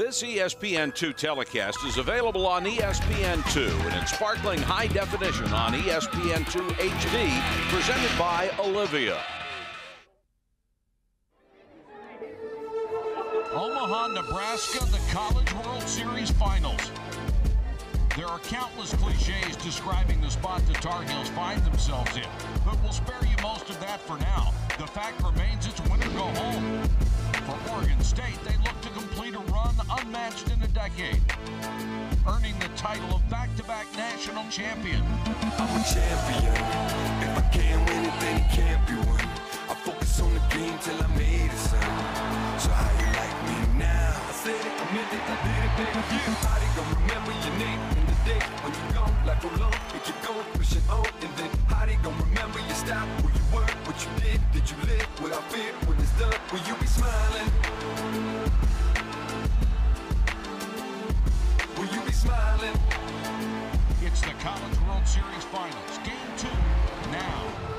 This E ESPN2 telecast is available on E ESPN2 and in sparkling high definition on E ESPN2 HD, presented by Olivia. Omaha, Nebraska, the College World Series Finals. There are countless cliches describing the spot the Tar Heels find themselves in, but we'll spare you most of that for now. The fact remains it's win or go home. For Oregon State, they look to complete a run unmatched in a decade, earning the title of back-to-back national champion. I'm a champion. If I can't win it, then it can't be won. I focus on the game till I made it, son. So how you like me now? I said it, I meant it, I did it, baby. You, gonna remember your name and the day when you gone? Like go long, and keep going, pushing on, and then how they gonna remember your style, who you were, what you did, did you live without fear when it's done? Will you be smiling? Will you be smiling? It's the College World Series Finals, Game 2, now.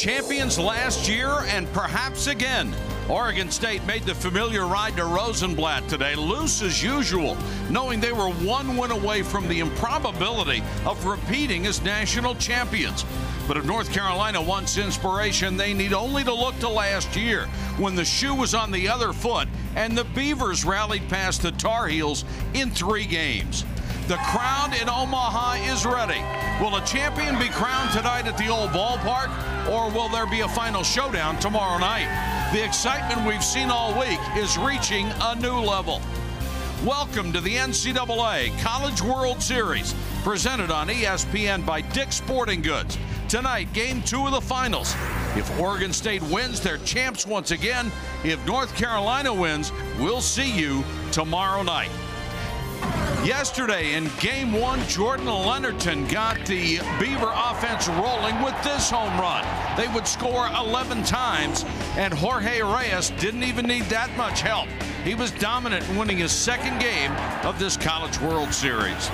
Champions last year and perhaps again. Oregon State made the familiar ride to Rosenblatt today, loose as usual, knowing they were one win away from the improbability of repeating as national champions. But if North Carolina wants inspiration, they need only to look to last year when the shoe was on the other foot and the Beavers rallied past the Tar Heels in three games. The crowd in Omaha is ready. Will a champion be crowned tonight at the old ballpark, or will there be a final showdown tomorrow night? The excitement we've seen all week is reaching a new level. Welcome to the NCAA College World Series, presented on ESPN by Dick's Sporting Goods. Tonight, game two of the finals. If Oregon State wins, they're champs once again. If North Carolina wins, we'll see you tomorrow night. Yesterday in game one, Jordan Lennerton got the Beaver offense rolling with this home run. They would score 11 times, and Jorge Reyes didn't even need that much help. He was dominant in winning his second game of this College World Series.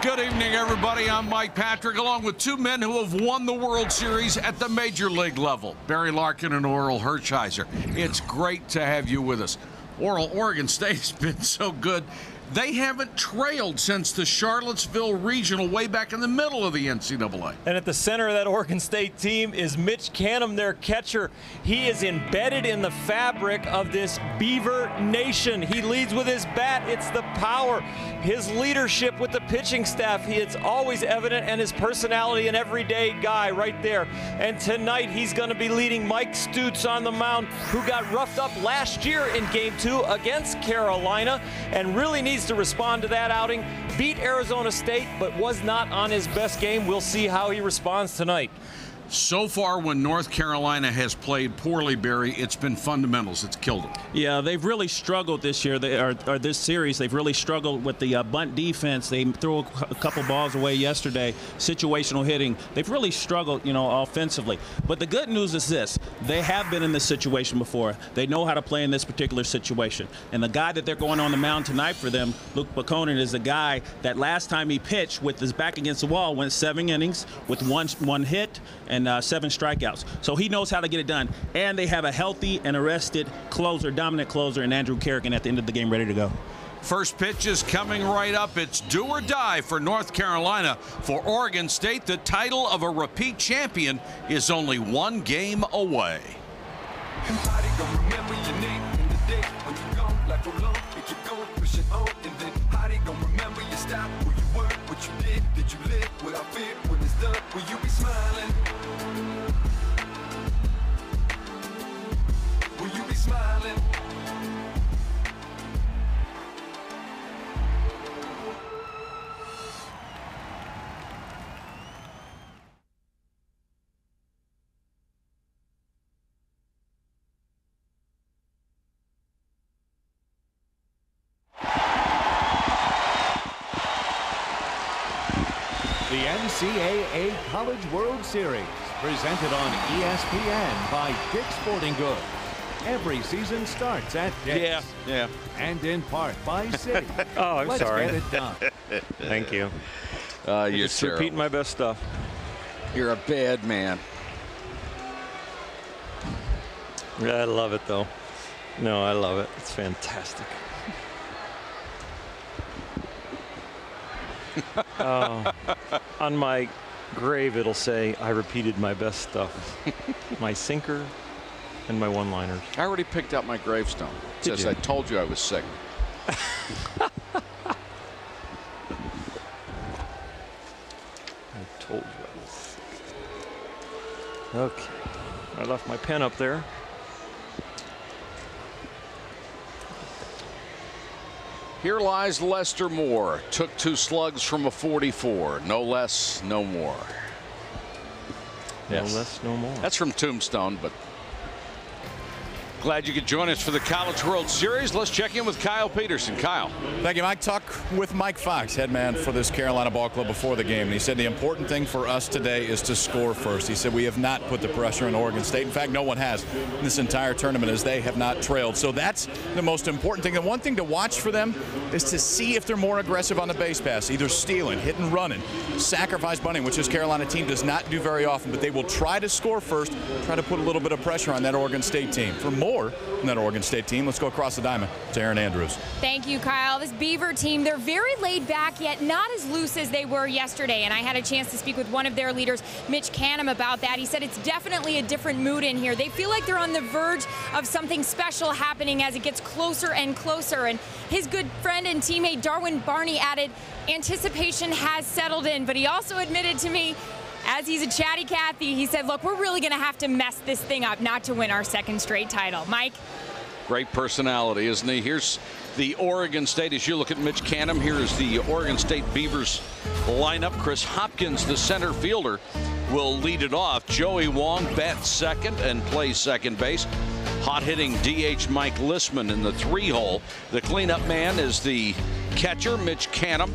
Good evening, everybody. I'm Mike Patrick, along with two men who have won the World Series at the major league level Barry Larkin and Orel Hershiser. It's great to have you with us. Orel, Oregon State has been so good. They haven't trailed since the Charlottesville Regional way back in the middle of the NCAA. And at the center of that Oregon State team is Mitch Canham, their catcher. He is embedded in the fabric of this Beaver Nation. He leads with his bat. It's the power. His leadership with the pitching staff, he, it's always evident, and his personality, an everyday guy right there. And tonight he's going to be leading Mike Stutes on the mound, who got roughed up last year in game two against Carolina and really needs to respond to that outing. Beat Arizona State, but was not on his best game. We'll see how he responds tonight. So far, when North Carolina has played poorly, Barry, it's been fundamentals. It's killed them. Yeah, they've really struggled this year, they, or, this series. They've really struggled with the uh, bunt defense. They threw a, a couple balls away yesterday. Situational hitting. They've really struggled, you know, offensively. But the good news is this: they have been in this situation before. They know how to play in this particular situation. And the guy that they're going on the mound tonight for them, Luke Putkonen, is the guy that last time he pitched with his back against the wall went seven innings with one one hit and uh, seven strikeouts. So he knows how to get it done. And they have a healthy and arrested closer, dominant closer, and Andrew Carignan at the end of the game, ready to go. First pitch is coming right up. It's do or die for North Carolina. For Oregon State, the title of a repeat champion is only one game away. Everybody gonna remember your name and the day when you gone, like go long, and keep going, pushing on, and then how they gonna remember your style, who you were, what you did, did you live without fear when it's done? Will you be smiling? Smiling? The NCAA College World Series, presented on ESPN by Dick's Sporting Goods. Every season starts at Dick's. Yeah, yeah. And in part by Citi. Oh, I'm Let's sorry. get it done. Thank you. Uh, you're Just terrible. repeating my best stuff. You're a bad man. Yeah, I love it though. No, I love it. It's fantastic. Oh, on my grave, it'll say, I repeated my best stuff. my sinker and my one-liners. I already picked out my gravestone. It Did says, you? I told you I was sick. I told you I was sick. Okay. I left my pen up there. Here lies Lester Moore. Took two slugs from a 44. No less, no more. Yes. No less, no more. That's from Tombstone, but glad you could join us for the College World Series. Let's check in with Kyle Peterson. Kyle. Thank you, Mike. Talk with Mike Fox, head man for this Carolina Ball Club before the game. And he said the important thing for us today is to score first. He said we have not put the pressure on Oregon State. In fact, no one has in this entire tournament as they have not trailed. So that's the most important thing. The one thing to watch for them is to see if they're more aggressive on the base pass, either stealing, hitting, running, sacrifice bunting, which this Carolina team does not do very often. But they will try to score first, try to put a little bit of pressure on that Oregon State team. For more on that Oregon State team, let's go across the diamond to Erin Andrews. Thank you, Kyle. This Beaver team, they're very laid back, yet not as loose as they were yesterday. And I had a chance to speak with one of their leaders, Mitch Canham, about that. He said it's definitely a different mood in here. They feel like they're on the verge of something special happening as it gets closer and closer. And his good friend and teammate Darwin Barney added, anticipation has settled in. But he also admitted to me, as he's a chatty Cathy, he said, look, we're really going to have to mess this thing up not to win our second straight title. Mike? Great personality, isn't he? Here's the Oregon State. As you look at Mitch Canham, here is the Oregon State Beavers lineup. Chris Hopkins, the center fielder, will lead it off. Joey Wong bats second and plays second base. Hot hitting DH Mike Lissman in the three hole. The cleanup man is the catcher, Mitch Canham.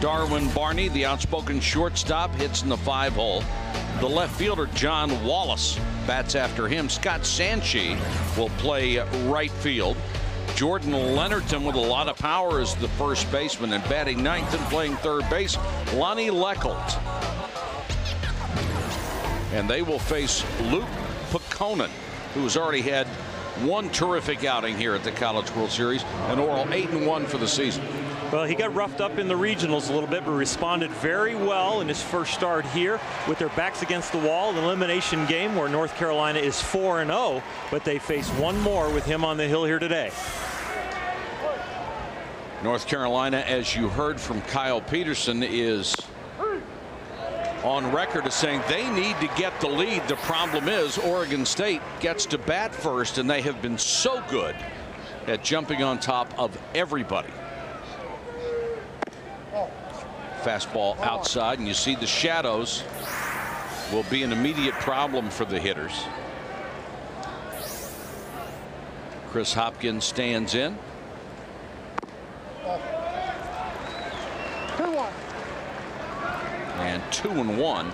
Darwin Barney, the outspoken shortstop, hits in the five hole. The left fielder, John Wallace, bats after him. Scott Santschi will play right field. Jordan Lennerton with a lot of power is the first baseman and batting ninth and playing third base, Lonnie Lechelt. And they will face Luke Putkonen, who's already had one terrific outing here at the College World Series, an oral 8 and 1 for the season. Well, he got roughed up in the regionals a little bit, but responded very well in his first start here with their backs against the wall. An elimination game where North Carolina is 4 and 0, but they face one more with him on the hill here today. North Carolina, as you heard from Kyle Peterson, is on record as saying they need to get the lead. The problem is Oregon State gets to bat first, and they have been so good at jumping on top of everybody. Fastball outside, and you see the shadows will be an immediate problem for the hitters. Chris Hopkins stands in. And two and one.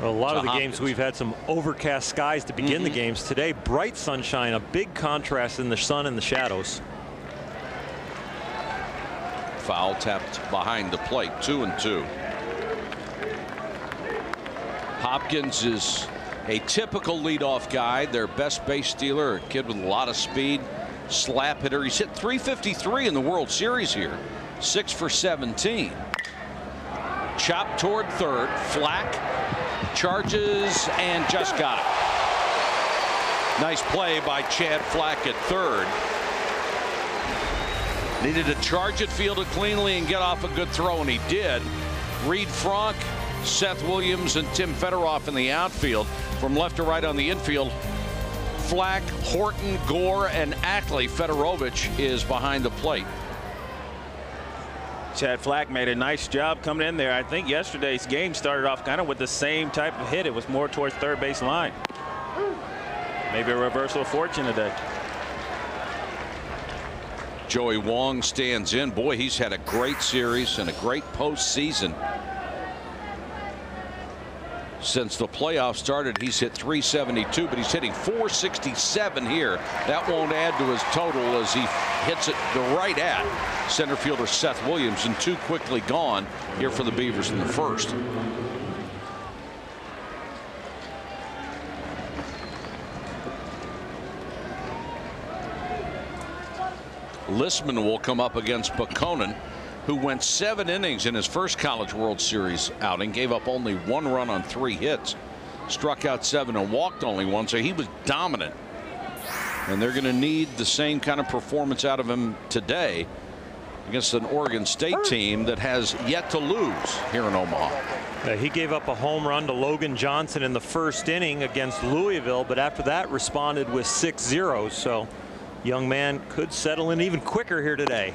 A lot To of the Hopkins. games we've had some overcast skies to begin the mm-hmm. games. Today, bright sunshine, a big contrast in the sun and the shadows. Foul tapped behind the plate, two and two. Hopkins is a typical leadoff guy, their best base stealer, a kid with a lot of speed, slap hitter. He's hit 353 in the World Series here, six for 17. Chop toward third, Flack charges and just got it. Nice play by Chad Flack at third. Needed to charge it, field it cleanly, and get off a good throw, and he did. Reid Fronk, Seth Williams, and Tim Fedroff in the outfield. From left to right on the infield, Flack, Horton, Gore, and Ackley. Federowicz is behind the plate. Chad Flack made a nice job coming in there. I think yesterday's game started off kind of with the same type of hit. It was more towards third base line. Maybe a reversal of fortune today. Joey Wong stands in. Boy, he's had a great series and a great postseason. Since the playoffs started, he's hit 372, but he's hitting 467 here. That won't add to his total as he hits it right at center fielder Seth Williams, and two quickly gone here for the Beavers in the first. Lissman will come up against Putkonen, who went seven innings in his first College World Series outing, gave up only one run on three hits, struck out seven and walked only one, so he was dominant. And they're going to need the same kind of performance out of him today against an Oregon State team that has yet to lose here in Omaha. He gave up a home run to Logan Johnson in the first inning against Louisville, but after that responded with six zeros. So young man could settle in even quicker here today.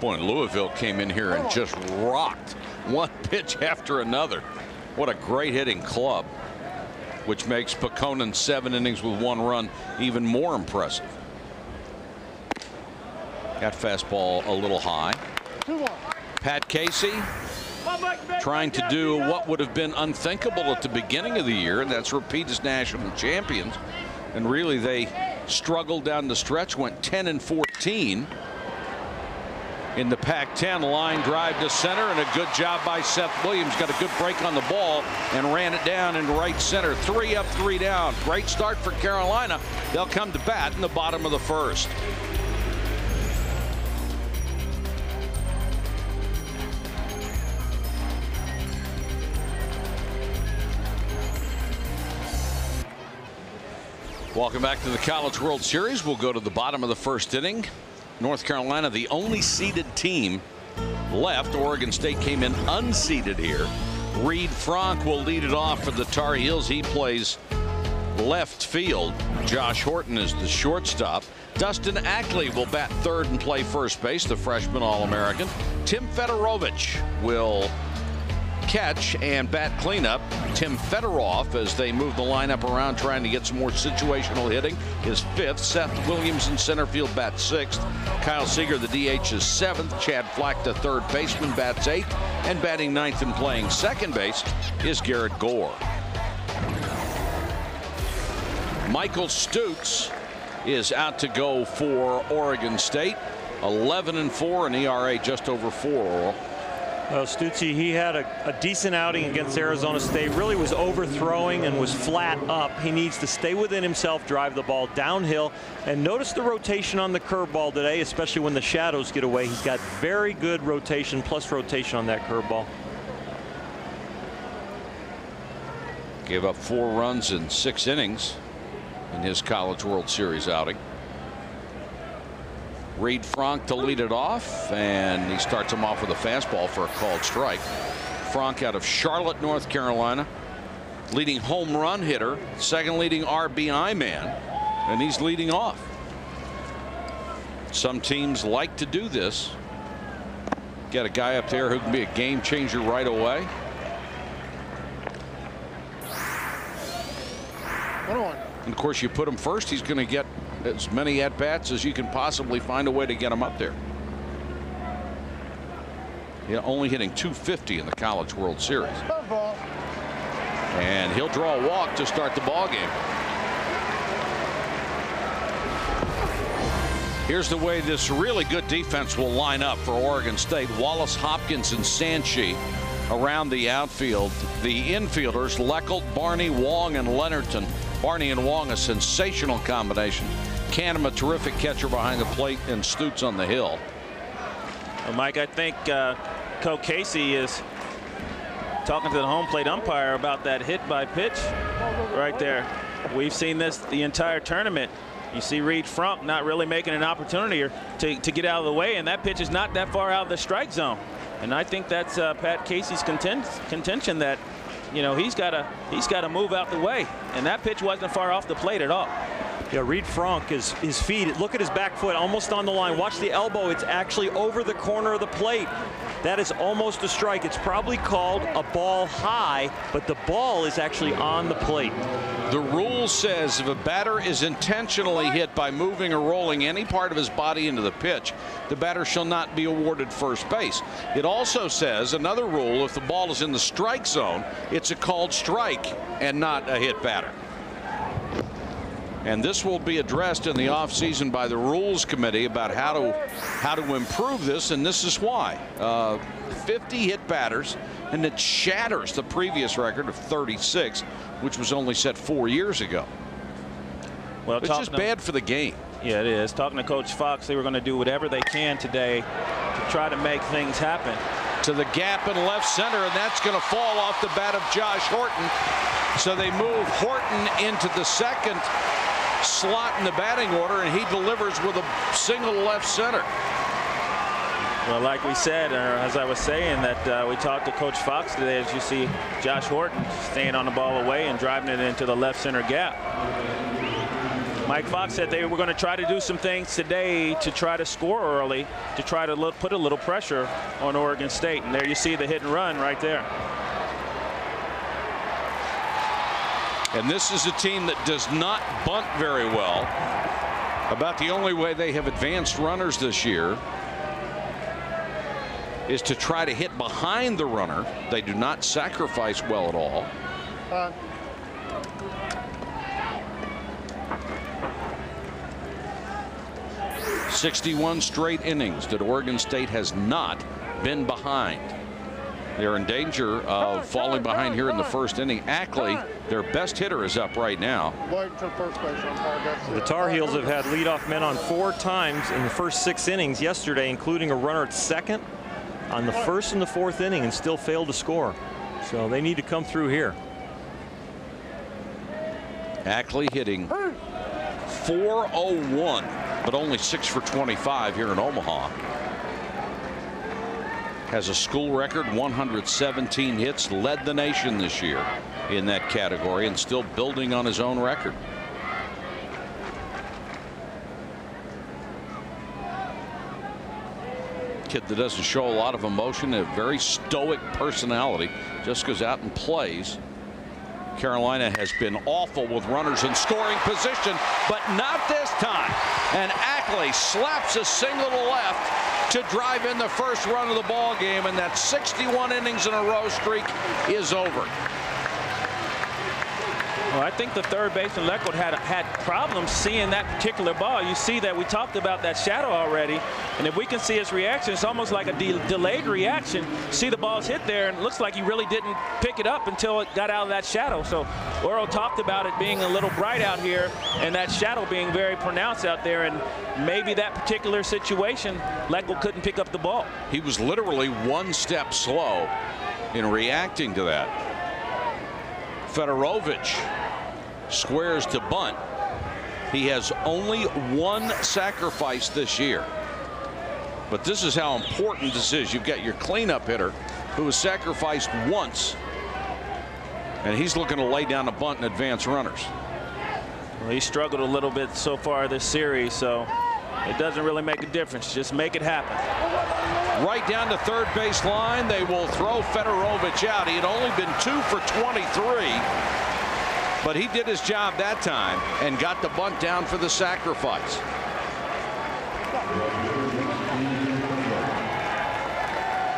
Boy, Louisville came in here and just rocked one pitch after another. What a great hitting club, which makes Putkonen seven innings with one run even more impressive. Got fastball a little high. Pat Casey trying to do what would have been unthinkable at the beginning of the year, and that's repeat as national champions. And really, they struggled down the stretch, went 10 and 14 in the Pac-10 line drive to center and a good job by Seth Williams. Got a good break on the ball and ran it down in right center. Three up three down. Great start for Carolina. They'll come to bat in the bottom of the first Welcome back to the College World Series. We'll go to the bottom of the first inning. North Carolina, the only seeded team left. Oregon State came in unseeded here. Reid Fronk will lead it off for the Tar Heels. He plays left field. Josh Horton is the shortstop. Dustin Ackley will bat third and play first base, the freshman All-American. Tim Federowicz will catch and bat cleanup. Tim Fedroff, as they move the lineup around, trying to get some more situational hitting, is fifth. Seth Williams in center field bats sixth. Kyle Seager, the DH, is seventh. Chad Flack, the third baseman, bats eighth. And batting ninth and playing second base is Garrett Gore. Michael Stutes is out to go for Oregon State. 11 and 4 an ERA just over 4 well, Stutzy, he had a, a, decent outing against Arizona State. Really was overthrowing and was flat up. He needs to stay within himself, drive the ball downhill. And notice the rotation on the curveball today, especially when the shadows get away. He's got very good rotation, plus rotation on that curveball. Gave up four runs in six innings in his College World Series outing. Reid Fronk to lead it off, and he starts him off with a fastball for a called strike. Fronk out of Charlotte, North Carolina, leading home run hitter, second leading RBI man, and he's leading off. Some teams like to do this. Get a guy up there who can be a game changer right away. And of course, you put him first, he's going to get as many at bats as you can possibly find a way to get him up there. Yeah, only hitting 250 in the College World Series. And he'll draw a walk to start the ball game. Here's the way this really good defense will line up for Oregon State. Wallace Hopkins and Santschi around the outfield. The infielders, Lechelt, Barney, Wong, and Lennerton. Barney and Wong, a sensational combination. Canham, a terrific catcher behind the plate, and Stutes on the hill. Well, Mike, I think uh, Coach Casey is talking to the home plate umpire about that hit by pitch right there. We've seen this the entire tournament. You see Reid Fronk not really making an opportunity to, to get out of the way, and that pitch is not that far out of the strike zone. And I think that's uh, Pat Casey's content, contention that, you know, he's got to he's got to move out the way, and that pitch wasn't far off the plate at all. Yeah, Reid Fronk is his feet. Look at his back foot almost on the line. Watch the elbow. It's actually over the corner of the plate. That is almost a strike. It's probably called a ball high, but the ball is actually on the plate. The rule says if a batter is intentionally hit by moving or rolling any part of his body into the pitch, the batter shall not be awarded first base. It also says another rule if the ball is in the strike zone, it's a called strike and not a hit batter. And this will be addressed in the offseason by the rules committee about how to how to improve this. And this is why uh, 50 hit batters and it shatters the previous record of 36, which was only set four years ago. Well, it's just bad for the game. Yeah, it is. Talking to Coach Fox, they were going to do whatever they can today to try to make things happen. To the gap in left center, and that's going to fall off the bat of Josh Horton. So they move Horton into the second slot in the batting order, and he delivers with a single left center. Well, like we said, or as I was saying, that uh, we talked to Coach Fox today, as you see Josh Horton staying on the ball away and driving it into the left center gap. Mike Fox said they were going to try to do some things today to try to score early, to try to put a little pressure on Oregon State. And there you see the hit and run right there. And this is a team that does not bunt very well. About the only way they have advanced runners this year is to try to hit behind the runner. They do not sacrifice well at all. Uh. 61 straight innings that Oregon State has not been behind. They're in danger of falling behind here in the first inning. Ackley, their best hitter, is up right now. The Tar Heels have had leadoff men on four times in the first six innings yesterday, including a runner at second on the first and the fourth inning and still failed to score. So they need to come through here. Ackley hitting 401 but only 6 for 25 here in Omaha. Has a school record 117 hits led the nation this year in that category and still building on his own record. Kid that doesn't show a lot of emotion a very stoic personality just goes out and plays Carolina has been awful with runners in scoring position, but not this time. And Ackley slaps a single to left to drive in the first run of the ball game, and that 61 innings in a row streak is over. Well, I think the third baseman Lechelt had had problems seeing that particular ball. You see that we talked about that shadow already, and if we can see his reaction, it's almost like a de delayed reaction. See the ball's hit there, and it looks like he really didn't pick it up until it got out of that shadow. So Orel talked about it being a little bright out here, and that shadow being very pronounced out there, and maybe that particular situation, Lechelt couldn't pick up the ball. He was literally one step slow in reacting to that. Federowicz squares to bunt. He has only one sacrifice this year. But this is how important this is. You've got your cleanup hitter who has sacrificed once. And he's looking to lay down a bunt and advance runners. Well, he struggled a little bit so far this series, so it doesn't really make a difference. Just make it happen. Right down to third base line. They will throw Federowicz out. He had only been two for 23. But he did his job that time and got the bunt down for the sacrifice.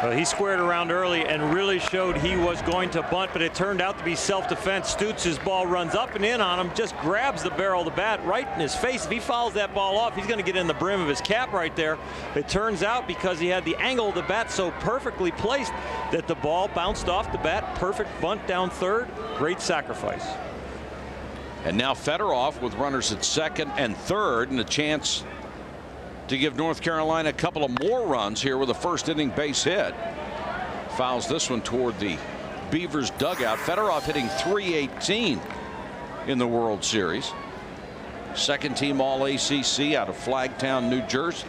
Well, he squared around early and really showed he was going to bunt, but it turned out to be self-defense. Stutes' ball runs up and in on him, just grabs the barrel of the bat right in his face. If he fouls that ball off, he's going to get in the brim of his cap right there. It turns out because he had the angle of the bat so perfectly placed that the ball bounced off the bat. Perfect bunt down third. Great sacrifice. And now Fedroff with runners at second and third and a chance to give North Carolina a couple of more runs here with a first inning base hit. Fouls this one toward the Beavers dugout. Fedroff hitting 318 in the World Series. Second team All ACC out of Flagtown, New Jersey.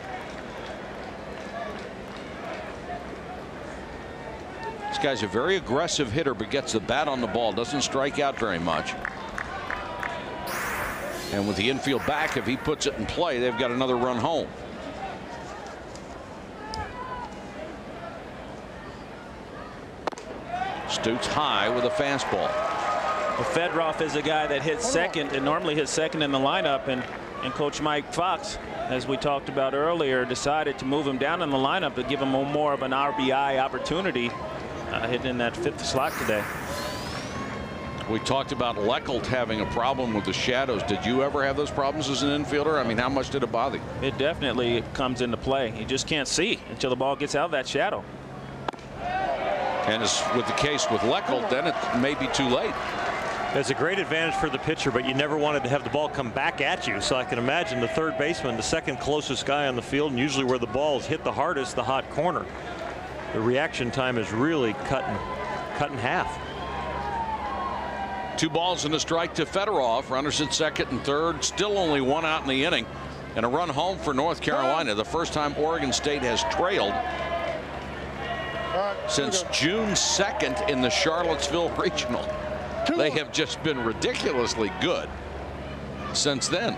This guy's a very aggressive hitter, but gets the bat on the ball, doesn't strike out very much. And with the infield back, if he puts it in play, they've got another run home. Stutes high with a fastball. Well, Fedroff is a guy that hits second and normally hits second in the lineup. And, and Coach Mike Fox, as we talked about earlier, decided to move him down in the lineup to give him more of an RBI opportunity uh, hitting in that fifth slot today. We talked about Lechelt having a problem with the shadows. Did you ever have those problems as an infielder? I mean, how much did it bother you? It definitely comes into play. You just can't see until the ball gets out of that shadow. And as with the case with Lechelt, then it may be too late. It's a great advantage for the pitcher, but you never wanted to have the ball come back at you. So I can imagine the third baseman, the second closest guy on the field, and usually where the ball is hit the hardest, the hot corner. The reaction time is really cut in, cut in half. Two balls and a strike to Fedroff. Runners at second and third. Still only one out in the inning. And a run home for North Carolina. The first time Oregon State has trailed since June 2nd in the Charlottesville Regional. They have just been ridiculously good since then.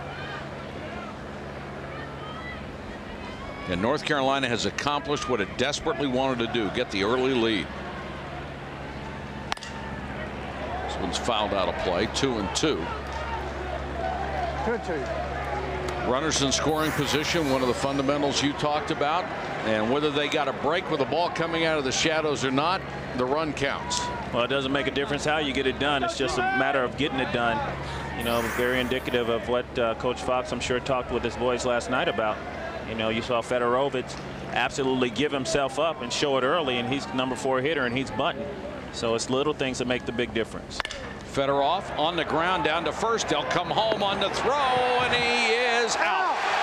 And North Carolina has accomplished what it desperately wanted to do get the early lead. This one's fouled out of play two and two. Two and two. Runners in scoring position, one of the fundamentals you talked about. And whether they got a break with the ball coming out of the shadows or not, the run counts. Well, it doesn't make a difference how you get it done. It's just a matter of getting it done. You know, very indicative of what uh, Coach Fox, I'm sure, talked with his boys last night about. You know, you saw Federowicz absolutely give himself up and show it early, and he's number four hitter, and he's bunting. So it's little things that make the big difference. Fedroff on the ground down to first. They'll come home on the throw, and he is out.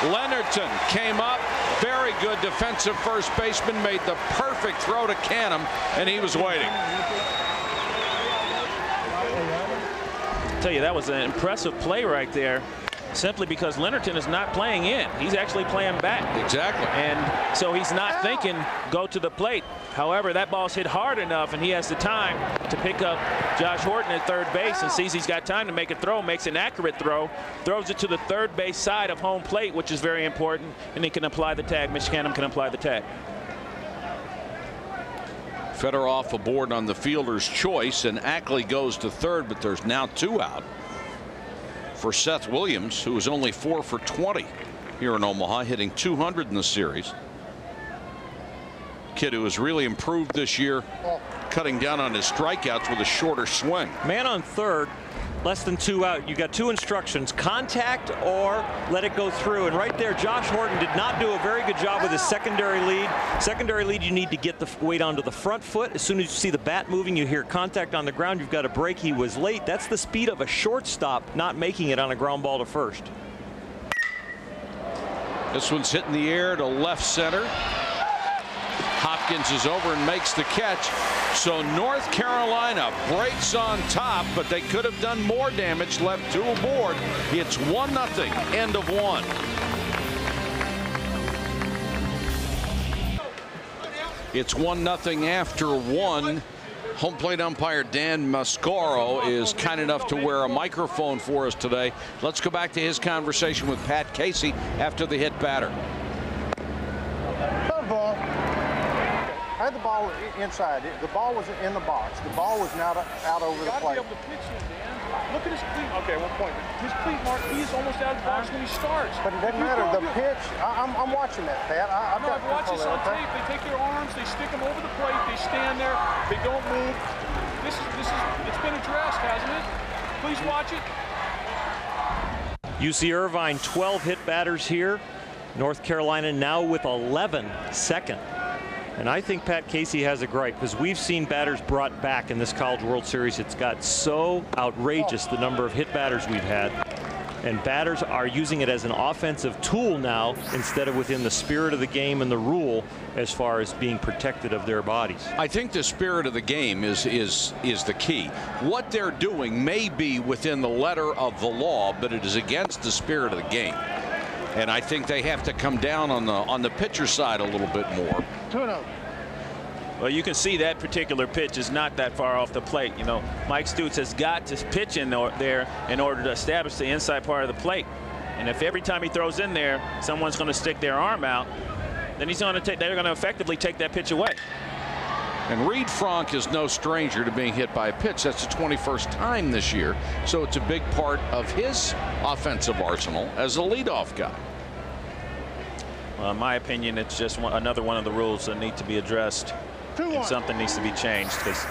Lennerton came up. Very good defensive first baseman. Made the perfect throw to Canham, and he was waiting. I tell you, that was an impressive play right there simply because Lennerton is not playing in. He's actually playing back. Exactly. And so he's not thinking go to the plate. However, that ball's hit hard enough and he has the time to pick up Josh Horton at third base and sees he's got time to make a throw, makes an accurate throw, throws it to the third base side of home plate, which is very important, and he can apply the tag. Mitch Canham can apply the tag. Fedroff aboard on the fielder's choice, and Ackley goes to third, but there's now two out for Seth Williams, who is only four for 20 here in Omaha, hitting 200 in the series. Kid who has really improved this year, cutting down on his strikeouts with a shorter swing. Man on third, less than two out. You got two instructions, contact or let it go through. And right there, Josh Horton did not do a very good job with his secondary lead. Secondary lead, you need to get the weight onto the front foot. As soon as you see the bat moving, you hear contact on the ground, you've got a break. He was late. That's the speed of a shortstop, not making it on a ground ball to first. This one's hitting the air to left center. Hopkins is over and makes the catch. So North Carolina breaks on top, but they could have done more damage. Left two aboard. It's one nothing. End of one. It's one nothing after one. Home plate umpire Dan Mascaro is kind enough to wear a microphone for us today. Let's go back to his conversation with Pat Casey after the hit batter. Had the ball inside. The ball was in the box. The ball was not out over the plate. Got to Be able to pitch in, Dan. Look at his cleat. Okay, one point. His cleat mark, he's almost out of the box when he starts. But it doesn't matter. The pitch, I, am I'm watching that, Pat. I, I've no, got I've watched this on tape. They take their arms, they stick them over the plate, they stand there, they don't move. This is, this is, it's been addressed, hasn't it? Please watch it. UC Irvine, 12 hit batters here. North Carolina now with 11 second. And I think Pat Casey has a gripe because we've seen batters brought back in this College World Series. It's got so outrageous the number of hit batters we've had. And batters are using it as an offensive tool now instead of within the spirit of the game and the rule as far as being protected of their bodies. I think the spirit of the game is is is the key. What they're doing may be within the letter of the law, but it is against the spirit of the game. And I think they have to come down on the on the pitcher side a little bit more. Well, you can see that particular pitch is not that far off the plate. You know, Mike Stutes has got to pitch in there in order to establish the inside part of the plate. And if every time he throws in there, someone's going to stick their arm out, then he's going to take. They're going to effectively take that pitch away. And Reid Fronk is no stranger to being hit by a pitch. That's the 21st time this year. So it's a big part of his offensive arsenal as a leadoff guy. Well, in my opinion, it's just one, another one of the rules that need to be addressed. And something needs to be changed because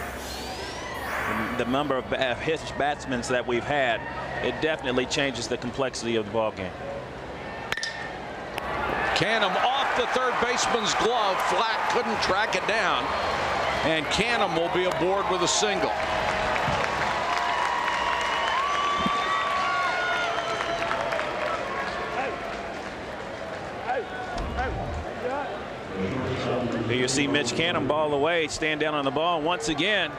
the number of hit batsmen that we've had, it definitely changes the complexity of the ball game. Canham off the third baseman's glove. Flack couldn't track it down and Canham will be aboard with a single. Here you see Mitch Canham ball away, stand down on the ball. Once again,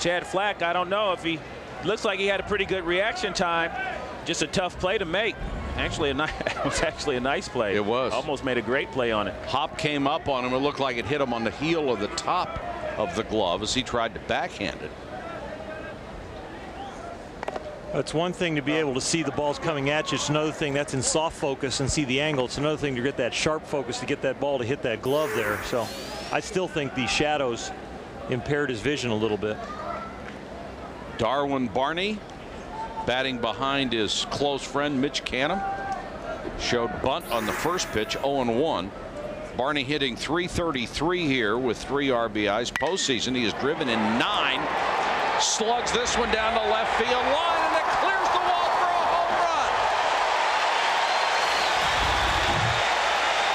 Chad Flack, I don't know if he looks like he had a pretty good reaction time. Just a tough play to make. Actually, a nice, it was actually a nice play. It was. Almost made a great play on it. Hop came up on him. It looked like it hit him on the heel of the top of the glove as he tried to backhand it. It's one thing to be able to see the balls coming at you. It's another thing that's in soft focus and see the angle. It's another thing to get that sharp focus to get that ball to hit that glove there. So I still think the shadows impaired his vision a little bit. Darwin Barney batting behind his close friend Mitch Canham. Showed bunt on the first pitch 0-1. Barney hitting 333 here with three RBIs postseason. He has driven in nine. Slugs this one down the left field line and it clears the wall for a home run.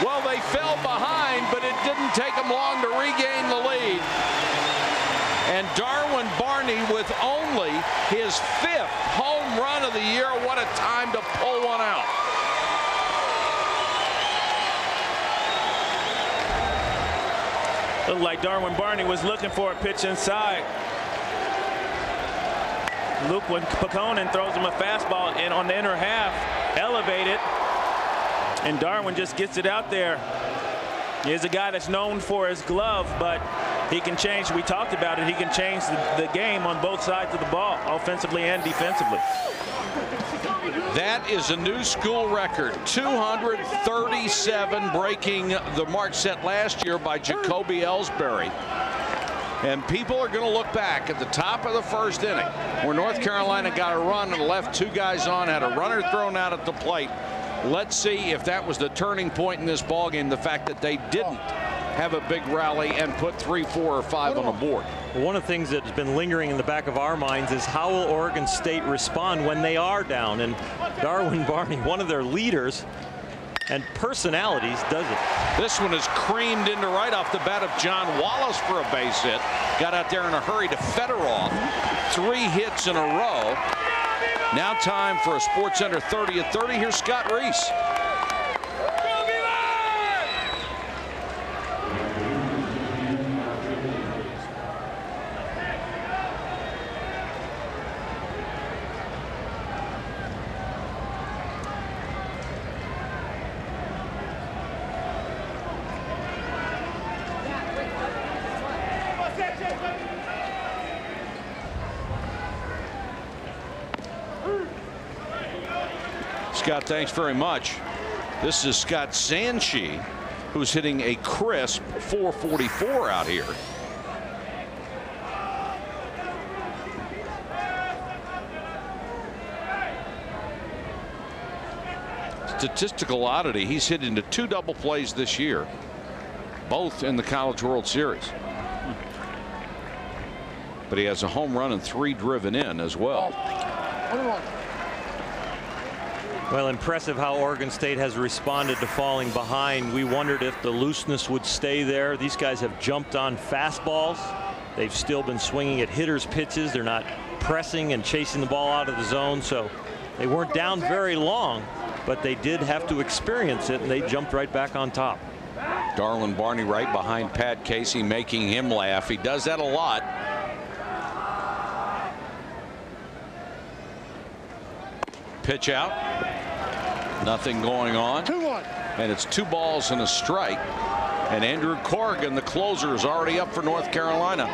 Well, they fell behind, but it didn't take them long to regain the lead. And Darwin Barney with only his fifth home run of the What time to pull one out. Looked like Darwin Barney was looking for a pitch inside. Luke Putkonen throws him a fastball in on the inner half, elevated, and Darwin just gets it out there. He's a guy that's known for his glove, but he can change. We talked about it. He can change the, the game on both sides of the ball, offensively and defensively. That is a new school record 237 breaking the mark set last year by Jacoby Ellsbury. And people are going to look back at the top of the first inning where North Carolina got a run and left two guys on, had a runner thrown out at the plate. Let's see if that was the turning point in this ballgame, the fact that they didn't have a big rally and put three, four, or five on the board. One of the things that's been lingering in the back of our minds is how will Oregon State respond when they are down? And Darwin Barney, one of their leaders and personalities, does it. This one is creamed into right off the bat of John Wallace for a base hit. Got out there in a hurry to Fedroff. Three hits in a row. Now time for a Sports Center 30 at 30. Here's Scott Reiss. Scott, thanks very much. This is Scott Santschi, who's hitting a crisp 444 out here. Statistical oddity, he's hit into two double plays this year, both in the College World Series. But he has a home run and three driven in as well. Well, impressive how Oregon State has responded to falling behind. We wondered if the looseness would stay there. These guys have jumped on fastballs. They've still been swinging at hitters' pitches. They're not pressing and chasing the ball out of the zone. So they weren't down very long, but they did have to experience it, and they jumped right back on top. Darwin Barney right behind Pat Casey, making him laugh. He does that a lot. Pitch out. Nothing going on. Two one. And it's two balls and a strike. And Andrew Carignan, the closer, is already up for North Carolina.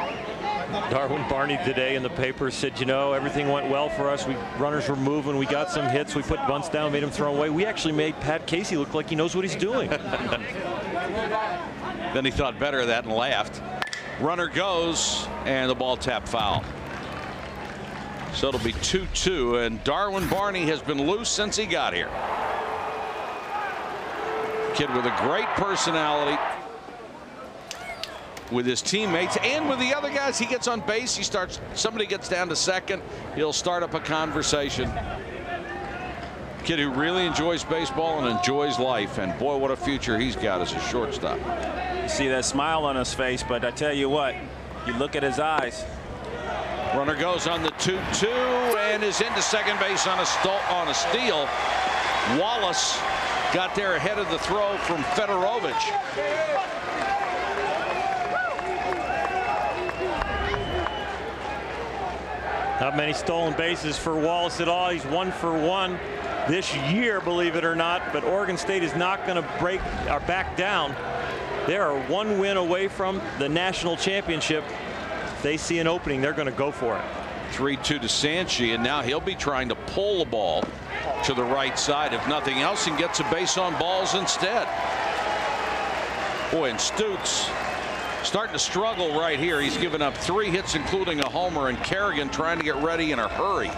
Darwin Barney today in the paper said, you know, everything went well for us. We runners were moving. We got some hits. We put bunts down, made him throw away. We actually made Pat Casey look like he knows what he's doing. then he thought better of that and laughed. Runner goes, and the ball tapped foul. So it'll be 2-2, and Darwin Barney has been loose since he got here. Kid with a great personality with his teammates and with the other guys. He gets on base. He starts. Somebody gets down to second. He'll start up a conversation. Kid who really enjoys baseball and enjoys life. And boy, what a future he's got as a shortstop. You see that smile on his face, but I tell you what, you look at his eyes. Runner goes on the 2-2 and is into second base on a, on a steal. Wallace got there ahead of the throw from Federowicz. Not many stolen bases for Wallace at all. He's one for one this year, believe it or not. But Oregon State is not going to break or back down. They are one win away from the national championship. If they see an opening, they're going to go for it. 3-2 to Santschi, and now he'll be trying to pull the ball to the right side, if nothing else, and gets a base on balls instead. Boy, and Stutes starting to struggle right here. He's given up three hits, including a homer, and Carignan trying to get ready in a hurry.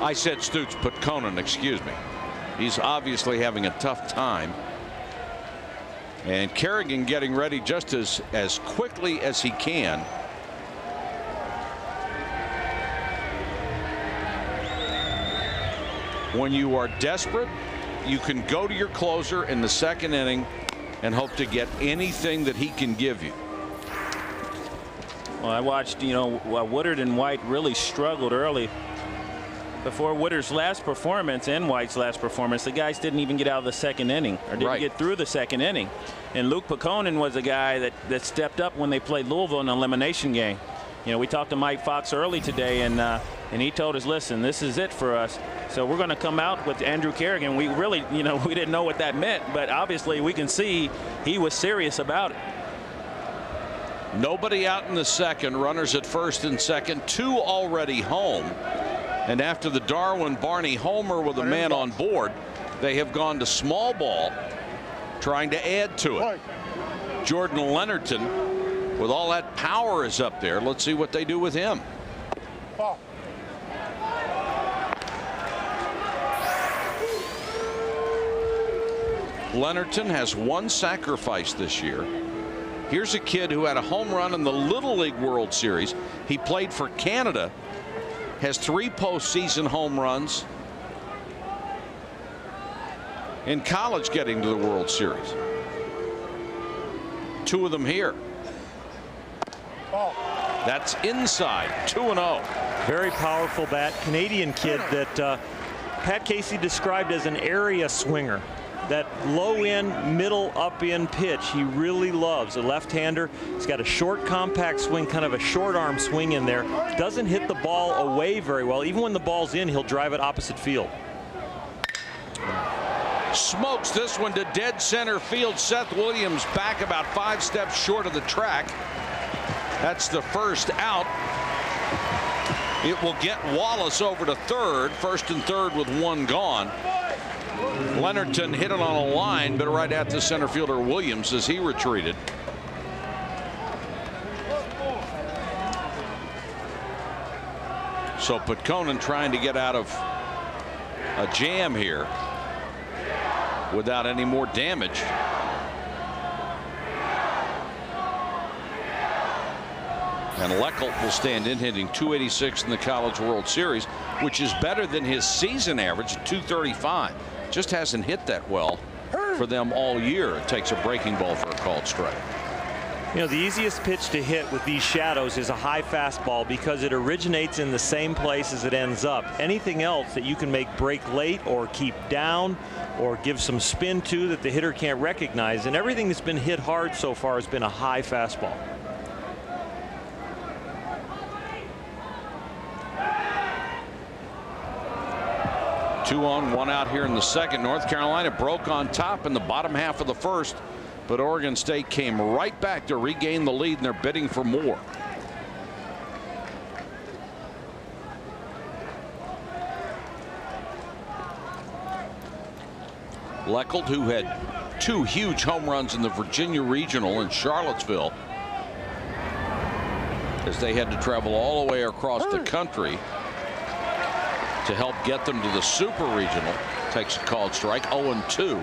I said Stutes, but Conan, excuse me. He's obviously having a tough time. And Carignan getting ready just as as quickly as he can. When you are desperate, you can go to your closer in the second inning and hope to get anything that he can give you. Well, I watched, you know, Woodard and White really struggled early. Before Woodard's last performance and White's last performance, the guys didn't even get out of the second inning or didn't Right. get through the second inning. And Luke Putkonen was a guy that, that stepped up when they played Louisville in an elimination game. You know, we talked to Mike Fox early today, and uh, and he told us, listen, this is it for us. So we're going to come out with Andrew Carignan. We really, you know, we didn't know what that meant, but obviously we can see he was serious about it. Nobody out in the second. Runners at first and second. Two already home. And after the Darwin Barney homer with a man on board, they have gone to small ball, trying to add to it. Jordan Lennerton, with all that power, is up there. Let's see what they do with him. Lennerton has one sacrifice this year. Here's a kid who had a home run in the Little League World Series. He played for Canada, has three postseason home runs. In college, getting to the World Series. Two of them here. That's inside 2 and 0. Very powerful bat. Canadian kid that uh, Pat Casey described as an area swinger. That low in, middle, up in pitch he really loves. A left hander. He's got a short, compact swing, kind of a short arm swing in there. Doesn't hit the ball away very well. Even when the ball's in, he'll drive it opposite field. Smokes this one to dead center field. Seth Williams back about five steps short of the track. That's the first out. It will get Wallace over to third, first and third with one gone. Lennerton hit it on a line, but right at the center fielder Williams as he retreated. So Putkonen trying to get out of a jam here without any more damage. And Lechelt will stand in hitting 286 in the College World Series, which is better than his season average of 235. Just hasn't hit that well for them all year. It takes a breaking ball for a called strike. You know, the easiest pitch to hit with these shadows is a high fastball because it originates in the same place as it ends up. Anything else that you can make break late or keep down or give some spin to that the hitter can't recognize. And everything that's been hit hard so far has been a high fastball. Two on, one out here in the second. North Carolina broke on top in the bottom half of the first, but Oregon State came right back to regain the lead, and they're bidding for more. Lechelt, who had two huge home runs in the Virginia Regional in Charlottesville, as they had to travel all the way across the country to help get them to the Super Regional. Takes a called strike 0 2.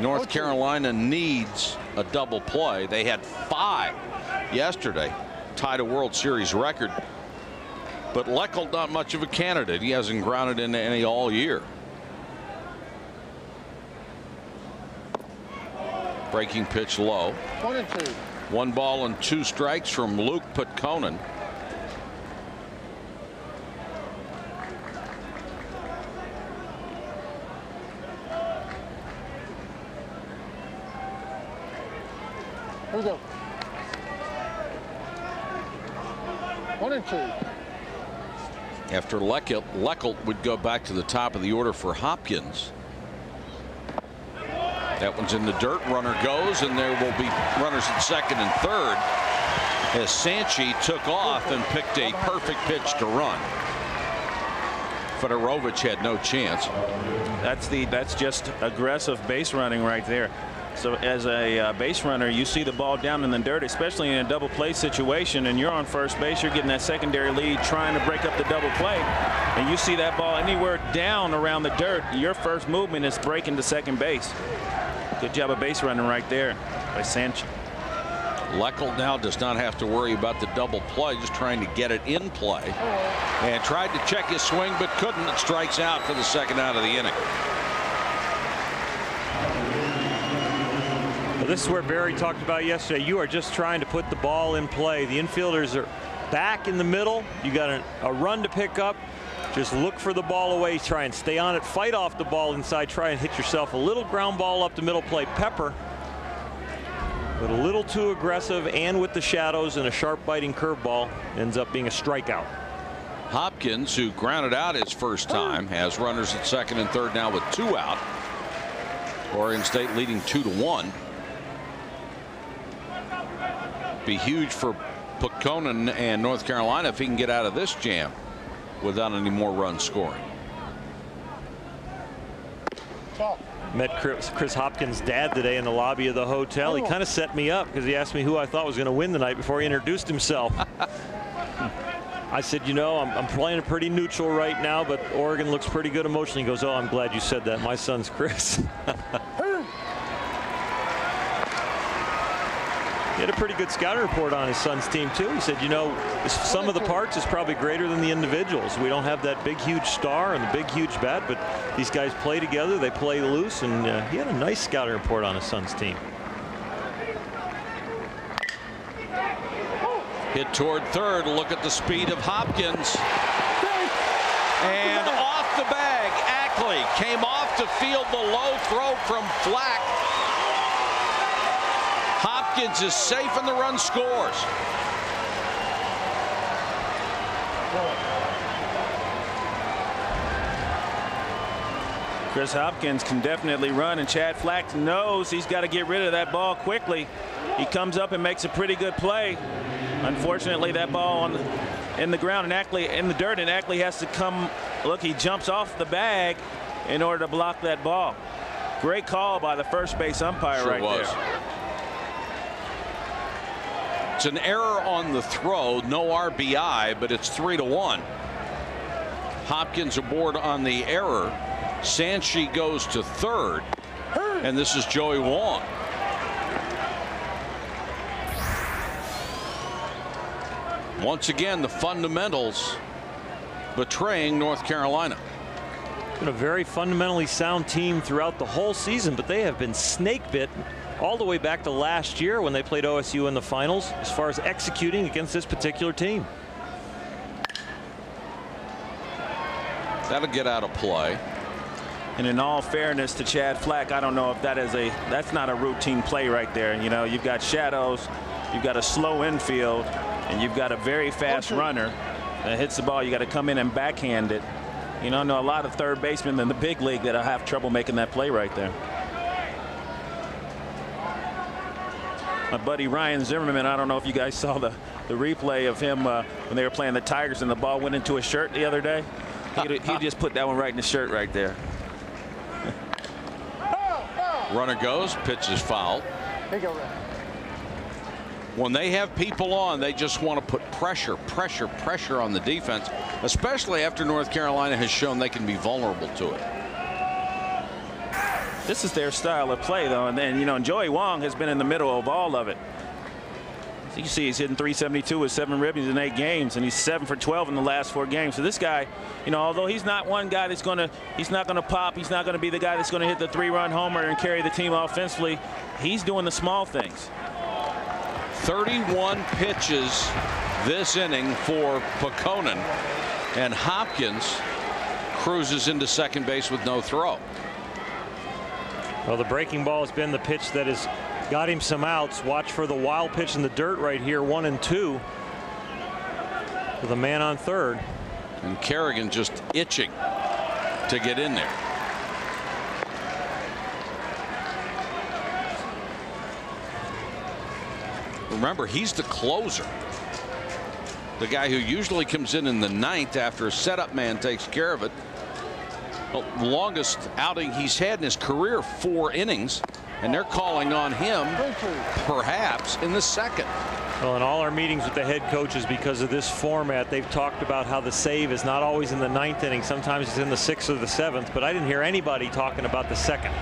North oh, Carolina needs a double play. They had five yesterday, tied a World Series record. But Lechelt, not much of a candidate. He hasn't grounded into any all year. Breaking pitch low. One and two. One ball and two strikes from Luke Putkonen. we go. One and two. After Lechelt, Lechelt would go back to the top of the order for Hopkins. That one's in the dirt. Runner goes, and there will be runners at second and third as Santschi took off and picked a perfect pitch to run. Federowicz had no chance. That's the that's just aggressive base running right there. So as a uh, base runner, you see the ball down in the dirt, especially in a double play situation, and you're on first base. You're getting that secondary lead, trying to break up the double play, and you see that ball anywhere down around the dirt. Your first movement is breaking to second base. Good job of base running right there by Sanchez. Lechelt now does not have to worry about the double play, just trying to get it in play. And tried to check his swing, but couldn't. It strikes out for the second out of the inning. This is where Barry talked about yesterday. You are just trying to put the ball in play. The infielders are back in the middle. You got a, a run to pick up. Just look for the ball away. Try and stay on it. Fight off the ball inside. Try and hit yourself a little ground ball up the middle Play Pepper but a little too aggressive and with the shadows and a sharp biting curveball ends up being a strikeout. Hopkins, who grounded out his first time, has runners at second and third now with two out. Oregon State leading two to one. Be huge for Putkonen and North Carolina if he can get out of this jam without any more runs scoring. Met Chris, Chris, Hopkins' dad today in the lobby of the hotel. He oh. kind of set me up because he asked me who I thought was going to win the night before he introduced himself. I said, you know, I'm, I'm, playing pretty neutral right now, but Oregon looks pretty good emotionally. He goes, oh, I'm glad you said that. My son's Chris. He had a pretty good scouting report on his son's team, too. He said, you know, some of the parts is probably greater than the individuals. We don't have that big, huge star and the big, huge bat, but these guys play together. They play loose, and uh, he had a nice scouting report on his son's team. Hit toward third. Look at the speed of Hopkins. And off the bag, Ackley came off to field the low throw from Flack. Hopkins is safe and the run scores. Chris Hopkins can definitely run, and Chad Flack knows he's got to get rid of that ball quickly. He comes up and makes a pretty good play. Unfortunately, that ball on the, in the ground and Ackley in the dirt, and Ackley has to come. Look, he jumps off the bag in order to block that ball. Great call by the first base umpire sure right was. there. It's an error on the throw, no RBI, but it's three to one. Hopkins aboard on the error. Santschi goes to third, and this is Joey Wong. Once again, the fundamentals betraying North Carolina. Been a very fundamentally sound team throughout the whole season, but they have been snake bit all the way back to last year when they played OSU in the finals as far as executing against this particular team. That'll get out of play. And in all fairness to Chad Flack, I don't know if that is a that's not a routine play right there. You know, you've got shadows, you've got a slow infield, and you've got a very fast runner that hits the ball. You got to come in and backhand it. You know, I know a lot of third basemen in the big league that'll have trouble making that play right there. My buddy Ryan Zimmerman. I don't know if you guys saw the, the replay of him uh, when they were playing the Tigers and the ball went into his shirt the other day. He, he just put that one right in his shirt right there. Runner goes, pitch is foul. When they have people on, they just want to put pressure, pressure, pressure on the defense, especially after North Carolina has shown they can be vulnerable to it. This is their style of play, though. And then, you know, Joey Wong has been in the middle of all of it. As you see, he's hitting 372 with seven ribbies in eight games, and he's seven for 12 in the last four games. So this guy, you know, although he's not one guy that's going to, he's not going to pop, he's not going to be the guy that's going to hit the three-run homer and carry the team offensively. He's doing the small things. 31 pitches this inning for Putkonen, and Hopkins cruises into second base with no throw. Well, the breaking ball has been the pitch that has got him some outs. Watch for the wild pitch in the dirt right here, one and two. With a man on third. And Carignan just itching to get in there. Remember, he's the closer. The guy who usually comes in in the ninth after a setup man takes care of it. The longest outing he's had in his career, four innings, and they're calling on him perhaps in the second. Well, in all our meetings with the head coaches, because of this format, they've talked about how the save is not always in the ninth inning. Sometimes it's in the sixth or the seventh, but I didn't hear anybody talking about the second.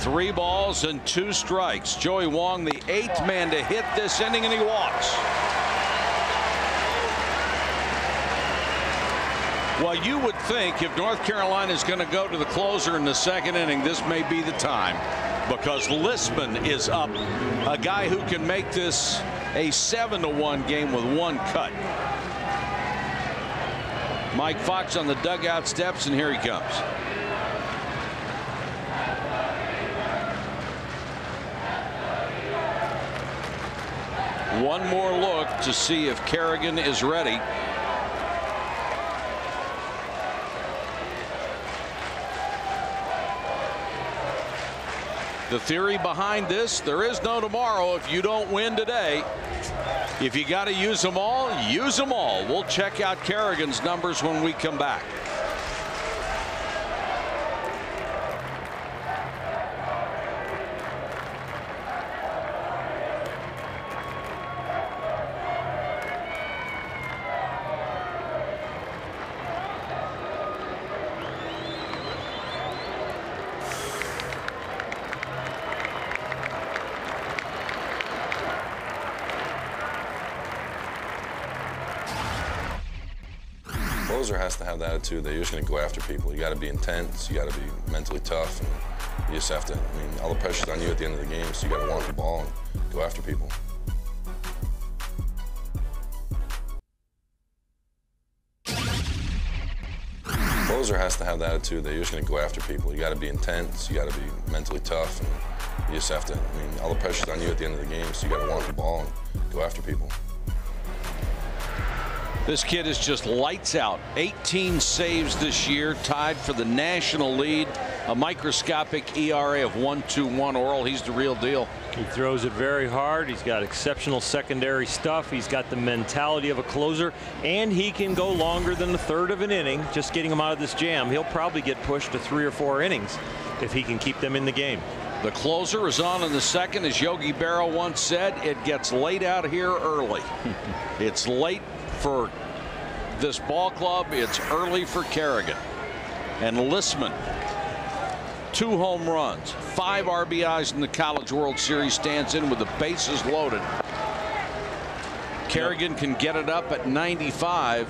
Three balls and two strikes. Joey Wong, the eighth man to hit this inning, and he walks. Well, you would think if North Carolina is going to go to the closer in the second inning, this may be the time because Lissman is up, a guy who can make this a 7 to 1 game with one cut. Mike Fox on the dugout steps, and here he comes. One more look to see if Carignan is ready. The theory behind this, there is no tomorrow if you don't win today. If you got to use them all, use them all. We'll check out Carignan's numbers when we come back. To have the attitude that you're just going to go after people. You got to be intense. You got to be mentally tough, and you just have to. I mean, all the pressure's on you at the end of the game, so you got to want the ball and go after people. Closer has to have the attitude that you're just going to go after people. You got to be intense. You got to be mentally tough, and you just have to. I mean, all the pressure's on you at the end of the game, so you got to want the ball and go after people. This kid is just lights out. 18 saves this year, tied for the national lead. A microscopic ERA of 1.21. Orel, he's the real deal. He throws it very hard. He's got exceptional secondary stuff. He's got the mentality of a closer, and he can go longer than a third of an inning. Just getting him out of this jam, he'll probably get pushed to three or four innings if he can keep them in the game. The closer is on in the second. As Yogi Berra once said, it gets late out here early. it's late for this ball club. It's early for Carignan. And Lissman, two home runs, five RBIs in the College World Series, stands in with the bases loaded. Carignan can get it up at 95.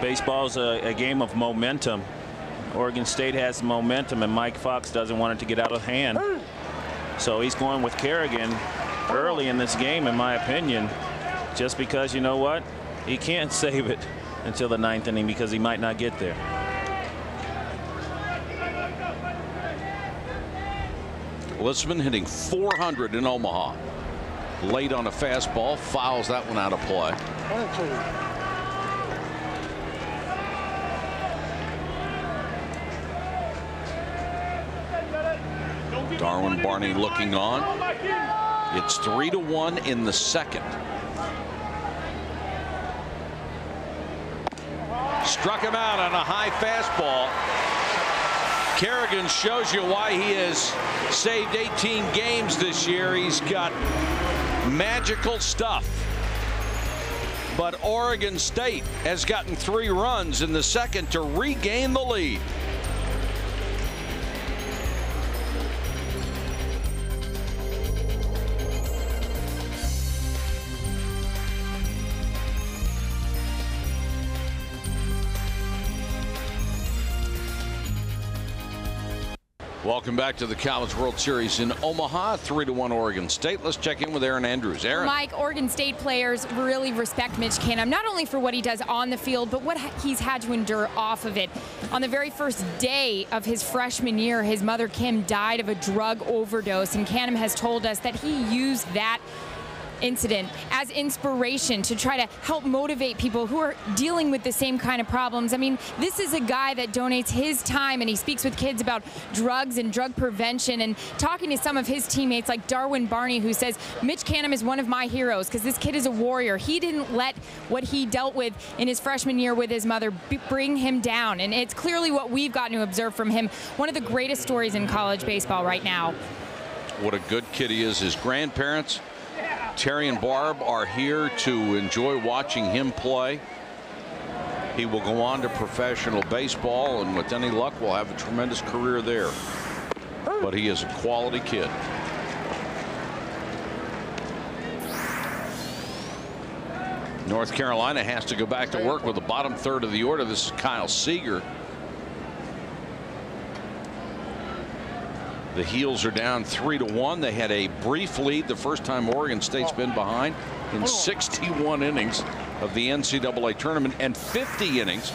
Baseball's a, a game of momentum. Oregon State has momentum, and Mike Fox doesn't want it to get out of hand. So he's going with Carignan early in this game, in my opinion, just because you know what? He can't save it until the ninth inning because he might not get there. Lissman hitting 400 in Omaha. Late on a fastball, fouls that one out of play. Darwin Barney looking on. It's three to one in the second. Struck him out on a high fastball. Carignan shows you why he has saved 18 games this year. He's got magical stuff. But Oregon State has gotten three runs in the second to regain the lead. Welcome back to the College World Series in Omaha, 3 to 1 Oregon State. Let's check in with Erin Andrews. Erin. Mike, Oregon State players really respect Mitch Canham, not only for what he does on the field, but what he's had to endure off of it. On the very first day of his freshman year, his mother Kim died of a drug overdose, and Canham has told us that he used that incident as inspiration to try to help motivate people who are dealing with the same kind of problems. I mean, this is a guy that donates his time and he speaks with kids about drugs and drug prevention and talking to some of his teammates like Darwin Barney who says Mitch Canham is one of my heroes because this kid is a warrior. He didn't let what he dealt with in his freshman year with his mother bring him down and it's clearly what we've gotten to observe from him. One of the greatest stories in college baseball right now. What a good kid he is. His grandparents Terry and Barb are here to enjoy watching him play. He will go on to professional baseball and with any luck will have a tremendous career there. But he is a quality kid. North Carolina has to go back to work with the bottom third of the order. This is Kyle Seager. The Heels are down three to one. They had a brief lead the first time Oregon State's been behind in 61 innings of the NCAA tournament and 50 innings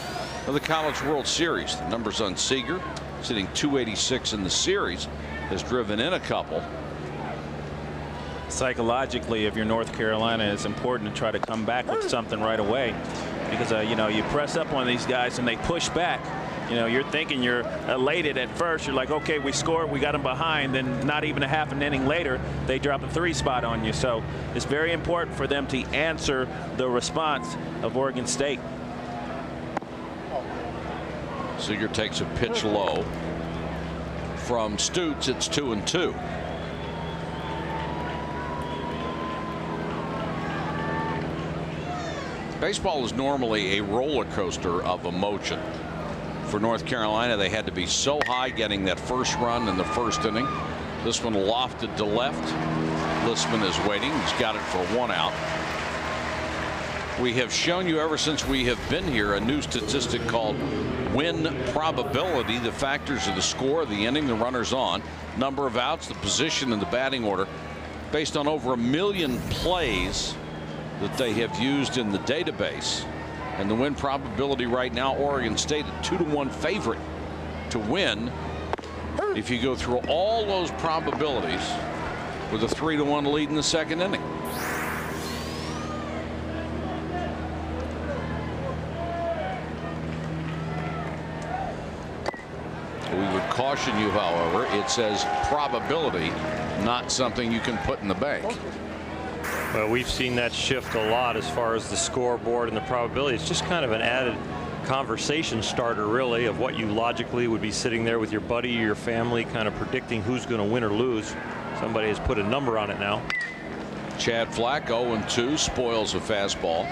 of the College World Series. The numbers on Seager sitting 286 in the series has driven in a couple. Psychologically, if you're North Carolina, it's important to try to come back with something right away because, uh, you know, you press up on these guys and they push back you know, you're thinking you're elated at first. You're like, okay, we scored, we got them behind. Then not even a half an inning later, they drop a three spot on you. So it's very important for them to answer the response of Oregon State. Seager takes a pitch hmm. low from Stutes. It's two and two. Baseball is normally a roller coaster of emotion for North Carolina. They had to be so high getting that first run in the first inning. This one lofted to left. Lissman is waiting. He's got it for one out. We have shown you ever since we have been here a new statistic called win probability. The factors of the score, the inning, the runners on, number of outs, the position in the batting order, based on over a million plays that they have used in the database. And the win probability right now, Oregon State a two to one favorite to win. If you go through all those probabilities with a three to one lead in the second inning. We would caution you, however, it says probability, not something you can put in the bank. Well, we've seen that shift a lot as far as the scoreboard and the probability. It's just kind of an added conversation starter, really, of what you logically would be sitting there with your buddy or your family, kind of predicting who's going to win or lose. Somebody has put a number on it now. Chad Flack 0 2 spoils a fastball.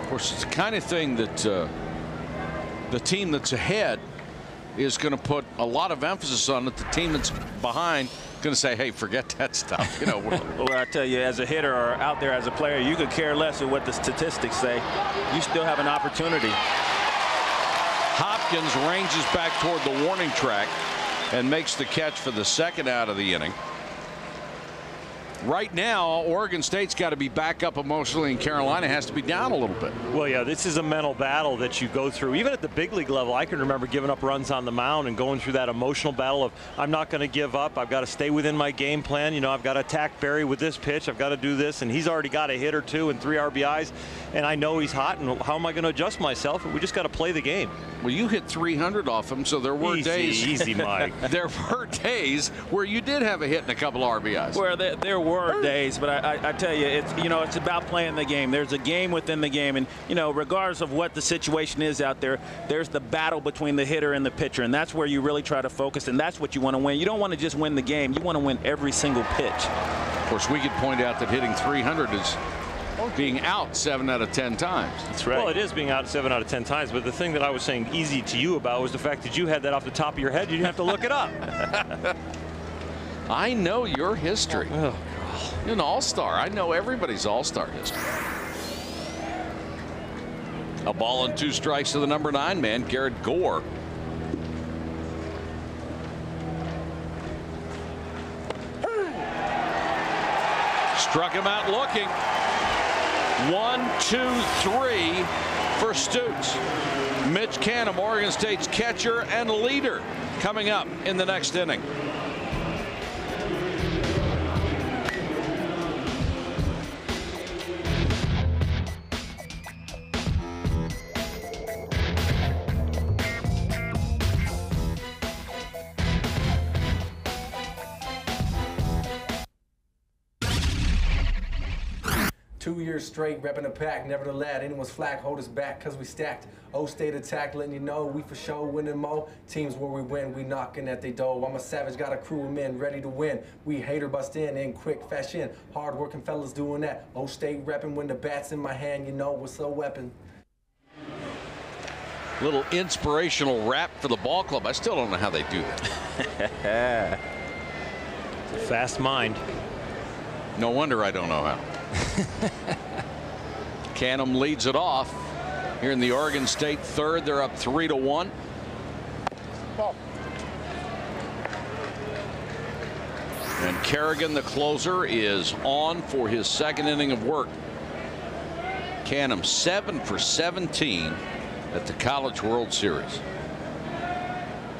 Of course, it's the kind of thing that uh, the team that's ahead is going to put a lot of emphasis on it. The team that's behind going to say, hey, forget that stuff. You know, well, I tell you, as a hitter or out there as a player, you could care less of what the statistics say. You still have an opportunity. Hopkins ranges back toward the warning track and makes the catch for the second out of the inning right now, Oregon State's got to be back up emotionally, and Carolina has to be down a little bit. Well, yeah, this is a mental battle that you go through. Even at the big league level, I can remember giving up runs on the mound and going through that emotional battle of I'm not going to give up. I've got to stay within my game plan. You know, I've got to attack Barry with this pitch. I've got to do this, and he's already got a hit or two and three RBIs, and I know he's hot. And how am I going to adjust myself? We just got to play the game. Well, you hit 300 off him, so there were easy, days. Easy, Mike. there were days where you did have a hit and a couple RBIs. Where there, there were days, but I, I, I, tell you, it's you know, it's about playing the game. There's a game within the game, and you know, regardless of what the situation is out there, there's the battle between the hitter and the pitcher, and that's where you really try to focus, and that's what you want to win. You don't want to just win the game; you want to win every single pitch. Of course, we could point out that hitting 300 is being out seven out of ten times. That's right. Well, it is being out seven out of ten times, but the thing that I was saying easy to you about was the fact that you had that off the top of your head. You didn't have to look it up. I know your history. Oh, You're an all-star. I know everybody's all-star history. A ball and two strikes to the number nine man, Garrett Gore. Struck him out looking. One, two, three for Stutes. Mitch Canham, Oregon State's catcher and leader, coming up in the next inning. Straight, repping the pack, never to let anyone's flag hold us back, cause we stacked. O state attack, letting you know we for sure winning mo. Teams where we win, we knocking at they door. I'm a savage, got a crew of men ready to win. We hater bust in in quick fashion. Hard working fellas doing that. O state repping when the bat's in my hand, you know what's a weapon. Little inspirational rap for the ball club. I still don't know how they do that. Fast mind. No wonder I don't know how. Canham leads it off here in the Oregon State third. They're up three to one. And Carignan, the closer, is on for his second inning of work. Canham seven for 17 at the College World Series.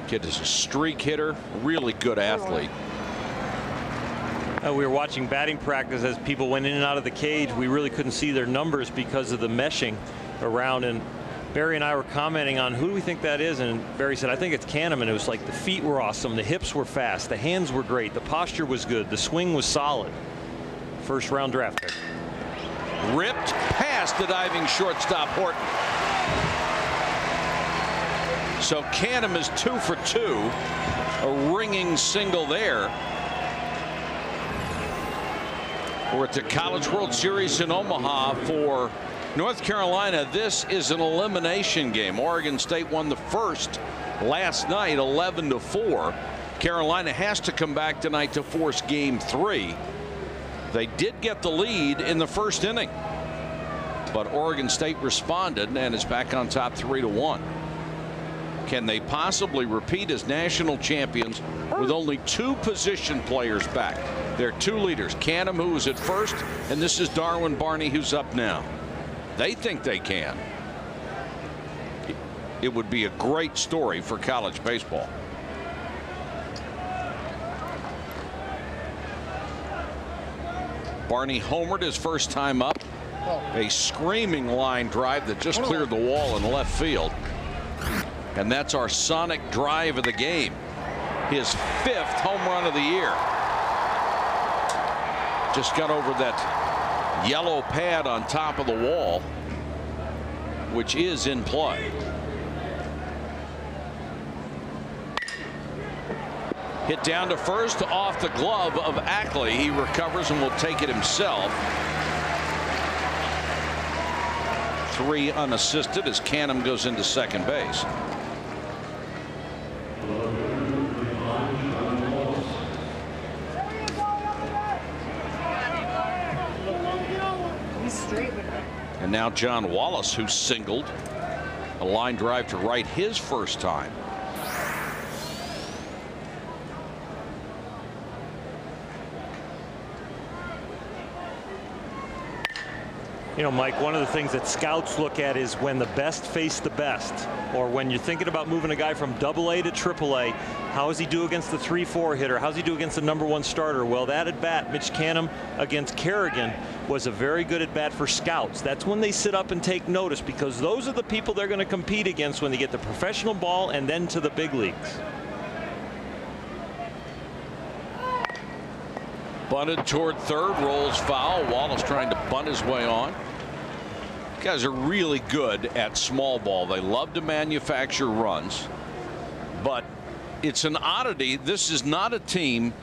Kid is a streak hitter, really good athlete. Uh, we were watching batting practice as people went in and out of the cage. We really couldn't see their numbers because of the meshing around. And Barry and I were commenting on who do we think that is. And Barry said, I think it's. And it was like the feet were awesome. The hips were fast. The hands were great. The posture was good. The swing was solid. First round draft pick. Ripped past the diving shortstop Horton. So Canham is two for two. A ringing single there. We're at the College World Series in Omaha for North Carolina. This is an elimination game. Oregon State won the first last night 11 to 4. Carolina has to come back tonight to force game three. They did get the lead in the first inning. But Oregon State responded and is back on top three to one. Can they possibly repeat as national champions with only two position players back? Their two leaders, Canham, who was at first, and this is Darwin Barney, who's up now. They think they can. It would be a great story for college baseball. Barney homered his first time up. A screaming line drive that just cleared the wall in left field. And that's our sonic drive of the game. His fifth home run of the year. Just got over that yellow pad on top of the wall, which is in play. Hit down to first off the glove of Ackley. He recovers and will take it himself. Three unassisted as Canham goes into second base. Now John Wallace, who singled a line drive to right his first time. You know, Mike, one of the things that scouts look at is when the best face the best, or when you're thinking about moving a guy from double A to triple A, how does he do against the 3-4 hitter? How does he do against the number one starter? Well, that at bat, Mitch Canham against Carignan, was a very good at bat for scouts. That's when they sit up and take notice because those are the people they're going to compete against when they get the professional ball and then to the big leagues. Bunted toward third, rolls foul. Wallace trying to bunt his way on. Guys are really good at small ball. They love to manufacture runs. But it's an oddity. This is not a team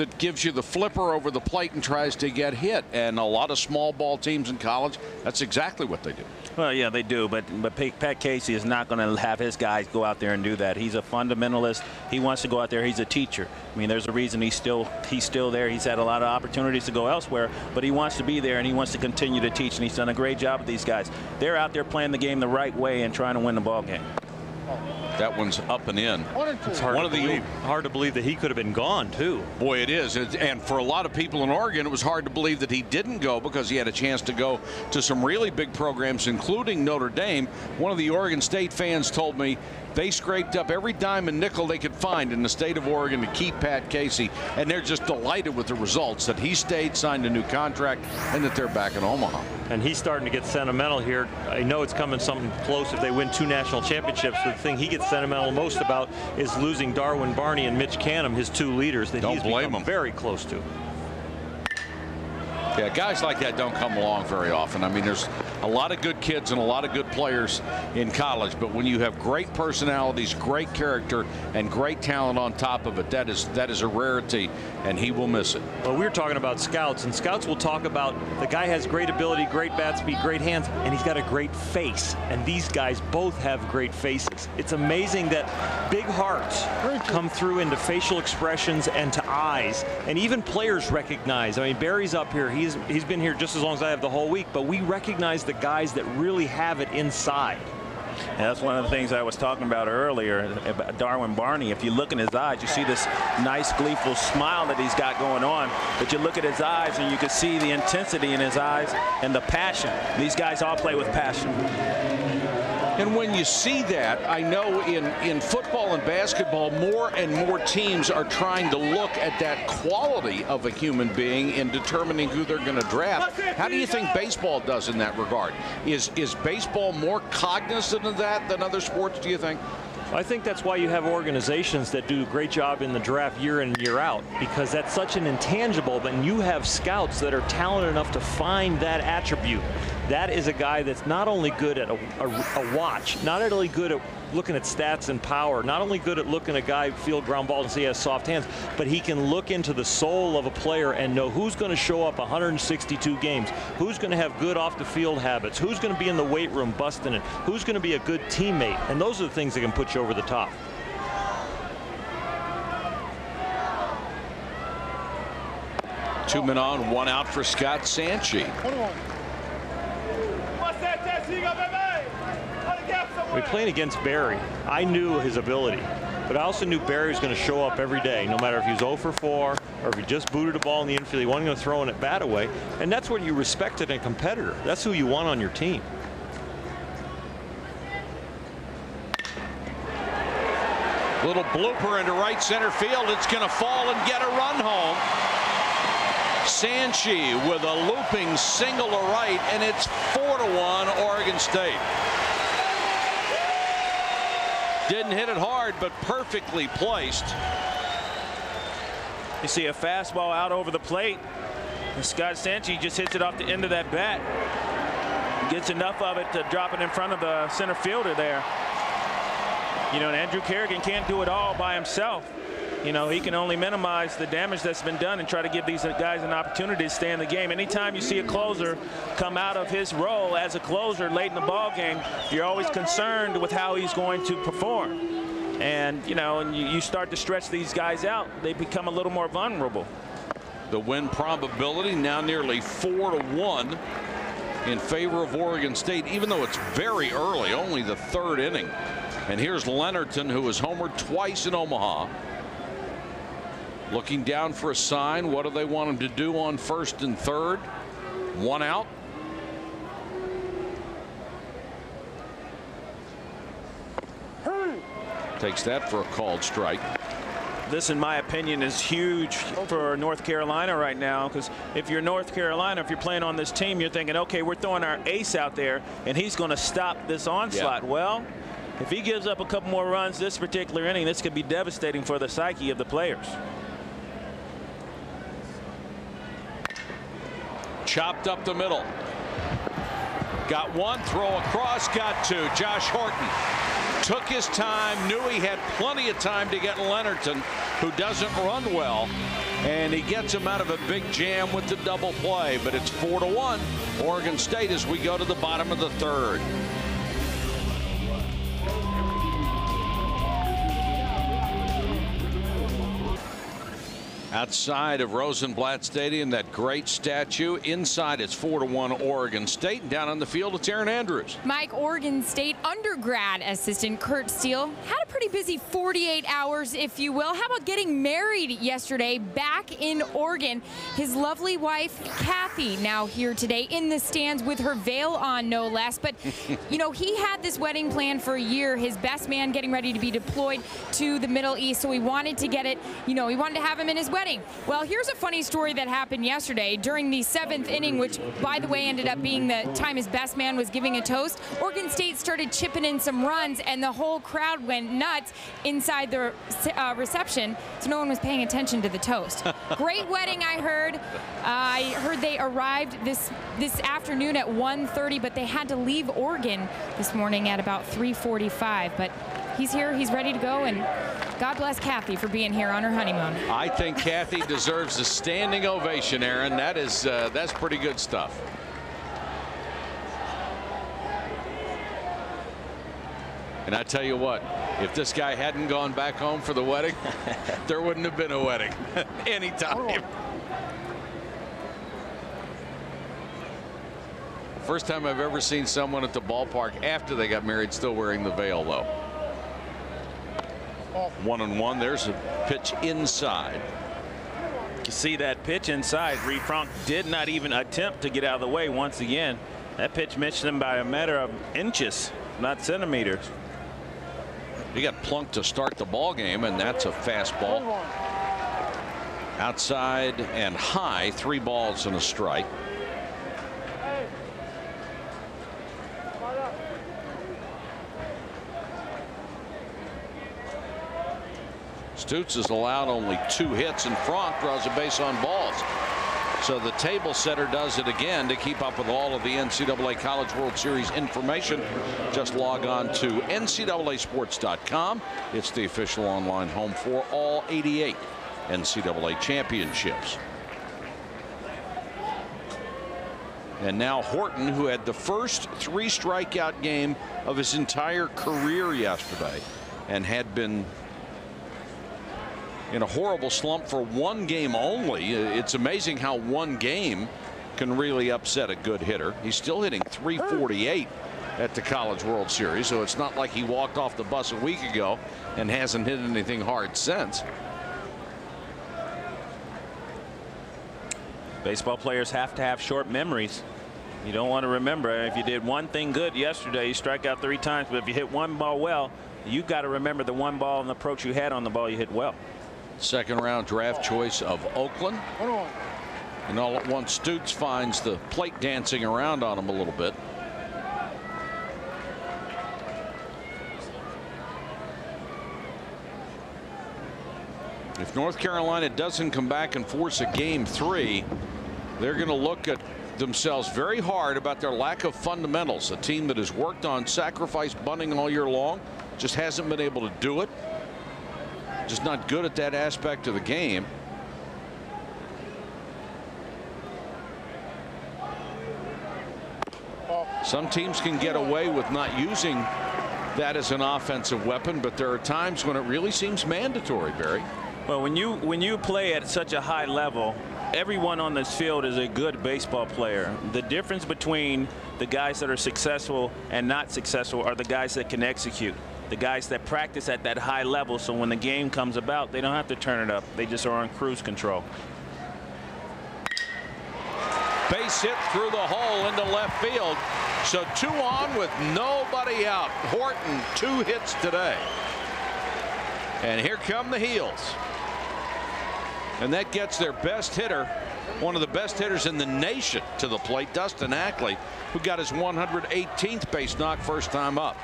that gives you the flipper over the plate and tries to get hit. And a lot of small ball teams in college, that's exactly what they do. Well, yeah, they do, but but Pat Casey is not going to have his guys go out there and do that. He's a fundamentalist. He wants to go out there. He's a teacher. I mean, there's a reason he's still he's still there. He's had a lot of opportunities to go elsewhere, but he wants to be there and he wants to continue to teach. And he's done a great job with these guys. They're out there playing the game the right way and trying to win the ball game. That one's up and in. It's hard, One to of the- believe, hard to believe that he could have been gone, too. Boy, it is. And for a lot of people in Oregon, it was hard to believe that he didn't go because he had a chance to go to some really big programs, including Notre Dame. One of the Oregon State fans told me they scraped up every dime and nickel they could find in the state of Oregon to keep Pat Casey, and they're just delighted with the results that he stayed, signed a new contract, and that they're back in Omaha. And he's starting to get sentimental here. I know it's coming something close if they win two national championships. But the thing he gets sentimental most about is losing Darwin Barney and Mitch Canham, his two leaders that Don't he's blame become him. very close to. Yeah, guys like that don't come along very often. I mean, there's a lot of good kids and a lot of good players in college, but when you have great personalities, great character, and great talent on top of it, that is that is a rarity, and he will miss it. Well, we were talking about scouts, and scouts will talk about the guy has great ability, great bat speed, great hands, and he's got a great face. And these guys both have great faces. It's amazing that big hearts come through into facial expressions and to eyes, and even players recognize. I mean, Barry's up here. He's he's been here just as long as I have the whole week, but we recognize the guys that really have it inside. And that's one of the things I was talking about earlier about Darwin Barney. If you look in his eyes, you see this nice, gleeful smile that he's got going on. But you look at his eyes and you can see the intensity in his eyes and the passion. These guys all play with passion. And when you see that, I know in, in football and basketball, more and more teams are trying to look at that quality of a human being in determining who they're going to draft. How do you think baseball does in that regard? Is is baseball more cognizant of that than other sports? Do you think? I think that's why you have organizations that do a great job in the draft year in and year out because that's such an intangible. But you have scouts that are talented enough to find that attribute. That is a guy that's not only good at a, a, a watch, not only good at looking at stats and power, not only good at looking at a guy field ground balls and see he has soft hands, but he can look into the soul of a player and know who's going to show up 162 games, who's going to have good off the field habits, who's going to be in the weight room busting it, who's going to be a good teammate. And those are the things that can put you over the top. Two men on, one out for Scott Santschi. We playing against Barry. I knew his ability, but I also knew Barry was going to show up every day, no matter if he was 0 for 4 or if he just booted a ball in the infield. He wasn't going to throw it bat away, and that's what you respected in a competitor. That's who you want on your team. Little blooper into right center field. It's going to fall and get a run home. Santschi with a looping single to right, and it's four to one Oregon State. Didn't hit it hard, but perfectly placed. You see a fastball out over the plate. And Scott Santschi just hits it off the end of that bat. Gets enough of it to drop it in front of the center fielder there. You know, and Andrew Carignan can't do it all by himself. You know, he can only minimize the damage that's been done and try to give these guys an opportunity to stay in the game. Anytime you see a closer come out of his role as a closer late in the ball game, you're always concerned with how he's going to perform. And, you know, and you, start to stretch these guys out, they become a little more vulnerable. The win probability now nearly four to one in favor of Oregon State, even though it's very early, only the third inning. And here's Lennerton, who has homered twice in Omaha. Looking down for a sign. What do they want him to do on first and third? One out. Takes that for a called strike. This, in my opinion, is huge for North Carolina right now because if you're North Carolina, if you're playing on this team, you're thinking, okay, we're throwing our ace out there and he's going to stop this onslaught. Yeah. Well, if he gives up a couple more runs this particular inning, this could be devastating for the psyche of the players. Chopped up the middle. Got one throw across, got two. Josh Horton took his time, knew he had plenty of time to get Lennerton, who doesn't run well, and he gets him out of a big jam with the double play. But it's four to one, Oregon State as we go to the bottom of the third. Outside of Rosenblatt Stadium, that great statue. Inside, it's 4 to 1 Oregon State. And down on the field, it's Erin Andrews. Mike, Oregon State undergrad assistant Kurt Steele had a pretty busy 48 hours, if you will. How about getting married yesterday back in Oregon? His lovely wife, Kathy, now here today in the stands with her veil on, no less. But, you know, he had this wedding planned for a year. His best man getting ready to be deployed to the Middle East. So he wanted to get it, you know, he wanted to have him in his wedding wedding. Well, here's a funny story that happened yesterday during the seventh inning, which, by the way, ended up being the time his best man was giving a toast. Oregon State started chipping in some runs, and the whole crowd went nuts inside the uh, reception, so no one was paying attention to the toast. Great wedding, I heard. Uh, I heard they arrived this this afternoon at 1:30, but they had to leave Oregon this morning at about 3:45. But he's here, he's ready to go, and God bless Kathy for being here on her honeymoon. I think Kathy deserves a standing ovation, Erin. That is uh, that's pretty good stuff. And I tell you what, if this guy hadn't gone back home for the wedding, there wouldn't have been a wedding anytime. First time I've ever seen someone at the ballpark after they got married still wearing the veil, though. One and one. There's a pitch inside. You see that pitch inside. Reid Fronk did not even attempt to get out of the way once again. That pitch missed him by a matter of inches, not centimeters. He got plunked to start the ball game, and that's a fastball. Outside and high, three balls and a strike. Stutes has allowed only two hits and Fronk draws a base on balls. So the table setter does it again to keep up with all of the NCAA College World Series information. Just log on to NCAAsports.com. It's the official online home for all 88 NCAA championships. And now Horton, who had the first three strikeout game of his entire career yesterday and had been in a horrible slump for one game only. It's amazing how one game can really upset a good hitter. He's still hitting 348 at the College World Series, so it's not like he walked off the bus a week ago and hasn't hit anything hard since. Baseball players have to have short memories. You don't want to remember if you did one thing good yesterday, you strike out three times, but if you hit one ball well, you got to remember the one ball and the approach you had on the ball you hit well. Second round draft choice of Oakland. And all at once, Stutes finds the plate dancing around on him a little bit. If North Carolina doesn't come back and force a game three, they're going to look at themselves very hard about their lack of fundamentals. A team that has worked on sacrifice bunting all year long just hasn't been able to do it just not good at that aspect of the game. Some teams can get away with not using that as an offensive weapon, but there are times when it really seems mandatory, Barry. Well, when you when you play at such a high level, everyone on this field is a good baseball player. The difference between the guys that are successful and not successful are the guys that can execute the guys that practice at that high level so when the game comes about they don't have to turn it up they just are on cruise control. Base hit through the hole into left field. So two on with nobody out. Horton two hits today. And here come the heels. And that gets their best hitter, one of the best hitters in the nation to the plate, Dustin Ackley, who got his 118th base knock first time up.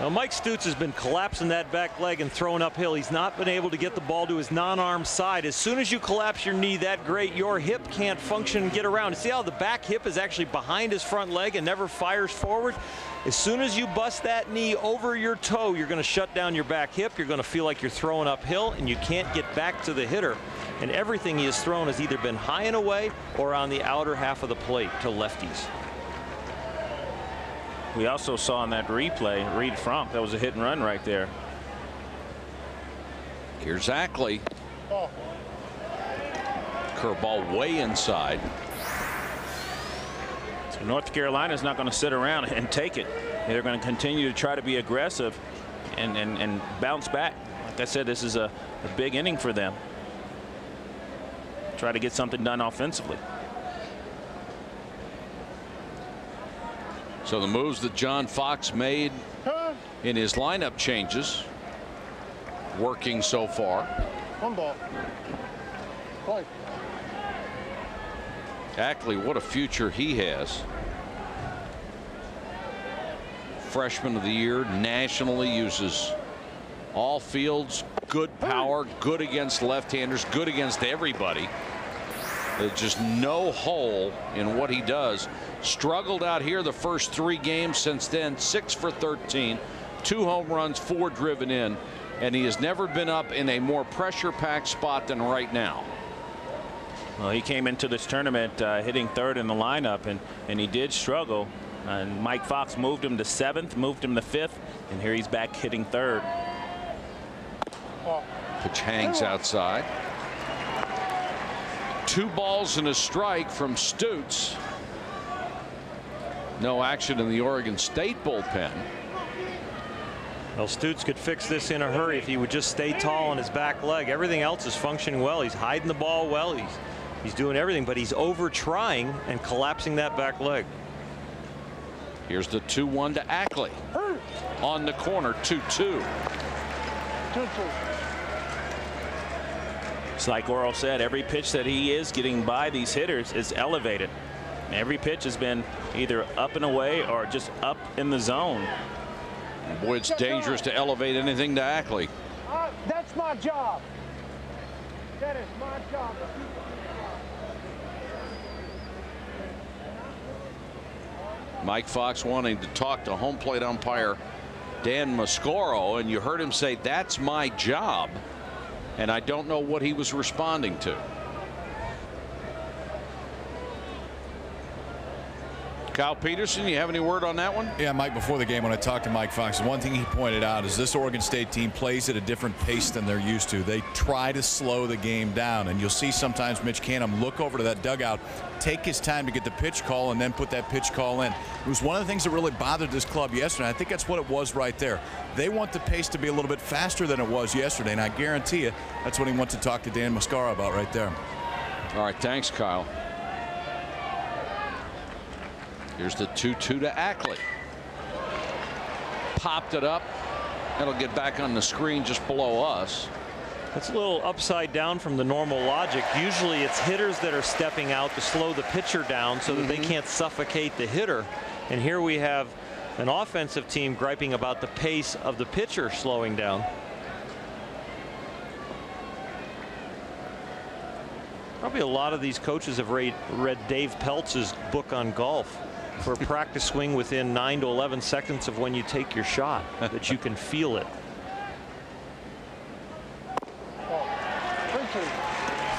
Now, Mike Stutes has been collapsing that back leg and throwing uphill. He's not been able to get the ball to his non-arm side. As soon as you collapse your knee that great, your hip can't function and get around. See how the back hip is actually behind his front leg and never fires forward? As soon as you bust that knee over your toe, you're going to shut down your back hip. You're going to feel like you're throwing uphill, and you can't get back to the hitter. And everything he has thrown has either been high and away or on the outer half of the plate to lefties. We also saw in that replay, Reid Fronk, that was a hit and run right there. Here's Ackley. Curveball way inside. So North Carolina's not going to sit around and take it. They're going to continue to try to be aggressive and, and, and bounce back. Like I said, this is a, a big inning for them. Try to get something done offensively. So the moves that John Fox made in his lineup changes working so far. One ball. Play. Ackley, what a future he has. Freshman of the year nationally uses all fields, good power, good against left-handers, good against everybody. There's just no hole in what he does. Struggled out here the first three games since then, six for 13, two home runs, four driven in, and he has never been up in a more pressure-packed spot than right now. Well, he came into this tournament uh, hitting third in the lineup, and, and he did struggle. And Mike Fox moved him to seventh, moved him to fifth, and here he's back hitting third. Pitch hangs outside. Two balls and a strike from Stutes. No action in the Oregon State bullpen. Well, Stutes could fix this in a hurry if he would just stay tall on his back leg. Everything else is functioning well. He's hiding the ball well. He's he's doing everything, but he's over trying and collapsing that back leg. Here's the 2-1 to Ackley. On the corner, 2-2. It's like Orel said, every pitch that he is getting by these hitters is elevated. Every pitch has been either up and away or just up in the zone. Boy, it's dangerous to elevate anything to Ackley. Uh, that's my job. That is my job. Mike Fox wanting to talk to home plate umpire Dan Mascoro, and you heard him say, That's my job. And I don't know what he was responding to. Kyle Peterson, you have any word on that one? Yeah, Mike, before the game when I talked to Mike Fox, one thing he pointed out is this Oregon State team plays at a different pace than they're used to. They try to slow the game down, and you'll see sometimes Mitch Canham look over to that dugout, take his time to get the pitch call, and then put that pitch call in. It was one of the things that really bothered this club yesterday. I think that's what it was right there. They want the pace to be a little bit faster than it was yesterday, and I guarantee you that's what he wants to talk to Dan Mascara about right there. All right, thanks, Kyle. Here's the 2-2 to Ackley. Popped it up. That'll get back on the screen just below us. That's a little upside down from the normal logic. Usually it's hitters that are stepping out to slow the pitcher down so that they mm-hmm. can't suffocate the hitter. And here we have an offensive team griping about the pace of the pitcher slowing down. Probably a lot of these coaches have read, read Dave Pelz's book on golf for a practice swing within 9 to 11 seconds of when you take your shot that you can feel it.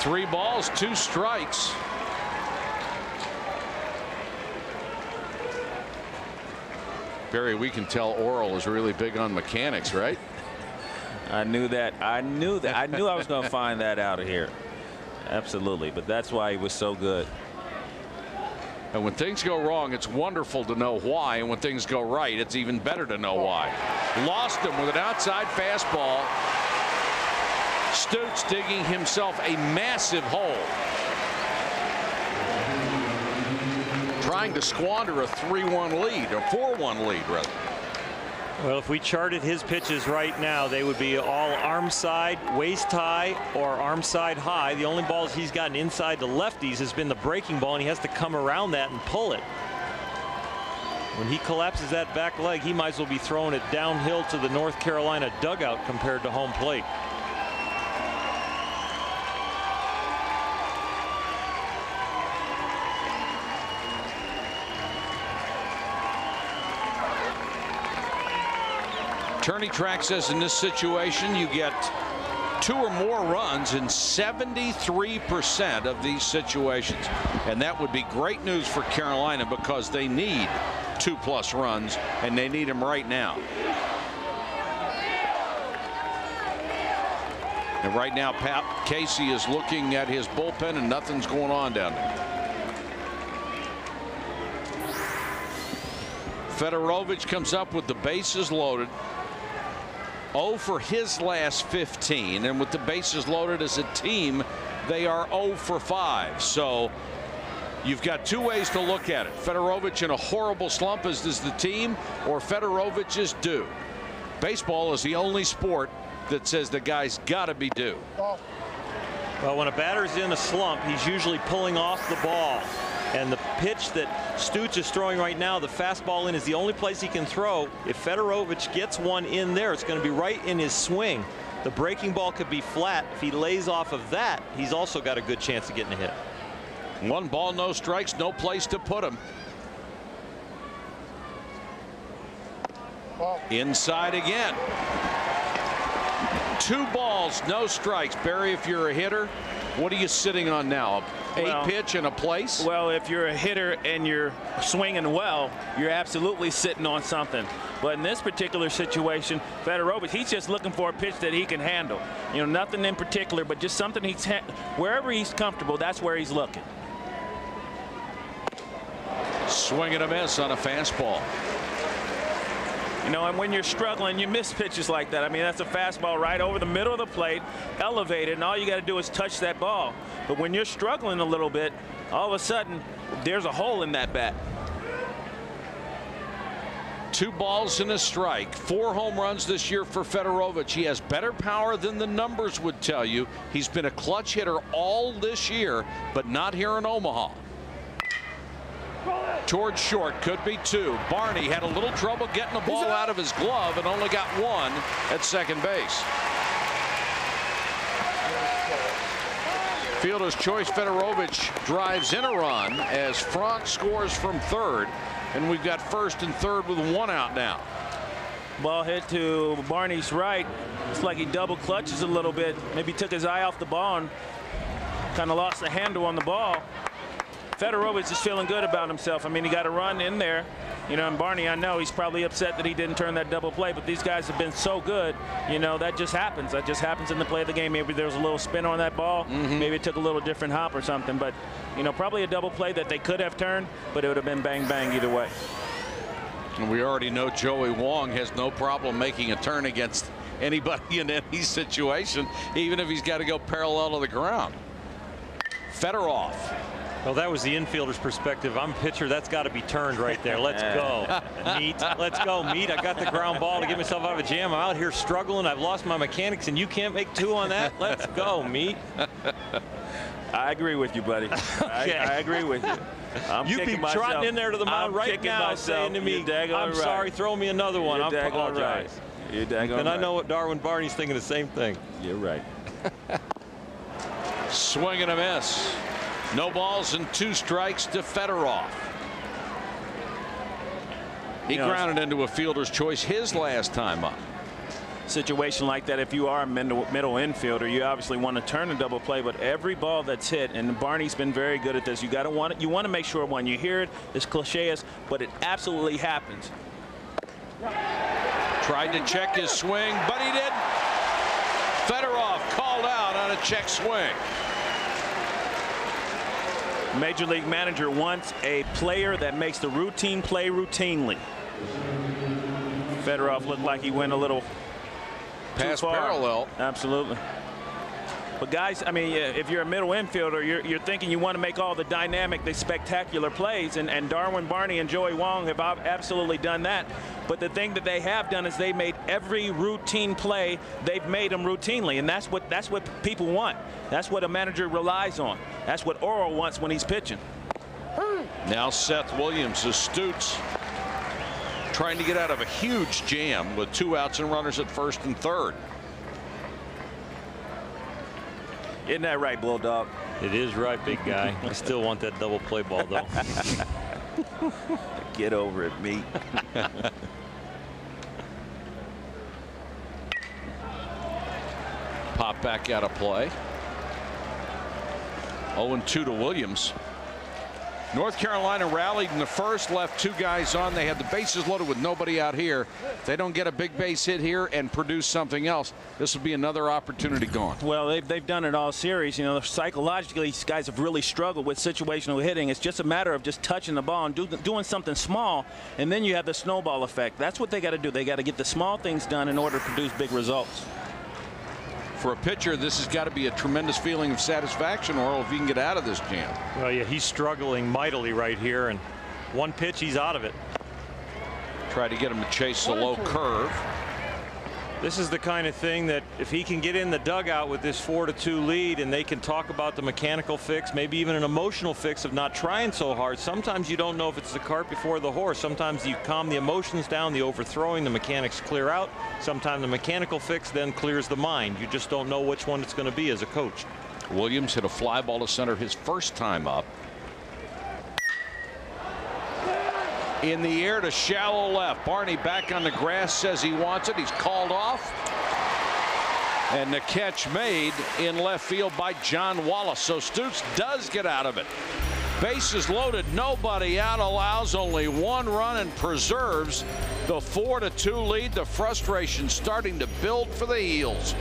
Three balls, two strikes. Barry, we can tell Orel is really big on mechanics, right? I knew that. I knew that. I knew I was going to find that out of here. Absolutely. But that's why he was so good. And when things go wrong, it's wonderful to know why. And when things go right, it's even better to know why. Lost him with an outside fastball. Stutes digging himself a massive hole. Trying to squander a 3-1 lead, a 4-1 lead, rather. Well, if we charted his pitches right now, they would be all arm side, waist high, or arm side high. The only balls he's gotten inside the lefties has been the breaking ball, and he has to come around that and pull it. When he collapses that back leg, he might as well be throwing it downhill to the North Carolina dugout compared to home plate. Tourney Track says in this situation you get two or more runs in 73% of these situations. And that would be great news for Carolina because they need two plus runs and they need them right now. And right now, Pat Casey is looking at his bullpen and nothing's going on down there. Federowicz comes up with the bases loaded. 0 for his last 15 and with the bases loaded as a team they are 0 for 5 so you've got two ways to look at it. Federowicz in a horrible slump as does the team or Federowicz is due. Baseball is the only sport that says the guy's got to be due. Well when a batter's in a slump he's usually pulling off the ball and the pitch that Stutes is throwing right now, the fastball in is the only place he can throw. If Federowicz gets one in there, it's going to be right in his swing. The breaking ball could be flat. If he lays off of that, he's also got a good chance of getting a hit. One ball, no strikes, no place to put him. Inside again. Two balls, no strikes. Barry, if you're a hitter, what are you sitting on now? A well, pitch in a place? Well, if you're a hitter and you're swinging well, you're absolutely sitting on something. But in this particular situation, Federowicz, he's just looking for a pitch that he can handle. You know, nothing in particular, but just something he's wherever he's comfortable, that's where he's looking. Swing and a miss on a fastball. You know, and when you're struggling, you miss pitches like that. I mean, that's a fastball right over the middle of the plate, elevated, and all you got to do is touch that ball. But when you're struggling a little bit, all of a sudden, there's a hole in that bat. Two balls and a strike. Four home runs this year for Federowicz. He has better power than the numbers would tell you. He's been a clutch hitter all this year, but not here in Omaha towards short could be two Barney had a little trouble getting the ball out of his glove and only got one at second base. Fielder's choice Federowicz drives in a run as Fronk scores from third and we've got first and third with one out now. Ball hit to Barney's right. It's like he double clutches a little bit. Maybe took his eye off the ball and kind of lost the handle on the ball. Federowicz is just feeling good about himself. I mean, he got a run in there. You know, and Barney, I know he's probably upset that he didn't turn that double play, but these guys have been so good. You know, that just happens. That just happens in the play of the game. Maybe there was a little spin on that ball. Mm -hmm. Maybe it took a little different hop or something. But, you know, probably a double play that they could have turned, but it would have been bang, bang either way. And we already know Joey Wong has no problem making a turn against anybody in any situation, even if he's got to go parallel to the ground. Fedorov well, that was the infielder's perspective. I'm pitcher. That's got to be turned right there. Let's go, Meat. Let's go, Meat. I got the ground ball to get myself out of a jam. I'm out here struggling. I've lost my mechanics, and you can't make two on that. Let's go, Meat. I agree with you, buddy. okay. I, I, agree with you. I'm you be myself. trotting in there to the mound right now myself. saying to me, I'm right. sorry, throw me another one. You're I apologize. Right. You're daggone and right. I know what Darwin Barney's thinking the same thing. You're right. Swing and a miss. No balls and two strikes to Federowicz. He you know, grounded into a fielder's choice his last time up. Situation like that, if you are a middle, middle infielder, you obviously want to turn a double play, but every ball that's hit, and Barney's been very good at this. You got to want it. You want to make sure when you hear it, as cliche as, but it absolutely happens. Tried to check his swing, but he didn't. Federowicz called out on a check swing. Major League Manager wants a player that makes the routine play routinely. Federowicz looked like he went a little past parallel. Absolutely. But guys, I mean, if you're a middle infielder, you're, you're thinking you want to make all the dynamic, the spectacular plays, and, and Darwin Barney and Joey Wong have absolutely done that. But the thing that they have done is they made every routine play, they've made them routinely, and that's what that's what people want. That's what a manager relies on. That's what Orel wants when he's pitching. Now Seth Williams, Stutes trying to get out of a huge jam with two outs and runners at first and third. Isn't that right, Bulldog? It is right, big guy. I still want that double play ball, though. Get over it, me. Pop back out of play. 0-2 to Williams. North Carolina rallied in the first, left two guys on. They had the bases loaded with nobody out here. If they don't get a big base hit here and produce something else, this will be another opportunity gone. Well, they've, they've done it all series. You know, psychologically, these guys have really struggled with situational hitting. It's just a matter of just touching the ball and do, doing something small, and then you have the snowball effect. That's what they got to do. They got to get the small things done in order to produce big results. For a pitcher, this has got to be a tremendous feeling of satisfaction, Orel, if you can get out of this jam. Well, yeah, he's struggling mightily right here, and one pitch, he's out of it. Try to get him to chase the low curve. This is the kind of thing that if he can get in the dugout with this four to two lead and they can talk about the mechanical fix, maybe even an emotional fix of not trying so hard. Sometimes you don't know if it's the cart before the horse. Sometimes you calm the emotions down, the overthrowing, the mechanics clear out. Sometimes the mechanical fix then clears the mind. You just don't know which one it's going to be as a coach. Williams hit a fly ball to center his first time up. In the air to shallow left. Barney back on the grass says he wants it. He's called off. And the catch made in left field by John Wallace. So Stutes does get out of it. Bases loaded, nobody out, allows only one run and preserves the four to two lead. The frustration starting to build for the Heels.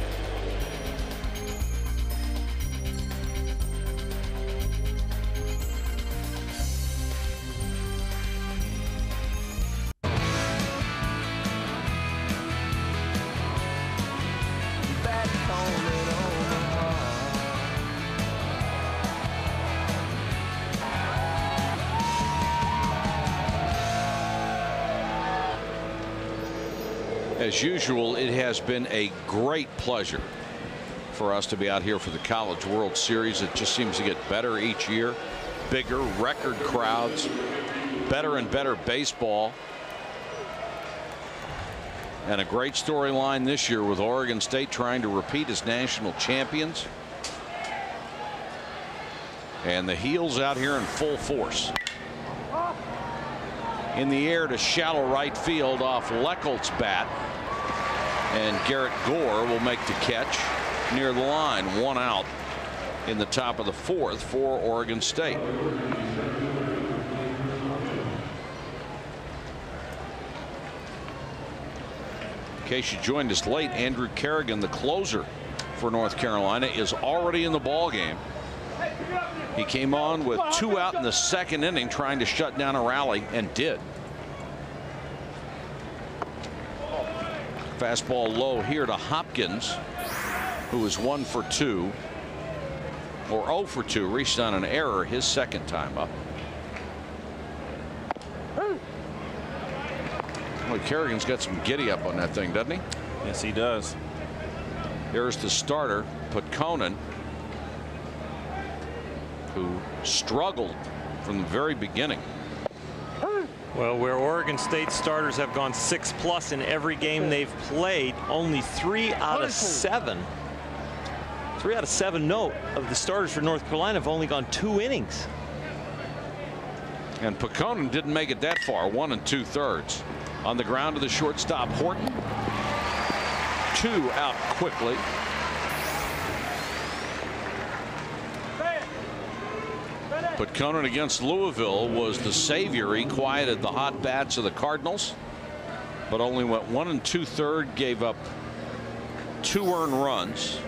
As usual, it has been a great pleasure for us to be out here for the College World Series. It just seems to get better each year. Bigger record crowds, better and better baseball. And a great storyline this year with Oregon State trying to repeat as national champions. And the Heels out here in full force. In the air to shallow right field off Lechelt's bat. And Garrett Gore will make the catch near the line. One out in the top of the fourth for Oregon State. In case you joined us late, Andrew Carignan, the closer for North Carolina, is already in the ball game. He came on with two out in the second inning trying to shut down a rally and did. Fastball low here to Hopkins, who is one for two, or 0 for 2, reached on an error his second time up. Well, Carignan's got some giddy up on that thing, doesn't he? Yes, he does. Here's the starter, Putkonen, who struggled from the very beginning. Well, where Oregon State starters have gone six plus in every game they've played, only three out of seven. Three out of seven, note, of the starters for North Carolina have only gone two innings. And Putkonen didn't make it that far, one and two thirds. On the ground to the shortstop, Horton. Two out quickly. Putkonen against Louisville was the savior. He quieted the hot bats of the Cardinals, but only went one and two third, gave up two earned runs.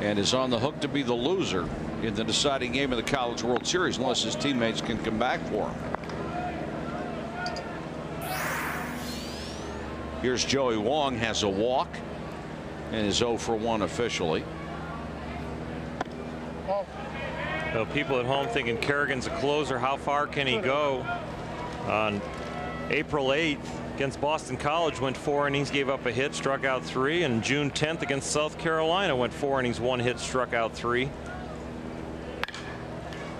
And is on the hook to be the loser in the deciding game of the College World Series unless his teammates can come back for him. Here's Joey Wong has a walk and is 0 for 1 officially. So people at home thinking Carignan's a closer. How far can he go? On April 8th against Boston College went four innings, gave up a hit, struck out three. And June 10th against South Carolina went four innings, one hit, struck out three.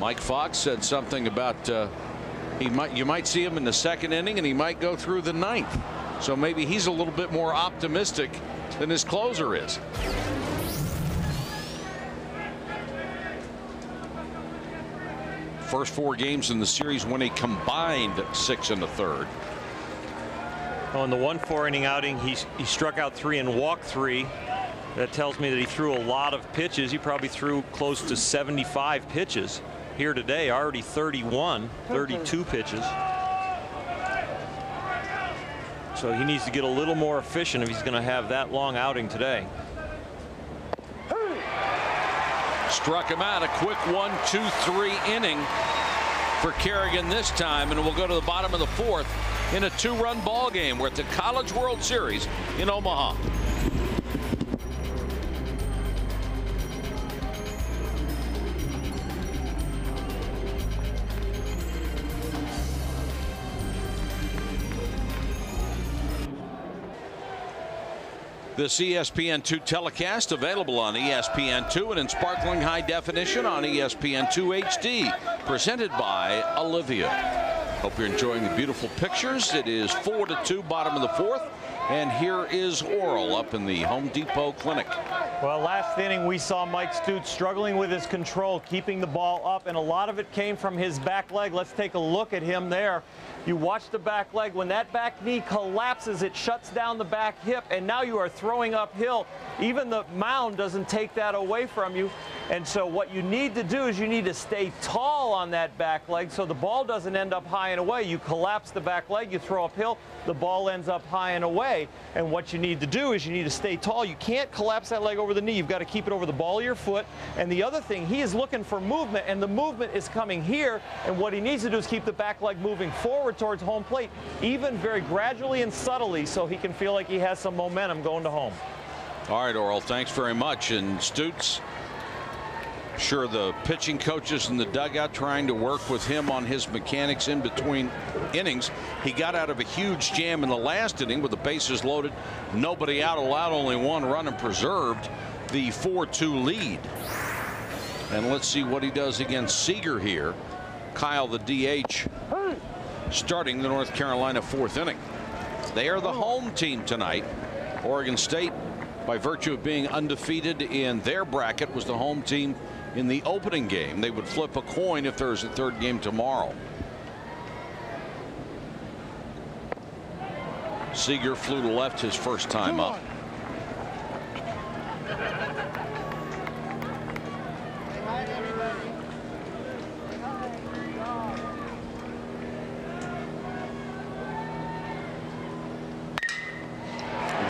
Mike Fox said something about uh, he might you might see him in the second inning and he might go through the ninth. So maybe he's a little bit more optimistic than his closer is. First four games in the series when a combined six in the third. In the one four inning outing, he, he struck out three and walked three. That tells me that he threw a lot of pitches. He probably threw close to 75 pitches here today, already 31, 32 pitches. So he needs to get a little more efficient if he's going to have that long outing today. Struck him out a quick one, two, three inning for Carignan this time, and we'll go to the bottom of the fourth in a two-run ball game. We're at the College World Series in Omaha. This ESPN2 telecast available on ESPN2 and in sparkling high definition on ESPN2 HD. Presented by Olivia. Hope you're enjoying the beautiful pictures. It is 4 to 2, bottom of the fourth. And here is Orel up in the Home Depot Clinic. Well, last inning we saw Mike Stutes struggling with his control, keeping the ball up, and a lot of it came from his back leg. Let's take a look at him there. You watch the back leg. When that back knee collapses, it shuts down the back hip, and now you are throwing uphill. Even the mound doesn't take that away from you. And so what you need to do is you need to stay tall on that back leg so the ball doesn't end up high and away. You collapse the back leg, you throw uphill, the ball ends up high and away. And what you need to do is you need to stay tall. You can't collapse that leg over the knee. You've got to keep it over the ball of your foot. And the other thing, he is looking for movement, and the movement is coming here. And what he needs to do is keep the back leg moving forward towards home plate, even very gradually and subtly, so he can feel like he has some momentum going to home. All right, Orel, thanks very much. And Stutes, sure the pitching coaches in the dugout trying to work with him on his mechanics in between innings. He got out of a huge jam in the last inning with the bases loaded, nobody out, allowed only one run and preserved the 4-2 lead. And let's see what he does against Seager here. Kyle, the DH, starting the North Carolina fourth inning. They are the home team tonight. Oregon State by virtue of being undefeated in their bracket was the home team in the opening game. They would flip a coin if there's a third game tomorrow. Seager flew to left his first time up.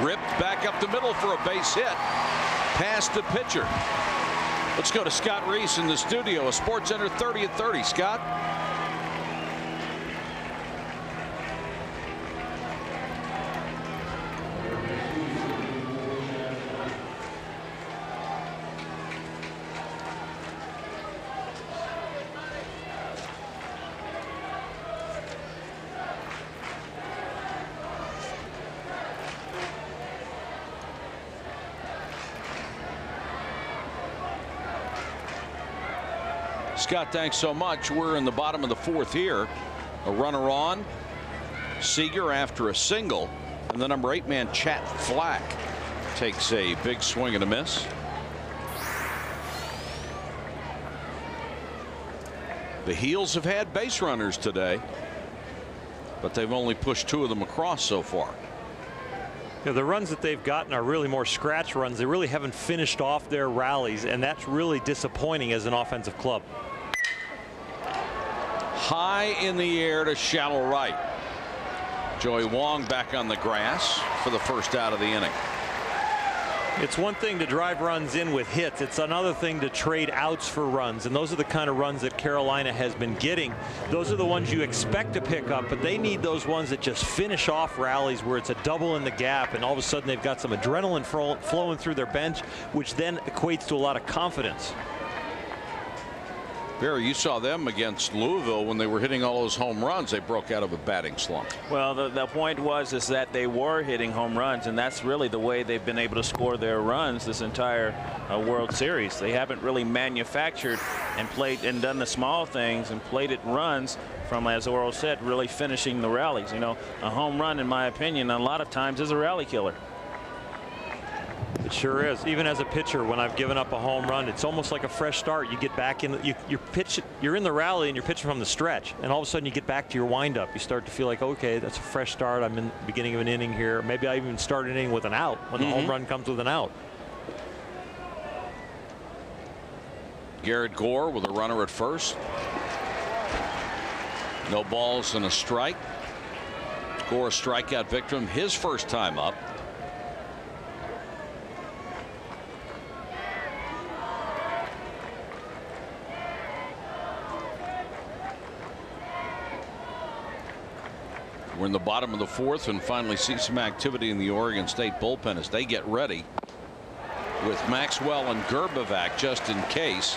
Ripped back up the middle for a base hit. Past the pitcher. Let's go to Scott Reiss in the studio, a Sports Center 30 at 30. Scott. Scott, thanks so much. We're in the bottom of the fourth here. A runner on. Seager after a single. And the number eight man, Chad Flack, takes a big swing and a miss. The Heels have had base runners today, but they've only pushed two of them across so far. Yeah, the runs that they've gotten are really more scratch runs. They really haven't finished off their rallies, and that's really disappointing as an offensive club. High in the air to shallow right. Joey Wong back on the grass for the first out of the inning. It's one thing to drive runs in with hits. It's another thing to trade outs for runs. And those are the kind of runs that Carolina has been getting. Those are the ones you expect to pick up, but they need those ones that just finish off rallies where it's a double in the gap and all of a sudden they've got some adrenaline flowing through their bench, which then equates to a lot of confidence. Barry, you saw them against Louisville when they were hitting all those home runs. They broke out of a batting slump. Well, the, the point was is that they were hitting home runs, and that's really the way they've been able to score their runs this entire uh, World Series. They haven't really manufactured and played and done the small things and played it runs from, as Orel said, really finishing the rallies. You know, a home run, in my opinion, a lot of times is a rally killer. It sure is. Even as a pitcher, when I've given up a home run, it's almost like a fresh start. You get back in, you, you're pitch, you're in the rally and you're pitching from the stretch, and all of a sudden you get back to your windup. You start to feel like, okay, that's a fresh start. I'm in the beginning of an inning here. Maybe I even start an inning with an out when Mhm. the home run comes with an out. Garrett Gore with a runner at first. No balls and a strike. Gore strikeout victim his first time up. We're in the bottom of the fourth and finally see some activity in the Oregon State bullpen as they get ready with Maxwell and Grbavac just in case.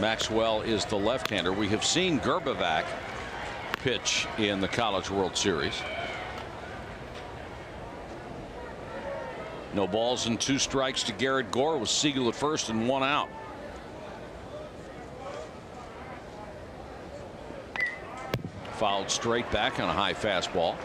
Maxwell is the left-hander. We have seen Grbavac pitch in the College World Series. No balls and two strikes to Garrett Gore with Seager at first and one out. Fouled straight back on a high fastball.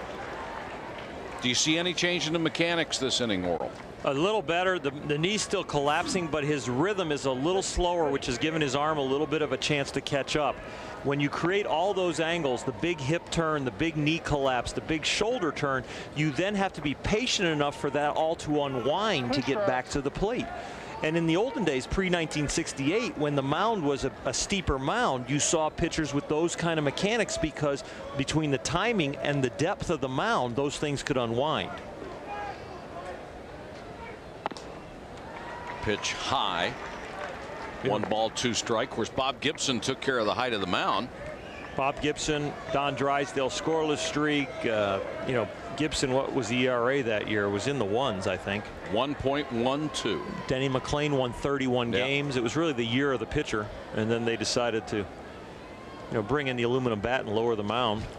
Do you see any change in the mechanics this inning, Orel? A little better. The, the knee's still collapsing, but his rhythm is a little slower, which has given his arm a little bit of a chance to catch up. When you create all those angles, the big hip turn, the big knee collapse, the big shoulder turn, you then have to be patient enough for that all to unwind to get back to the plate. And in the olden days, pre-1968, when the mound was a, a steeper mound, you saw pitchers with those kind of mechanics because between the timing and the depth of the mound, those things could unwind. Pitch high. One ball, two strike. Of course, Bob Gibson took care of the height of the mound. Bob Gibson, Don Drysdale scoreless streak. Uh, you know, Gibson, what was the ERA that year? It was in the ones, I think. 1.12. Denny McLain won 31 Yep. games. It was really the year of the pitcher, and then they decided to, you know, bring in the aluminum bat and lower the mound.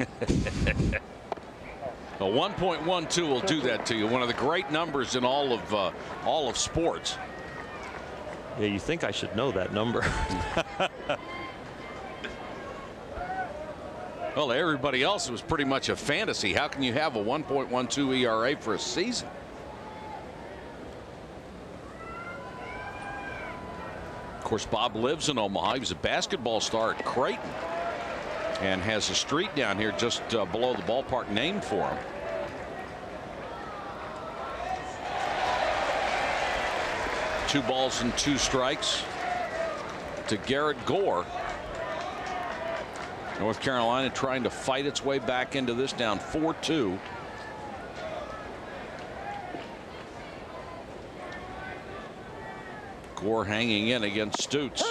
A 1.12 will do that to you. One of the great numbers in all of uh, all of sports. Yeah, you think I should know that number. Well, everybody else, was pretty much a fantasy. How can you have a 1.12 ERA for a season? Of course, Bob lives in Omaha. He was a basketball star at Creighton and has a street down here just uh, below the ballpark named for him. Two balls and two strikes to Garrett Gore. North Carolina trying to fight its way back into this down 4-2. Gore hanging in against Stutes.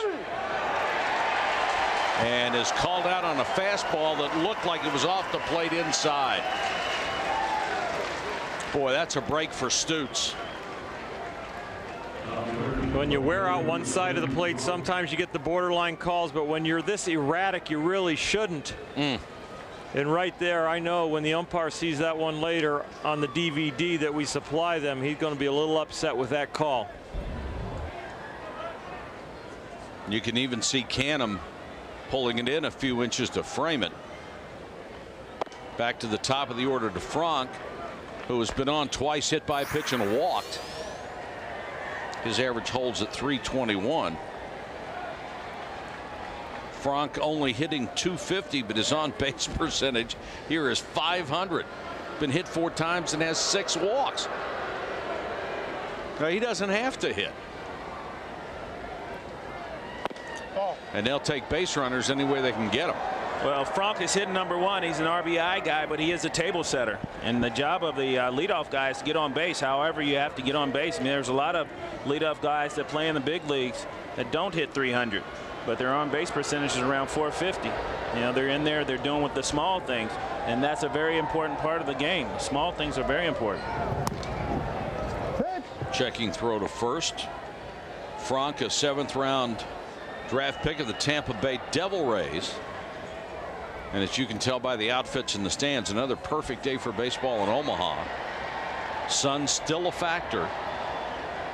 And is called out on a fastball that looked like it was off the plate inside. Boy, that's a break for Stutes. When you wear out one side of the plate, sometimes you get the borderline calls, but when you're this erratic, you really shouldn't. Mm. And right there, I know when the umpire sees that one later on the DVD that we supply them, he's going to be a little upset with that call. You can even see Canham pulling it in a few inches to frame it. Back to the top of the order to Fronk, who has been on twice, hit by a pitch and walked. His average holds at 321. Fronk only hitting 250, but his on base percentage here is 500. Been hit four times and has six walks. Now, he doesn't have to hit. And they'll take base runners any way they can get them. Well, Fronk is hitting number one. He's an RBI guy, but he is a table setter. And the job of the uh, leadoff guy is to get on base. However, you have to get on base. I mean, there's a lot of leadoff guys that play in the big leagues that don't hit 300, but their on base percentage is around 450. You know, they're in there, they're doing with the small things, and that's a very important part of the game. Small things are very important. Checking throw to first Fronk, a seventh round draft pick of the Tampa Bay Devil Rays. And as you can tell by the outfits in the stands, another perfect day for baseball in Omaha. Sun still a factor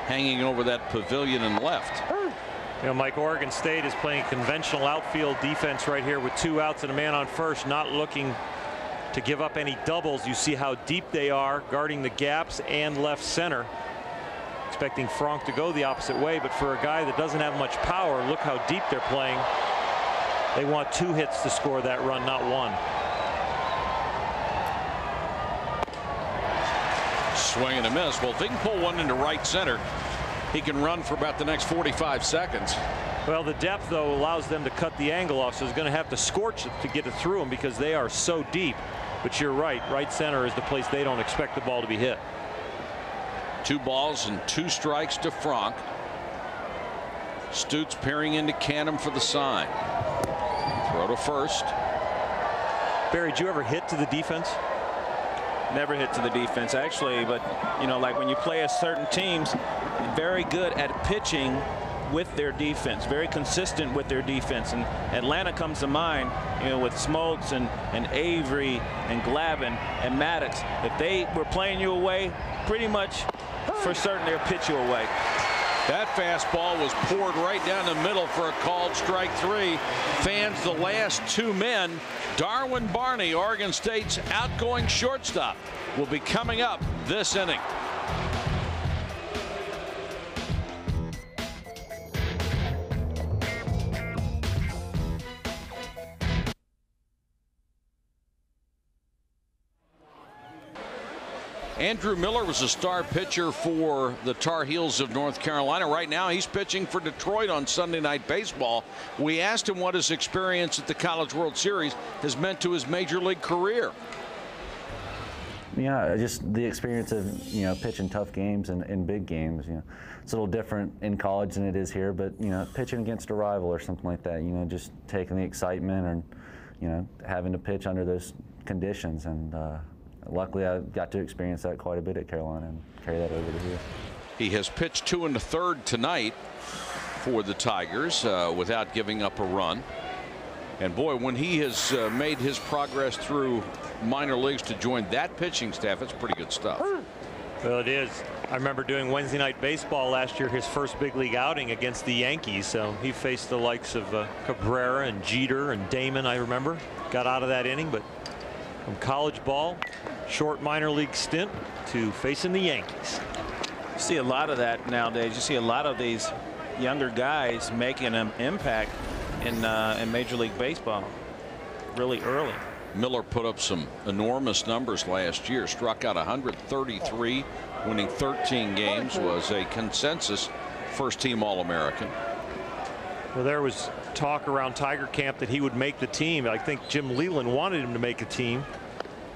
hanging over that pavilion and left. You know, Mike, Oregon State is playing conventional outfield defense right here with two outs and a man on first, not looking to give up any doubles. You see how deep they are guarding the gaps and left center. Expecting Fronk to go the opposite way, but for a guy that doesn't have much power, look how deep they're playing. They want two hits to score that run, not one. Swing and a miss. Well, if they can pull one into right center, he can run for about the next 45 seconds. Well, the depth, though, allows them to cut the angle off, so he's going to have to scorch it to get it through them because they are so deep. But you're right, right center is the place they don't expect the ball to be hit. Two balls and two strikes to Fronk. Stutes peering into Canham for the sign. To first. Barry, did you ever hit to the defense? Never hit to the defense, actually. But, you know, like when you play as certain teams, very good at pitching with their defense, very consistent with their defense. And Atlanta comes to mind, you know, with Smoltz and, and Avery and Glavine and Maddux. If they were playing you away, pretty much for certain they'll pitch you away. That fastball was poured right down the middle for a called strike three. Fans the last two men. Darwin Barney, Oregon State's outgoing shortstop, will be coming up this inning. Andrew Miller was a star pitcher for the Tar Heels of North Carolina. Right now, he's pitching for Detroit on Sunday Night Baseball. We asked him what his experience at the College World Series has meant to his major league career. Yeah, just the experience of you know pitching tough games and, and big games. You know, it's a little different in college than it is here, but you know, pitching against a rival or something like that. You know, just taking the excitement and you know having to pitch under those conditions and. Uh, luckily I got to experience that quite a bit at Carolina and carry that over to here. He has pitched two and a third tonight for the Tigers uh, without giving up a run. And boy, when he has uh, made his progress through minor leagues to join that pitching staff, it's pretty good stuff. Well, it is. I remember doing Wednesday night baseball last year, his first big league outing against the Yankees. So he faced the likes of uh, Cabrera and Jeter and Damon, I remember. Got out of that inning, but from college ball, short minor league stint to facing the Yankees. You see a lot of that nowadays. You see a lot of these younger guys making an impact in uh, in Major League Baseball really early. Miller put up some enormous numbers last year. Struck out 133, winning 13 games. Was a consensus first team All American. Well, there was talk around Tiger Camp that he would make the team. I think Jim Leyland wanted him to make a team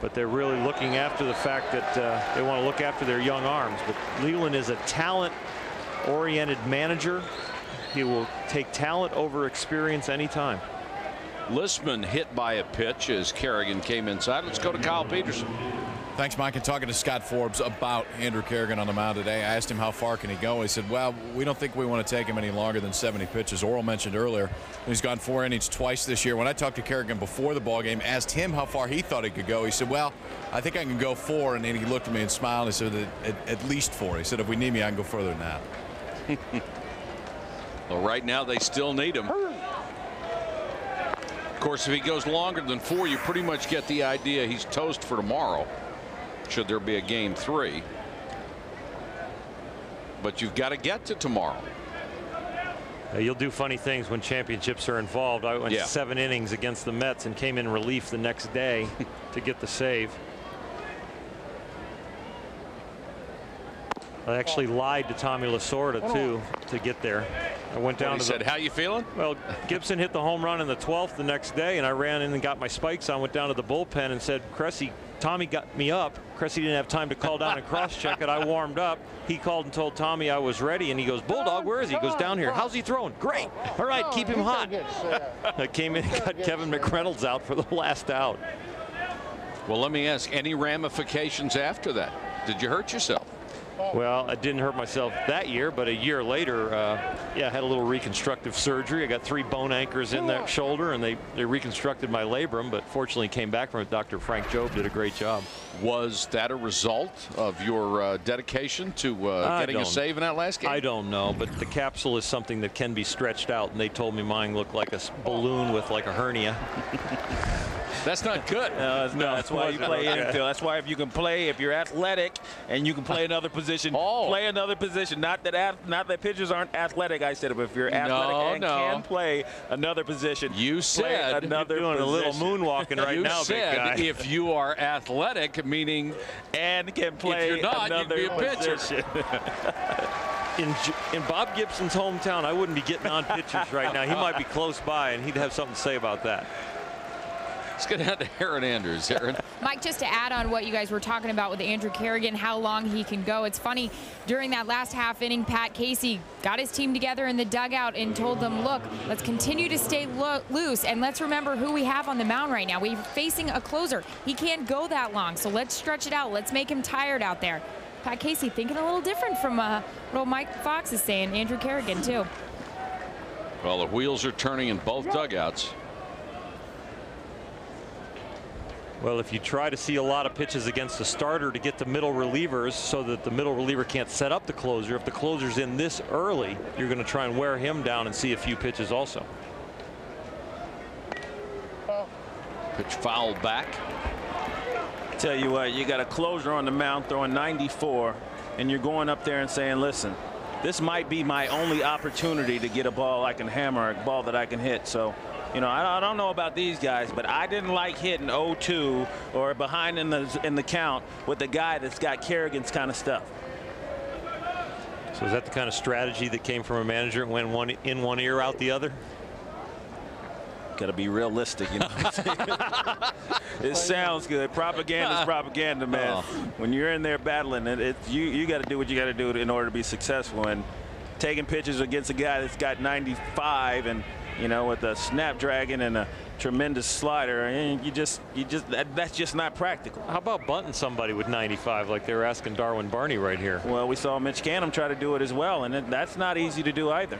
but they're really looking after the fact that uh, they want to look after their young arms. But Leyland is a talent oriented manager. He will take talent over experience anytime. Lissman hit by a pitch as Carignan came inside. Let's go to Kyle Peterson. Thanks, Mike. And talking to Scott Forbes about Andrew Carignan on the mound today, I asked him how far can he go. He said, well, we don't think we want to take him any longer than 70 pitches. Orel mentioned earlier he's gone four innings twice this year. When I talked to Carignan before the ball game, asked him how far he thought he could go. He said, well, I think I can go four. And then he looked at me and smiled. And he said, at, at least four. He said, if we need me, I can go further than that. well, right now they still need him. Of course, if he goes longer than four, you pretty much get the idea he's toast for tomorrow should there be a game three. But you've got to get to tomorrow. You'll do funny things when championships are involved. I went Yeah. seven innings against the Mets and came in relief the next day to get the save. I actually lied to Tommy Lasorda too to get there. I went down What, he to the said, "How you feeling?" Well, Gibson hit the home run in the 12th the next day, and I ran in and got my spikes on. Went down to the bullpen and said, "Cresse, Tommy got me up. Cresse didn't have time to call down and cross-check it. I warmed up. He called and told Tommy I was ready, and he goes, Bulldog, where is he? He goes down here. How's he throwing? Great. All right, keep him hot. I came in and got Kevin McReynolds out for the last out. Well, let me ask any ramifications after that? Did you hurt yourself? Well, I didn't hurt myself that year, but a year later, uh, yeah, I had a little reconstructive surgery. I got three bone anchors in that shoulder, and they, they reconstructed my labrum, but fortunately came back from it. Dr. Frank Jobe did a great job. Was that a result of your uh, dedication to uh, getting a save in that last game? I don't know, but the capsule is something that can be stretched out, and they told me mine looked like a balloon with like a hernia. That's not good. No, it's not. That's why you wasn't play okay. infield. That's why if you can play, if you're athletic and you can play another position, Oh. play another position. Not that ath- not that pitchers aren't athletic. I said, but if you're athletic No, and no. can play another position, You play said another doing a little moonwalking right you now, big said guy. if you are athletic, meaning and can play you're not, you'd another be a pitcher. position. In, in Bob Gibson's hometown, I wouldn't be getting on pitchers right now. He might be close by, and he'd have something to say about that. Let's get down to Erin Andrews. Erin. Mike, just to add on what you guys were talking about with Andrew Carignan, how long he can go. It's funny, during that last half inning, Pat Casey got his team together in the dugout and told them, look, let's continue to stay lo- loose and let's remember who we have on the mound right now. We're facing a closer. He can't go that long, so let's stretch it out. Let's make him tired out there. Pat Casey thinking a little different from uh, what Mike Fox is saying. Andrew Carignan, too. Well, the wheels are turning in both dugouts. Well, if you try to see a lot of pitches against the starter to get the middle relievers so that the middle reliever can't set up the closer, if the closer's in this early, you're going to try and wear him down and see a few pitches also. Pitch fouled back. Tell you what, you got a closer on the mound throwing 94, and you're going up there and saying, listen, this might be my only opportunity to get a ball I can hammer, a ball that I can hit. So, you know, I, I don't know about these guys, but I didn't like hitting 0-2 or behind in the in the count with a guy that's got Carignan's kind of stuff. So is that the kind of strategy that came from a manager and went one in one ear out the other? Got to be realistic, you know. it sounds good. Propaganda is propaganda, man. Oh. When you're in there battling, it, it you you got to do what you got to do in order to be successful. And taking pitches against a guy that's got 95 and you know with a snapdragon and a tremendous slider, and you just you just that, that's just not practical. How about bunting somebody with 95 like they were asking Darwin Barney right here? Well, we saw Mitch Canham try to do it as well, and it, that's not easy to do either.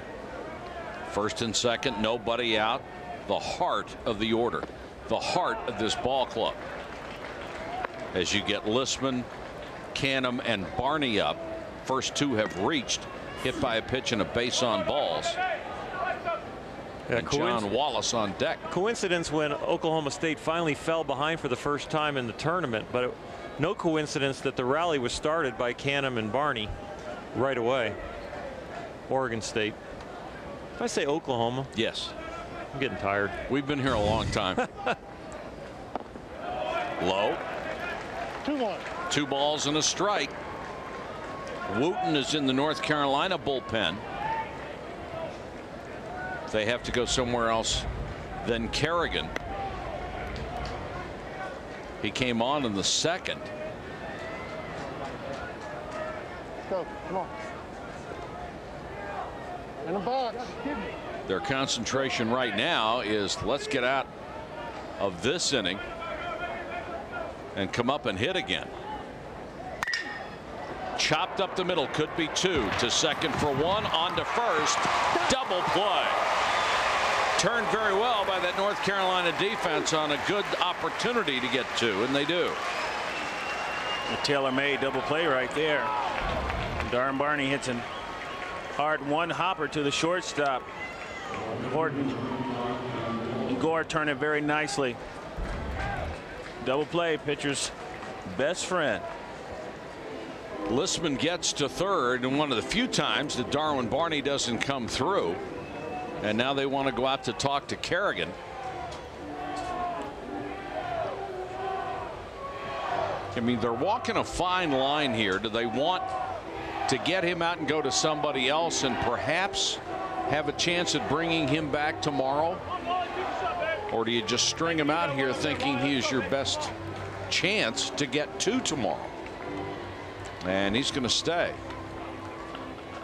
First and second, nobody out. The heart of the order, the heart of this ball club. As you get Lissman, Canham, and Barney up, first two have reached, hit by a pitch and a base on balls. And John Wallace on deck. Coincidence when Oklahoma State finally fell behind for the first time in the tournament, but it, no coincidence that the rally was started by Canham and Barney right away. Oregon State. If I say Oklahoma, Yes. I'm getting tired. We've been here a long time. Low. Two one. Two balls and a strike. Wooten is in the North Carolina bullpen. They have to go somewhere else than Carignan. He came on in the second. Go. Come on. In the box. Their concentration right now is let's get out of this inning and come up and hit again. Chopped up the middle could be two to second for one on to first double play. Turned very well by that North Carolina defense on a good opportunity to get two and they do. A tailor-made double play right there. Darwin Barney hits a hard one hopper to the shortstop. Horton and Gore turn it very nicely. Double play, pitcher's best friend. Lissman gets to third and one of the few times that Darwin Barney doesn't come through. And now they want to go out to talk to Carignan. I mean, they're walking a fine line here. Do they want to get him out and go to somebody else and perhaps have a chance at bringing him back tomorrow? Or do you just string him out here thinking he is your best chance to get two tomorrow? And he's going to stay.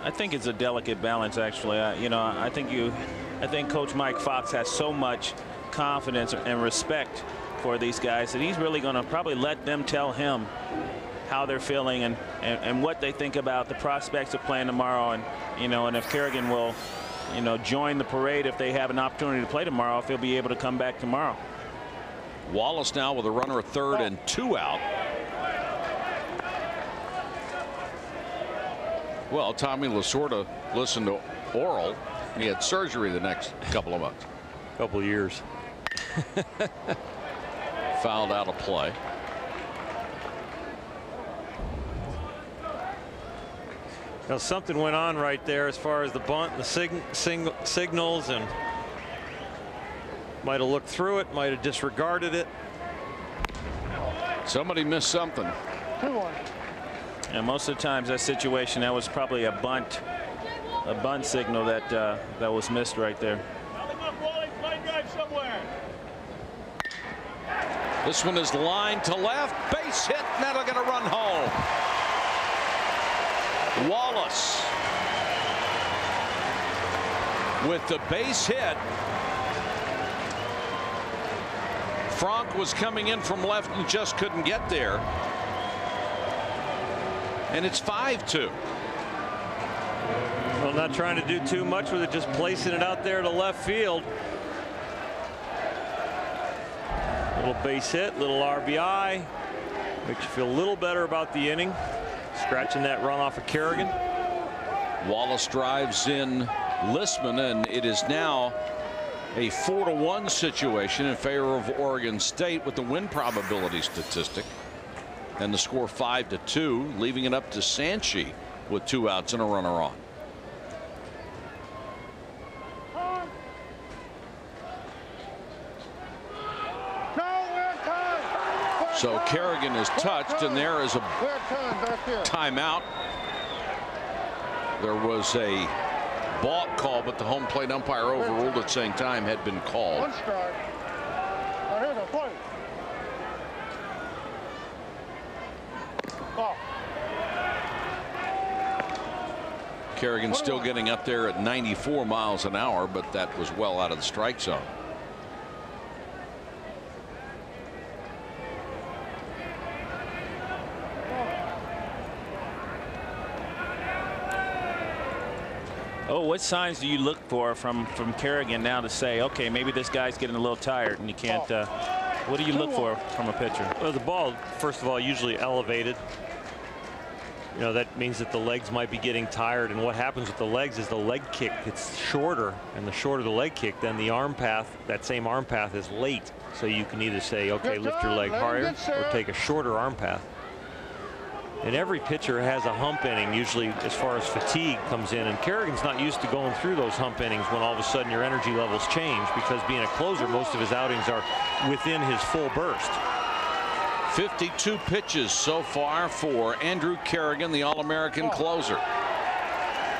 I think it's a delicate balance, actually. I, you know, I think you, I think Coach Mike Fox has so much confidence and respect for these guys that he's really going to probably let them tell him how they're feeling and, and, and what they think about the prospects of playing tomorrow. And, you know, and if Carignan will, you know, join the parade if they have an opportunity to play tomorrow, if he'll be able to come back tomorrow. Wallace now with a runner at third oh. and two out. Well, Tommy Lasorda listened to Orel. He had surgery the next couple of months. Couple of years. Fouled out of play. Now something went on right there as far as the bunt and the sig sing signals and might have looked through it, might have disregarded it. Somebody missed something. And most of the times that situation that was probably a bunt a bunt signal that uh, that was missed right there. This one is lined to left base hit that'll get a run home. Wallace with the base hit. Fronk was coming in from left and just couldn't get there. And it's 5-2. Well, not trying to do too much with it, just placing it out there to left field. Little base hit, little RBI. Makes you feel a little better about the inning. Scratching that run off of Carignan. Wallace drives in Lissman, and it is now a four to one situation in favor of Oregon State with the win probability statistic and the score five to two leaving it up to Santschi with two outs and a runner on. So Carignan is touched and there is a timeout. There was a balk call but the home plate umpire overruled it saying time had been called. One strike. Now here's a play. Ball. Carignan still getting up there at 94 miles an hour but that was well out of the strike zone. Oh, what signs do you look for from from Carignan now to say, okay, maybe this guy's getting a little tired and you can't. Uh, what do you look for from a pitcher? Well, the ball, first of all, usually elevated. You know, that means that the legs might be getting tired. And what happens with the legs is the leg kick gets shorter. And the shorter the leg kick, then the arm path, that same arm path is late. So you can either say, okay, lift your leg higher or take a shorter arm path. And every pitcher has a hump inning, usually as far as fatigue comes in. And Carignan's not used to going through those hump innings when all of a sudden your energy levels change because being a closer, most of his outings are within his full burst. 52 pitches so far for Andrew Carignan, the All-American oh. closer.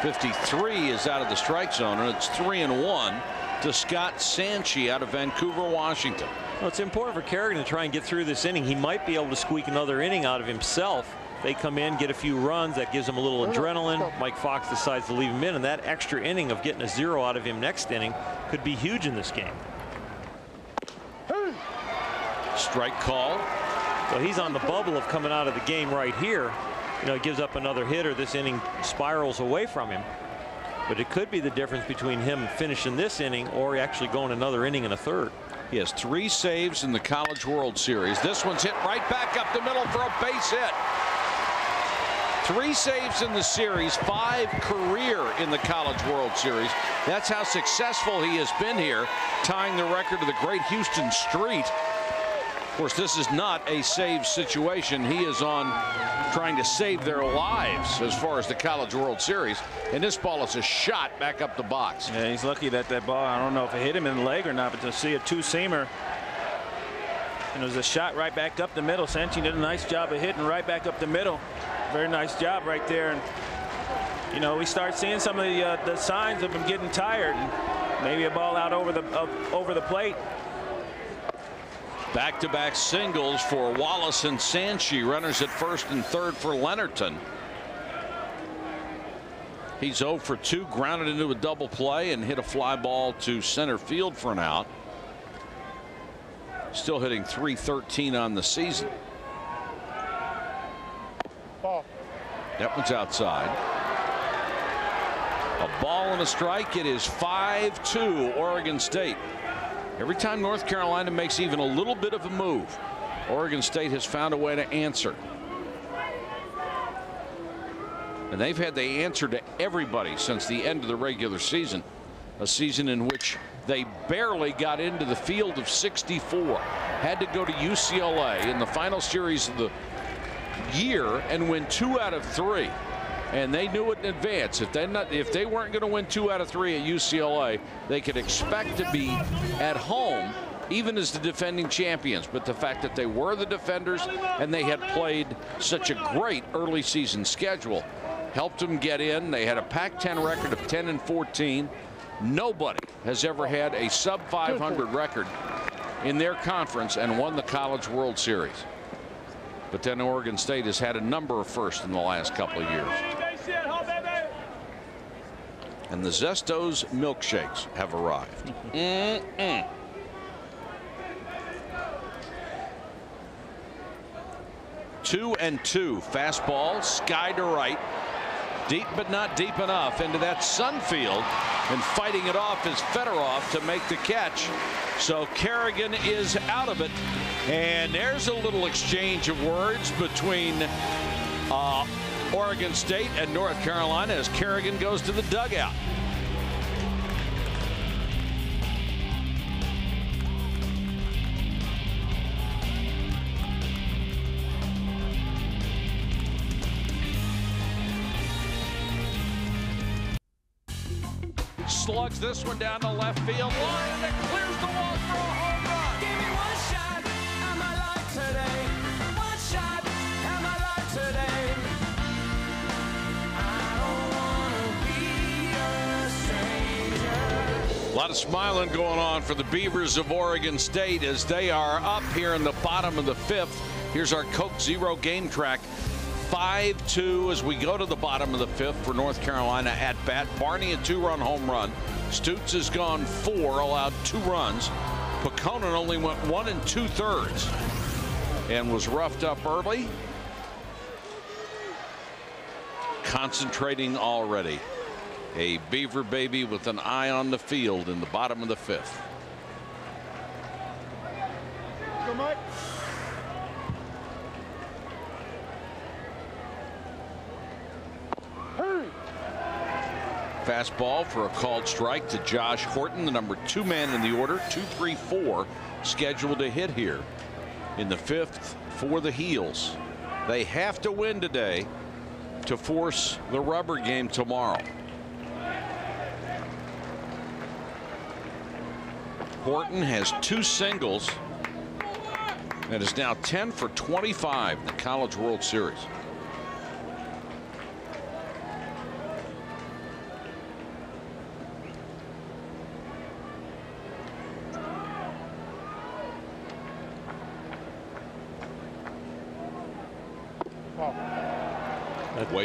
53 is out of the strike zone, and it's three and one to Scott Santschi out of Vancouver, Washington. Well, it's important for Carignan to try and get through this inning. He might be able to squeak another inning out of himself. They come in, get a few runs. That gives him a little adrenaline. Mike Fox decides to leave him in, and that extra inning of getting a zero out of him next inning could be huge in this game. Strike call. So he's on the bubble of coming out of the game right here. You know, he gives up another hit or this inning spirals away from him. But it could be the difference between him finishing this inning or actually going another inning in a third. He has three saves in the College World Series. This one's hit right back up the middle for a base hit. Three saves in the series, five career in the College World Series. That's how successful he has been here, tying the record of the great Huston Street. Of course, this is not a save situation. He is on trying to save their lives as far as the College World Series. And this ball is a shot back up the box. Yeah, he's lucky that that ball, I don't know if it hit him in the leg or not, but to see a two-seamer, and it was a shot right back up the middle. Santschi did a nice job of hitting right back up the middle. Very nice job right there. And, you know, we start seeing some of the, uh, the signs of him getting tired. And maybe a ball out over the, uh, over the plate. Back-to-back -back singles for Wallace and Santschi. Runners at first and third for Lennerton. He's 0 for 2, grounded into a double play and hit a fly ball to center field for an out. Still hitting 313 on the season. Ball. That one's outside. A ball and a strike. It is 5-2 Oregon State. Every time North Carolina makes even a little bit of a move, Oregon State has found a way to answer. And they've had the answer to everybody since the end of the regular season. A season in which they barely got into the field of 64. Had to go to UCLA in the final series of the year and win two out of three. And they knew it in advance. If they not if they weren't going to win two out of three at UCLA, they could expect to be at home even as the defending champions. But the fact that they were the defenders and they had played such a great early season schedule helped them get in. They had a Pac-10 record of 10 and 14. Nobody has ever had a sub 500 record in their conference and won the College World Series. But then Oregon State has had a number of firsts in the last couple of years. And the Zestos milkshakes have arrived. Mm -mm. Two and two. Fastball, sky to right. Deep but not deep enough into that Sunfield. And fighting it off is Fedroff to make the catch. So Carignan is out of it. And there's a little exchange of words between uh, Oregon State and North Carolina as Carignan goes to the dugout. Slugs this one down the left field line and clears the wall for lot of smiling going on for the Beavers of Oregon State as they are up here in the bottom of the fifth. Here's our Coke Zero game track. 5-2 as we go to the bottom of the fifth for North Carolina at bat. Barney a two-run home run. Stutes has gone four, allowed two runs. Putkonen only went one and two-thirds and was roughed up early. Concentrating already. A Beaver baby with an eye on the field in the bottom of the fifth. Fastball for a called strike to Josh Horton, the number two man in the order. Two, three, four scheduled to hit here in the fifth for the Heels. They have to win today to force the rubber game tomorrow. Horton has two singles and is now 10 for 25 in the College World Series.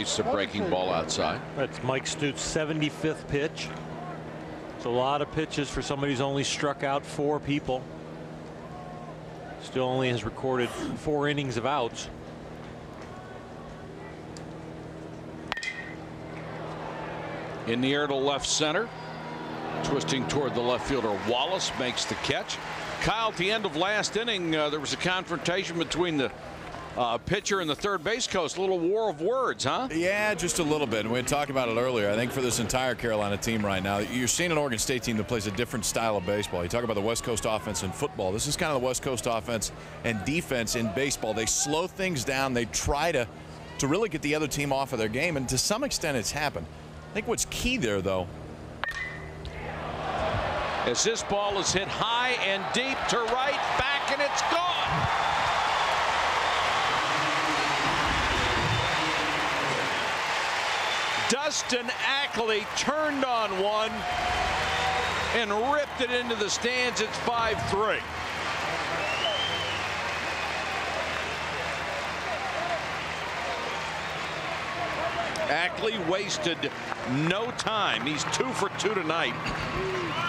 Wastes a breaking ball outside. That's Mike Stutes' 75th pitch. It's a lot of pitches for somebody who's only struck out four people. Still only has recorded four innings of outs. In the air to left center. Twisting toward the left fielder. Wallace makes the catch. Kyle, at the end of last inning, uh, there was a confrontation between the uh, pitcher and the third base coach. A little war of words, huh? Yeah, just a little bit. And we had talked about it earlier. I think for this entire Carolina team right now, you're seeing an Oregon State team that plays a different style of baseball. You talk about the West Coast offense in football. This is kind of the West Coast offense and defense in baseball. They slow things down. They try to to really get the other team off of their game, and to some extent, it's happened. I think what's key there, though, as this ball is hit high and deep to right, back, and it's gone. Dustin Ackley turned on one and ripped it into the stands. It's 5-3. Ackley wasted no time. He's two for two tonight.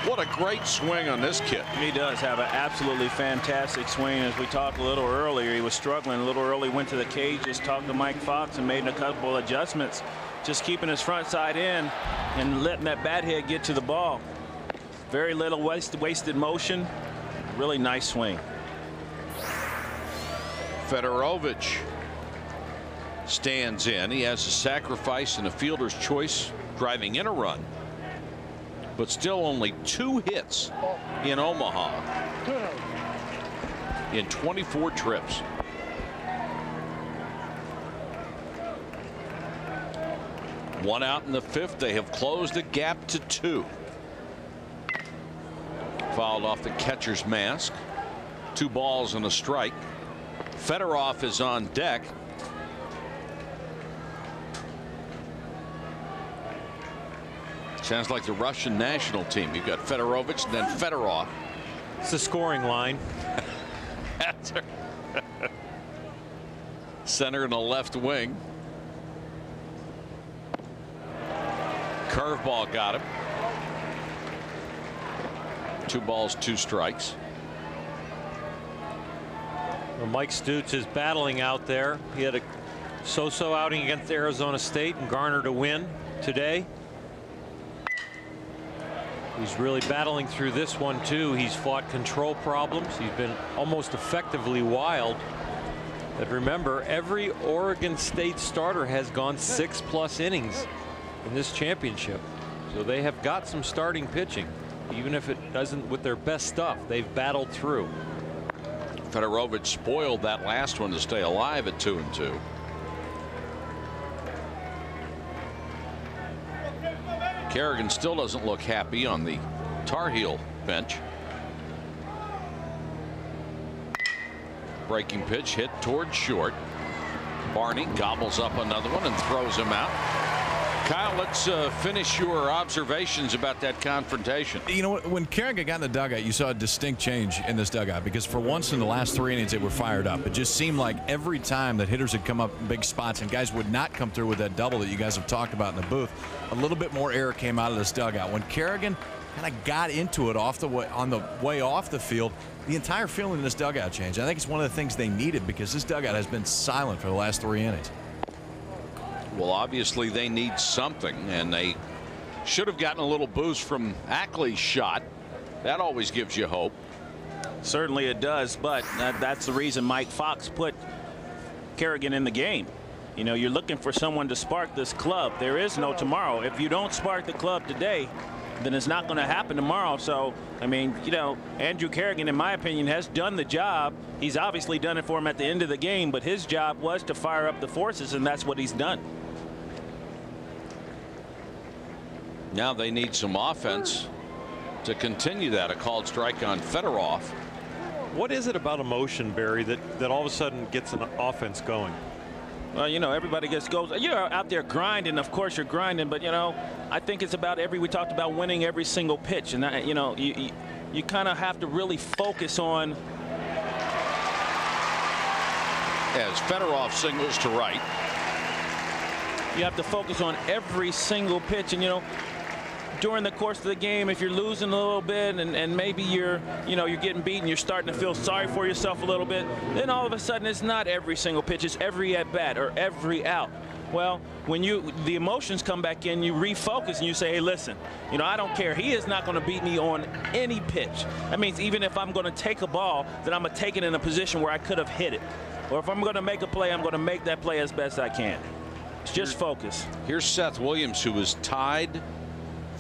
What a great swing on this kid. He does have an absolutely fantastic swing. As we talked a little earlier, he was struggling a little early, went to the cage, just talked to Mike Fox and made a couple adjustments, just keeping his front side in and letting that bat head get to the ball. Very little waste, wasted motion. Really nice swing. Federowicz stands in. He has a sacrifice and a fielder's choice driving in a run. But still only two hits in Omaha in 24 trips. One out in the fifth. They have closed the gap to two. Fouled off the catcher's mask. Two balls and a strike. Fedroff is on deck. Sounds like the Russian national team. You've got Federowicz and then Fedroff. It's the scoring line. Center and a left wing. Curveball got him. Two balls, two strikes. Well, Mike Stutes is battling out there. He had a so-so outing against Arizona State and garnered a win today. He's really battling through this one too. He's fought control problems. He's been almost effectively wild. But remember, every Oregon State starter has gone six plus innings in this championship. So they have got some starting pitching. Even if it doesn't with their best stuff, they've battled through. Federowicz spoiled that last one to stay alive at two and two. Carignan still doesn't look happy on the Tar Heel bench. Breaking pitch hit towards short. Barney gobbles up another one and throws him out. Kyle, let's uh, finish your observations about that confrontation. You know, when Carignan got in the dugout, you saw a distinct change in this dugout because for once in the last three innings, they were fired up. It just seemed like every time that hitters had come up in big spots and guys would not come through with that double that you guys have talked about in the booth, a little bit more air came out of this dugout. When Carignan kind of got into it off the way on the way off the field, the entire feeling in this dugout changed. I think it's one of the things they needed because this dugout has been silent for the last three innings. Well, obviously they need something, and they should have gotten a little boost from Ackley's shot. That always gives you hope. Certainly it does, but that, that's the reason Mike Fox put Carignan in the game. You know, you're looking for someone to spark this club. There is no tomorrow. If you don't spark the club today, then it's not going to happen tomorrow. So, I mean, you know, Andrew Carignan, in my opinion, has done the job. He's obviously done it for him at the end of the game, but his job was to fire up the forces, and that's what he's done. Now they need some offense to continue that. A called strike on Fedroff. What is it about emotion, Barry, that, that all of a sudden gets an offense going? Well, you know, everybody gets goes. You're out there grinding. Of course, you're grinding, but you know, I think it's about every. We talked about winning every single pitch, and that, you know, you you, you kind of have to really focus on. As Fedroff singles to right. You have to focus on every single pitch, and you know, during the course of the game, if you're losing a little bit and, and maybe you're, you know, you're getting beaten, you're starting to feel sorry for yourself a little bit, then all of a sudden it's not every single pitch, it's every at bat or every out. Well, when you the emotions come back in, you refocus and you say, hey, listen, you know, I don't care. He is not going to beat me on any pitch. That means even if I'm going to take a ball, then I'm going to take it in a position where I could have hit it. Or if I'm going to make a play, I'm going to make that play as best I can. It's just focus. Here's Seth Williams, who was tied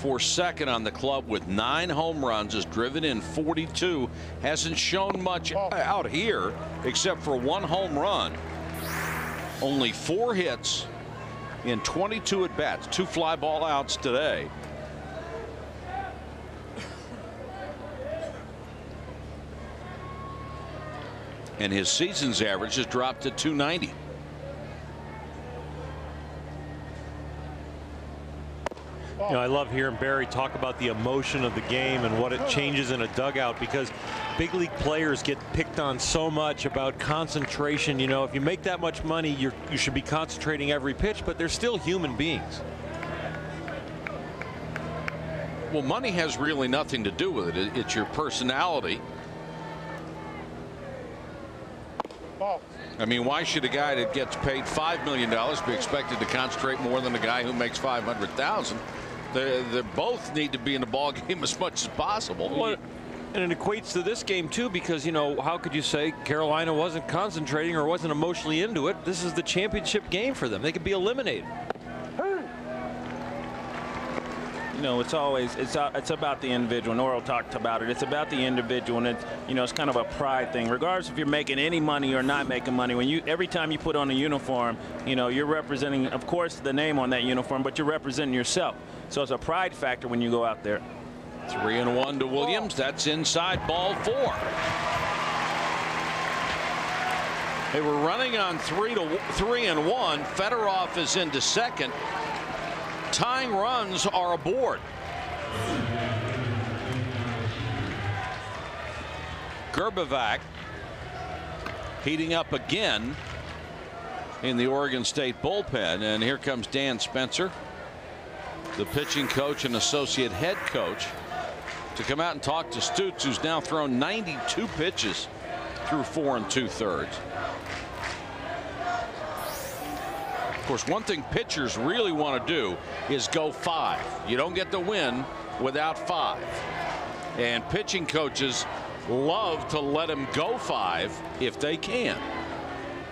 for second on the club with nine home runs, has driven in 42, hasn't shown much out here except for one home run. Only four hits in 22 at bats, two fly ball outs today. And his season's average has dropped to 290. Know, I love hearing Barry talk about the emotion of the game and what it changes in a dugout because big league players get picked on so much about concentration. You know, if you make that much money, you're, you should be concentrating every pitch, but they're still human beings. Well, money has really nothing to do with it. It's your personality. I mean, why should a guy that gets paid $5 million be expected to concentrate more than a guy who makes 500000 they, they both need to be in the ball game as much as possible. Well, and it equates to this game, too, because, you know, how could you say Carolina wasn't concentrating or wasn't emotionally into it? This is the championship game for them. They could be eliminated. You know, it's always it's uh, it's about the individual. Norrell talked about it. It's about the individual, and it's you know it's kind of a pride thing. Regardless if you're making any money or not making money, when you every time you put on a uniform, you know you're representing, of course, the name on that uniform, but you're representing yourself. So it's a pride factor when you go out there. Three and one to Williams. Oh. That's inside ball four. They were running on three to three and one. Fedroff is into second. Tying runs are aboard. Grbavac heating up again in the Oregon State bullpen. And here comes Dan Spencer, the pitching coach and associate head coach, to come out and talk to Stutes, who's now thrown 92 pitches through four and two thirds. Of course, one thing pitchers really want to do is go five. You don't get the win without five. And pitching coaches love to let him go five if they can.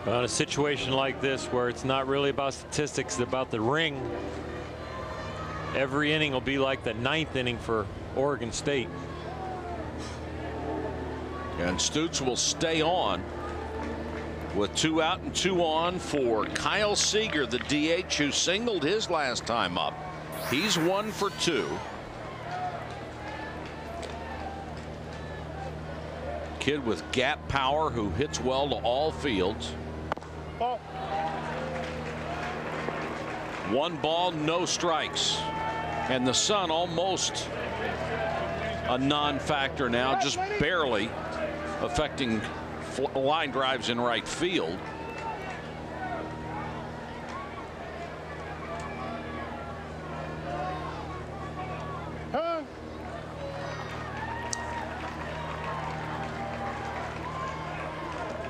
But in a situation like this where it's not really about statistics, it's about the ring, every inning will be like the ninth inning for Oregon State. And Stutes will stay on with two out and two on for Kyle Seager, the DH who singled his last time up. He's one for two. Kid with gap power who hits well to all fields. One ball, no strikes. And the sun almost a non-factor now, just barely affecting line drives in right field.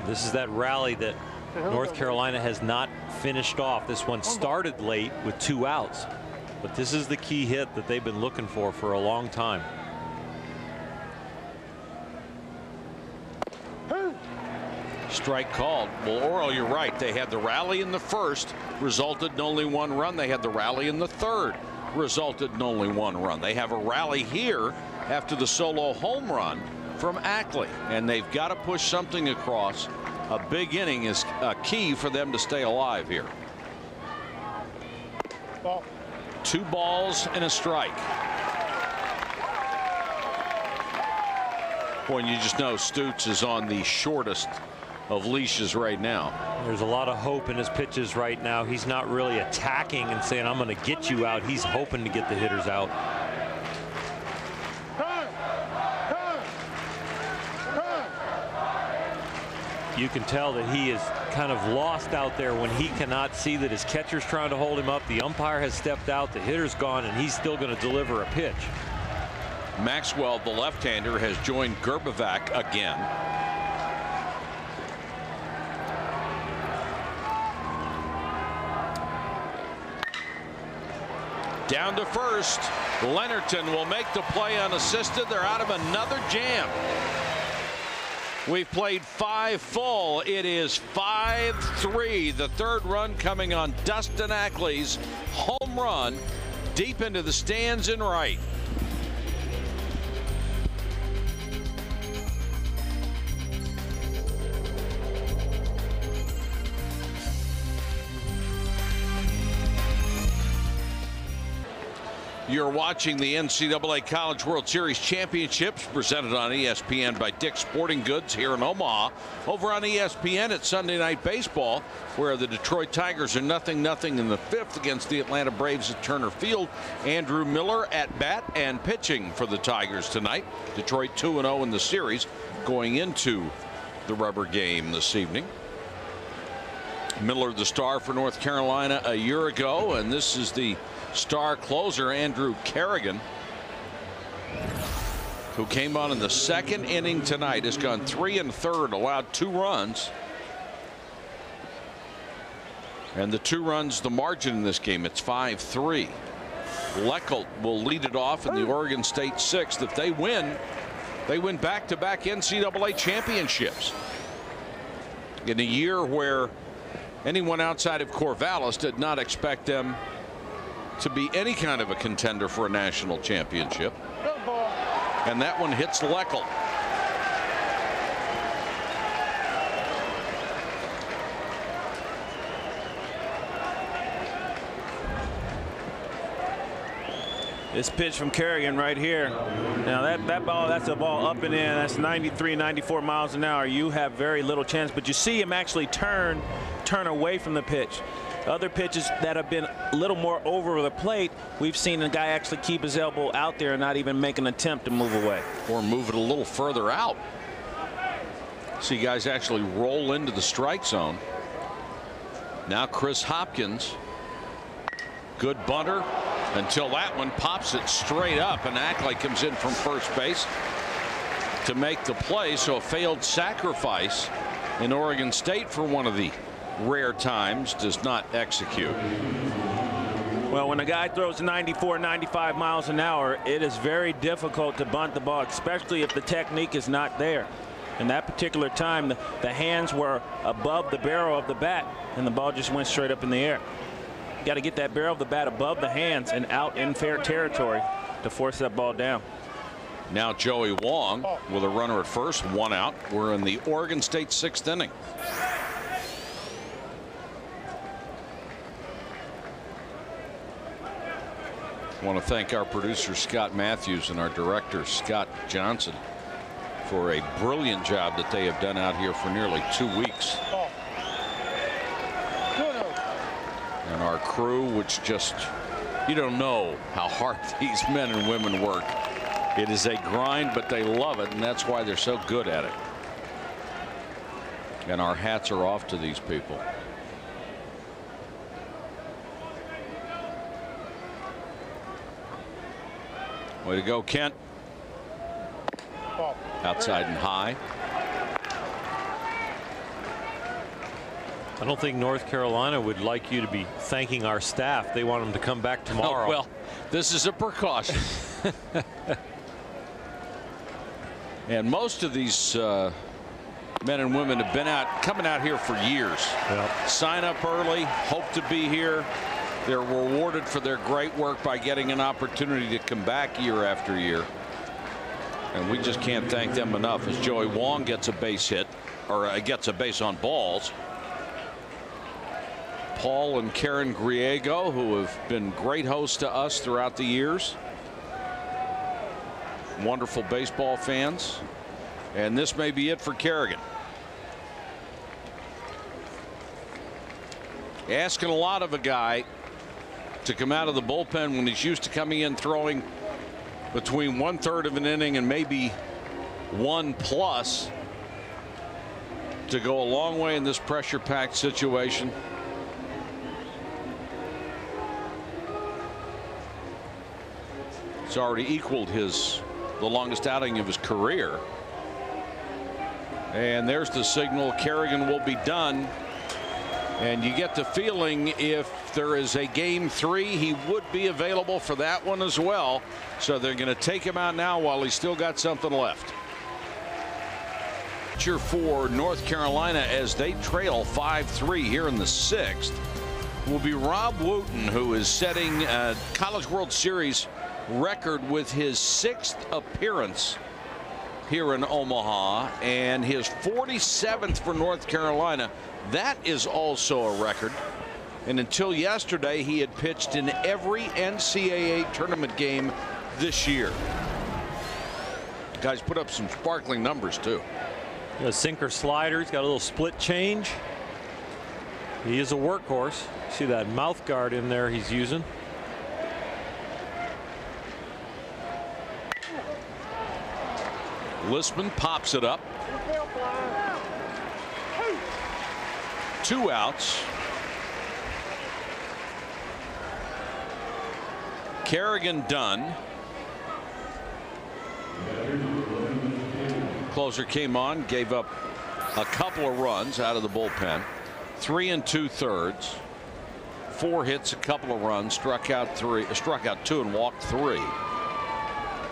This is that rally that North Carolina has not finished off. This one started late with two outs, but this is the key hit that they've been looking for for a long time. strike called. Well, Orel, you're right. They had the rally in the first, resulted in only one run. They had the rally in the third, resulted in only one run. They have a rally here after the solo home run from Ackley, and they've got to push something across. A big inning is a key for them to stay alive here. Ball. Two balls and a strike. Boy, and you just know Stutes is on the shortest of leashes right now. There's a lot of hope in his pitches right now. He's not really attacking and saying, I'm going to get you out. He's hoping to get the hitters out. You can tell that he is kind of lost out there when he cannot see that his catcher's trying to hold him up. The umpire has stepped out. The hitter's gone, and he's still going to deliver a pitch. Maxwell, the left-hander, has joined Grbavac again. Down to first. Lennerton will make the play unassisted. They're out of another jam. We've played five full. It is 5-3. The third run coming on Dustin Ackley's home run deep into the stands in right. You're watching the NCAA College World Series Championships presented on ESPN by Dick's Sporting Goods here in Omaha. Over on ESPN at Sunday Night Baseball, where the Detroit Tigers are nothing nothing in the fifth against the Atlanta Braves at Turner Field. Andrew Miller at bat and pitching for the Tigers tonight. Detroit 2 0 in the series going into the rubber game this evening. Miller, the star for North Carolina a year ago, and this is the star closer Andrew Carignan who came on in the second inning tonight. Has gone three and third allowed two runs. And the two runs the margin in this game it's 5-3 Lechelt will lead it off in the Oregon State sixth. If they win they win back-to-back NCAA championships. In a year where anyone outside of Corvallis did not expect them to be any kind of a contender for a national championship. And that one hits Lechelt. This pitch from Carignan right here. Now that that ball, that's a ball up and in. That's 93, 94 miles an hour. You have very little chance, but you see him actually turn, turn away from the pitch. Other pitches that have been a little more over the plate, we've seen a guy actually keep his elbow out there and not even make an attempt to move away. Or move it a little further out. See guys actually roll into the strike zone. Now Chris Hopkins. Good bunter until that one pops it straight up and Ackley comes in from first base to make the play. So a failed sacrifice in Oregon State for one of the rare times does not execute. Well, when a guy throws 94, 95 miles an hour, it is very difficult to bunt the ball, especially if the technique is not there. In that particular time, the, the hands were above the barrel of the bat, and the ball just went straight up in the air. Got to get that barrel of the bat above the hands and out in fair territory to force that ball down. Now Joey Wong with a runner at first, one out. We're in the Oregon State sixth inning. I want to thank our producer Scott Matthews and our director Scott Johnson for a brilliant job that they have done out here for nearly two weeks. And our crew, which just, you don't know how hard these men and women work. It is a grind, but they love it, and that's why they're so good at it. And our hats are off to these people. Way to go, Kent. Outside and high. I don't think North Carolina would like you to be thanking our staff. They want them to come back tomorrow. Oh, well, this is a precaution. and most of these uh, men and women have been out coming out here for years. Yep. Sign up early, hope to be here. They're rewarded for their great work by getting an opportunity to come back year after year. And we just can't thank them enough as Joey Wong gets a base hit or uh, gets a base on balls. Paul and Karen Griego, who have been great hosts to us throughout the years. Wonderful baseball fans. And this may be it for Carignan. Asking a lot of a guy to come out of the bullpen when he's used to coming in throwing between one third of an inning and maybe one plus to go a long way in this pressure packed situation. It's already equaled his the longest outing of his career. And there's the signal Carignan will be done. And you get the feeling if there is a game three, he would be available for that one as well. So they're going to take him out now while he's still got something left. Pitcher for North Carolina as they trail 5-3 here in the sixth will be Rob Wooten, who is setting a College World Series record with his sixth appearance here in Omaha and his 47th for North Carolina. That is also a record. And until yesterday, he had pitched in every NCAA tournament game this year. Guys put up some sparkling numbers too. A sinker slider. He's got a little split change. He is a workhorse. See that mouth guard in there he's using. Lissman pops it up. Two outs. Carignan done. Closer came on, gave up a couple of runs out of the bullpen. Three and two thirds. Four hits, a couple of runs, struck out three, struck out two and walked three.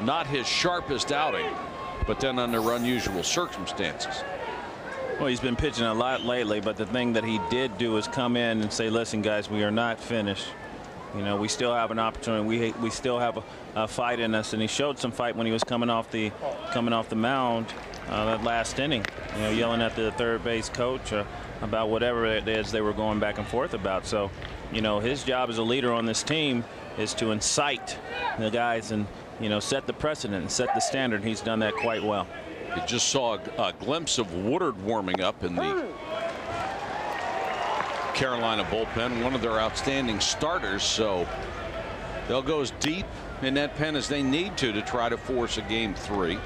Not his sharpest outing, but then under unusual circumstances. Well, he's been pitching a lot lately, but the thing that he did do is come in and say, listen, guys, we are not finished. You know, we still have an opportunity. We we still have a, a fight in us, and he showed some fight when he was coming off the coming off the mound uh, that last inning. You know, yelling at the third base coach uh, about whatever it is they were going back and forth about. So, you know, his job as a leader on this team is to incite the guys and you know set the precedent and set the standard. He's done that quite well. You just saw a, a glimpse of Woodard warming up in the hmm. Carolina bullpen, one of their outstanding starters. So they'll go as deep in that pen as they need to to try to force a game three.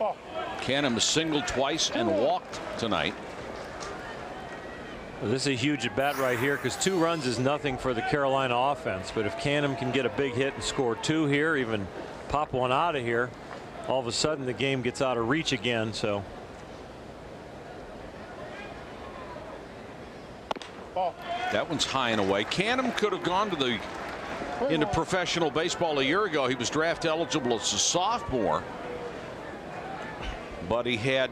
Oh. Canham singled twice and hmm. walked tonight. This is a huge at bat right here because two runs is nothing for the Carolina offense. But if Canham can get a big hit and score two here, even pop one out of here, all of a sudden the game gets out of reach again. So. That one's high and away. Canham could have gone to the into professional baseball a year ago. He was draft eligible as a sophomore. But he had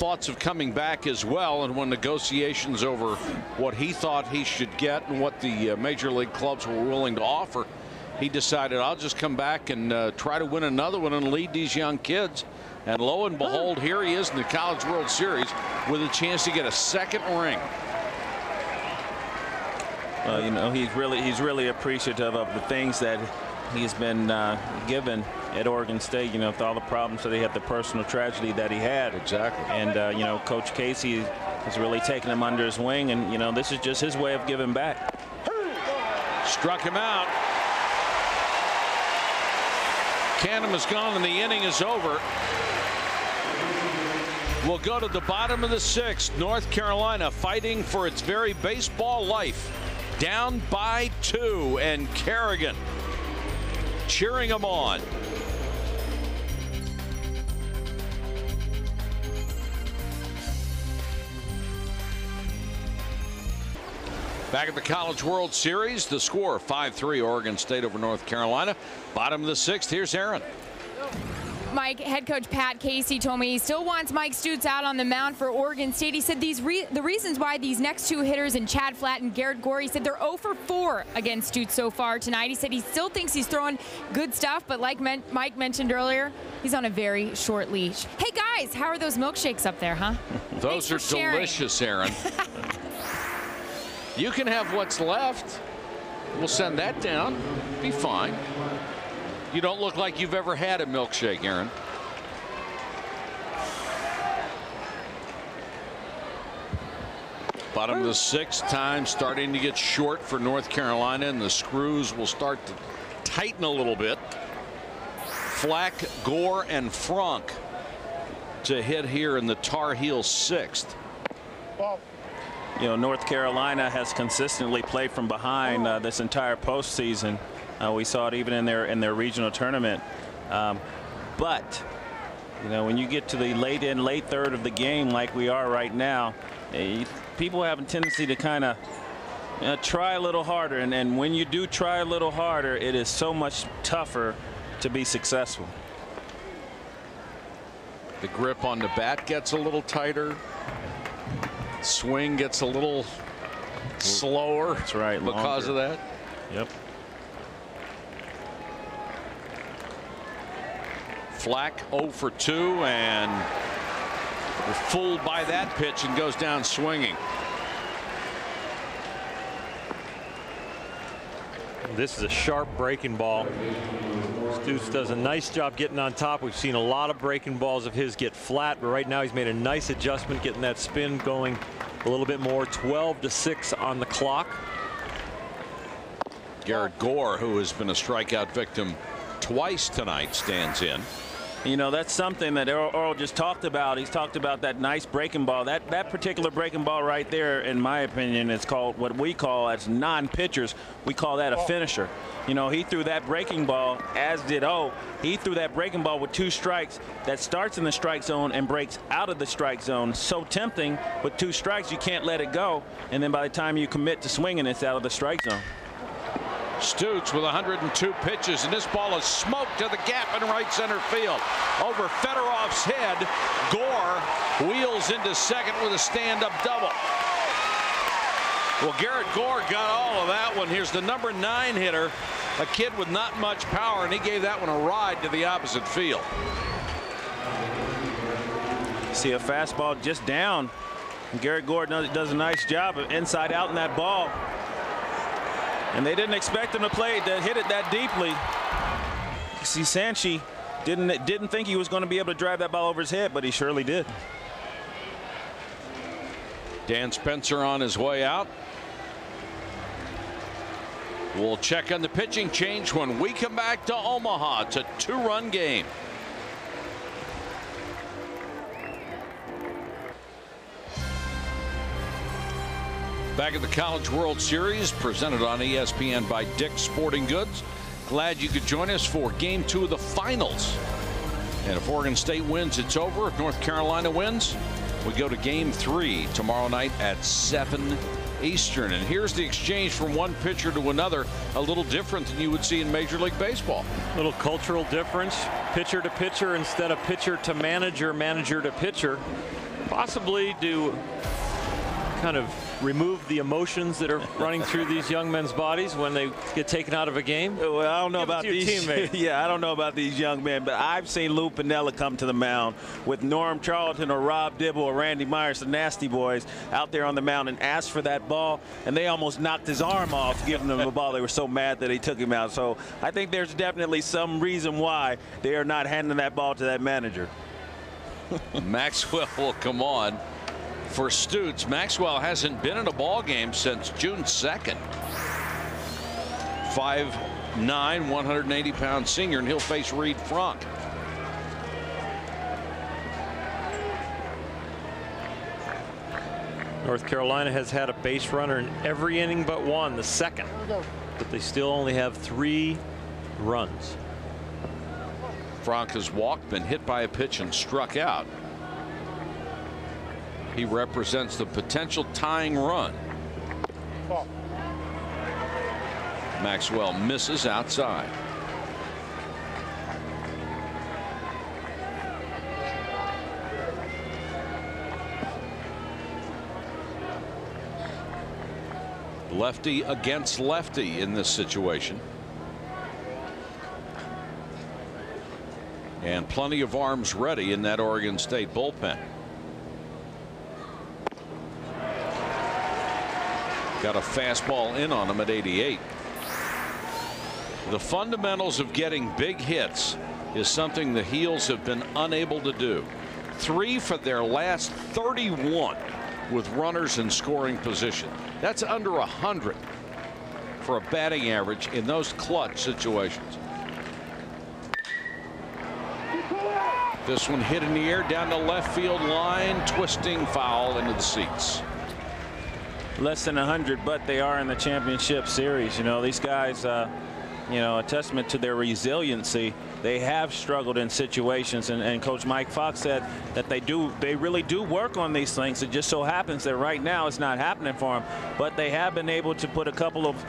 thoughts of coming back as well. And when negotiations over what he thought he should get and what the uh, major league clubs were willing to offer, he decided I'll just come back and uh, try to win another one and lead these young kids. And lo and behold, here he is in the College World Series with a chance to get a second ring. Uh, you know, he's really he's really appreciative of the things that he's been uh, given at Oregon State. You know, with all the problems that he had, the personal tragedy that he had. Exactly. And uh, you know, Coach Casey has really taken him under his wing, and you know, this is just his way of giving back. Struck him out. Canham is gone, and the inning is over. We'll go to the bottom of the sixth. North Carolina fighting for its very baseball life. Down by two, and Carignan cheering them on. Back at the College World Series, the score 5-3 Oregon State over North Carolina. Bottom of the sixth, here's Erin. Mike, head coach Pat Casey told me he still wants Mike Stutes out on the mound for Oregon State. He said these re the reasons why these next two hitters in Chad Flack and Garrett Gore, he said they're 0 for 4 against Stutes so far tonight. He said he still thinks he's throwing good stuff, but like men Mike mentioned earlier, he's on a very short leash. Hey guys, how are those milkshakes up there, huh? Those are sharing. delicious, Erin. you can have what's left. We'll send that down. Be fine. You don't look like you've ever had a milkshake, Erin. Bottom of the sixth time starting to get short for North Carolina and the screws will start to tighten a little bit. Flack, Gore and Fronk to hit here in the Tar Heel sixth. You know, North Carolina has consistently played from behind uh, this entire postseason. Uh, we saw it even in their in their regional tournament. Um, but you know, when you get to the late in late third of the game like we are right now, eh, people have a tendency to kind of uh, try a little harder. And, and when you do try a little harder, it is so much tougher to be successful. The grip on the bat gets a little tighter. Swing gets a little slower. That's right. Because longer. of that. Yep. Flack 0 for 2 and fooled by that pitch and goes down swinging. This is a sharp breaking ball. Stutes does a nice job getting on top. We've seen a lot of breaking balls of his get flat, but right now he's made a nice adjustment, getting that spin going a little bit more. 12 to 6 on the clock. Garrett Gore, who has been a strikeout victim twice tonight, stands in. You know, that's something that Orel, Orel, just talked about. He's talked about that nice breaking ball. That that particular breaking ball right there, in my opinion, is called what we call as non-pitchers. We call that a oh. finisher. You know, he threw that breaking ball, as did O. He threw that breaking ball with two strikes that starts in the strike zone and breaks out of the strike zone. So tempting, with two strikes, you can't let it go. And then by the time you commit to swinging, it's out of the strike zone. Stutes with 102 pitches, and this ball is smoked to the gap in right center field. Over Fedroff's head, Gore wheels into second with a stand-up double. Well, Garrett Gore got all of that one. Here's the number nine hitter, a kid with not much power, and he gave that one a ride to the opposite field. See a fastball just down. Garrett Gore does a nice job of inside out in that ball. And they didn't expect him to play to hit it that deeply. See, Santschi didn't didn't think he was going to be able to drive that ball over his head, but he surely did. Dan Spencer on his way out. We'll check on the pitching change when we come back to Omaha. It's a two-run game. Back at the College World Series presented on ESPN by Dick's Sporting Goods. Glad you could join us for game two of the finals. And if Oregon State wins, it's over. If North Carolina wins, we go to game three tomorrow night at 7 Eastern. And here's the exchange from one pitcher to another, a little different than you would see in Major League Baseball. Little cultural difference, pitcher to pitcher instead of pitcher to manager, manager to pitcher. Possibly do kind of remove the emotions that are running through these young men's bodies when they get taken out of a game? Well, I don't know Give about it to your these. teammate. yeah, I don't know about these young men, but I've seen Lou Piniella come to the mound with Norm Charlton or Rob Dibble or Randy Myers, the nasty boys, out there on the mound and ask for that ball, and they almost knocked his arm off giving him the ball. They were so mad that they took him out. So I think there's definitely some reason why they are not handing that ball to that manager. Maxwell will come on for Stutes. Maxwell hasn't been in a ball game since June 2nd. 5'9", 180 pound senior, and he'll face Reid Fronk. North Carolina has had a base runner in every inning but one, the second. But they still only have three runs. Fronk has walked, been hit by a pitch, and struck out. He represents the potential tying run. Maxwell misses outside. Lefty against lefty in this situation. And plenty of arms ready in that Oregon State bullpen. Got a fastball in on him at 88. The fundamentals of getting big hits is something the Heels have been unable to do. Three for their last 31 with runners in scoring position. That's under 100 for a batting average in those clutch situations. This one hit in the air down the left field line, twisting foul into the seats less than 100, but they are in the championship series. You know, these guys, uh, you know, a testament to their resiliency. They have struggled in situations, and, and, Coach Mike Fox said that they do, they really do work on these things. It just so happens that right now it's not happening for them, but they have been able to put a couple of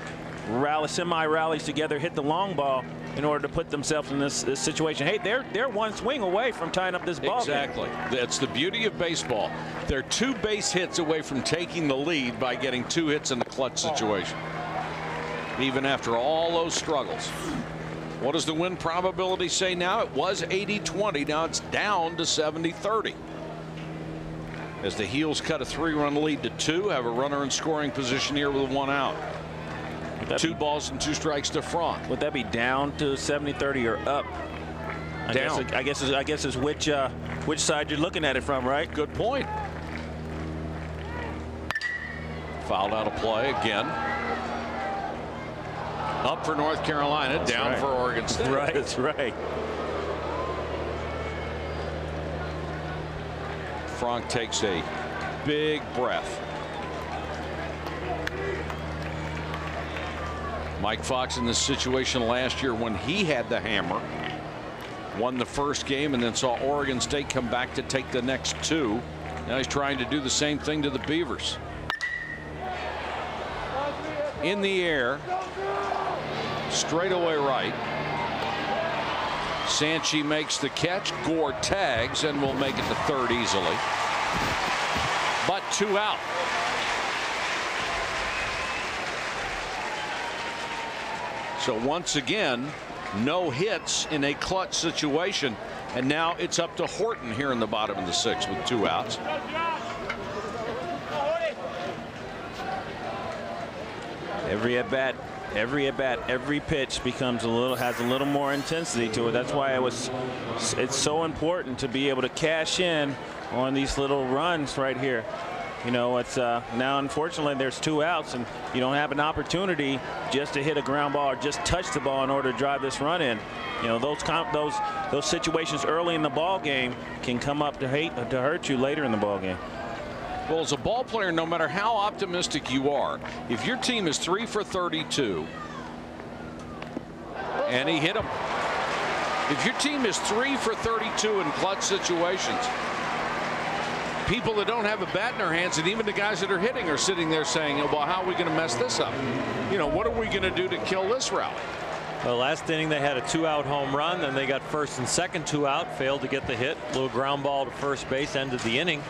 rally, semi rallies together, hit the long ball in order to put themselves in this, this, situation. Hey, they're they're one swing away from tying up this ball. Exactly. Game. That's the beauty of baseball. They're two base hits away from taking the lead by getting two hits in the clutch situation. Even after all those struggles. What does the win probability say now? It was 80-20. Now it's down to 70-30. As the Heels cut a three-run lead to two, have a runner in scoring position here with one out. Two balls and two strikes to Fronk. Would that be down to 70-30 or up? I Down. Guess, I guess it's, I guess it's which uh, which side you're looking at it from, right? Good point. Fouled out of play again. Up for North Carolina, That's down right. for Oregon State. Right, that's right. Fronk takes a big breath. Mike Fox in this situation last year when he had the hammer won the first game and then saw Oregon State come back to take the next two. Now he's trying to do the same thing to the Beavers. In the air, straightaway right. Santschi makes the catch. Gore tags and will make it to third easily. But two out. So once again, no hits in a clutch situation. And now it's up to Horton here in the bottom of the sixth with two outs. Every at bat, every at bat, every pitch becomes a little has a little more intensity to it. That's why it was. It's so important to be able to cash in on these little runs right here. You know, it's uh, now unfortunately there's two outs and you don't have an opportunity just to hit a ground ball or just touch the ball in order to drive this run in. You know, those those those situations early in the ball game can come up to hate to hurt you later in the ball game. Well, as a ball player, no matter how optimistic you are, if your team is three for 32 and he hit him, if your team is three for 32 in clutch situations, people that don't have a bat in their hands and even the guys that are hitting are sitting there saying, oh, well, how are we going to mess this up? You know, what are we going to do to kill this route? The last inning they had a two out home run then they got first and second two out failed to get the hit little ground ball to first base ended the inning.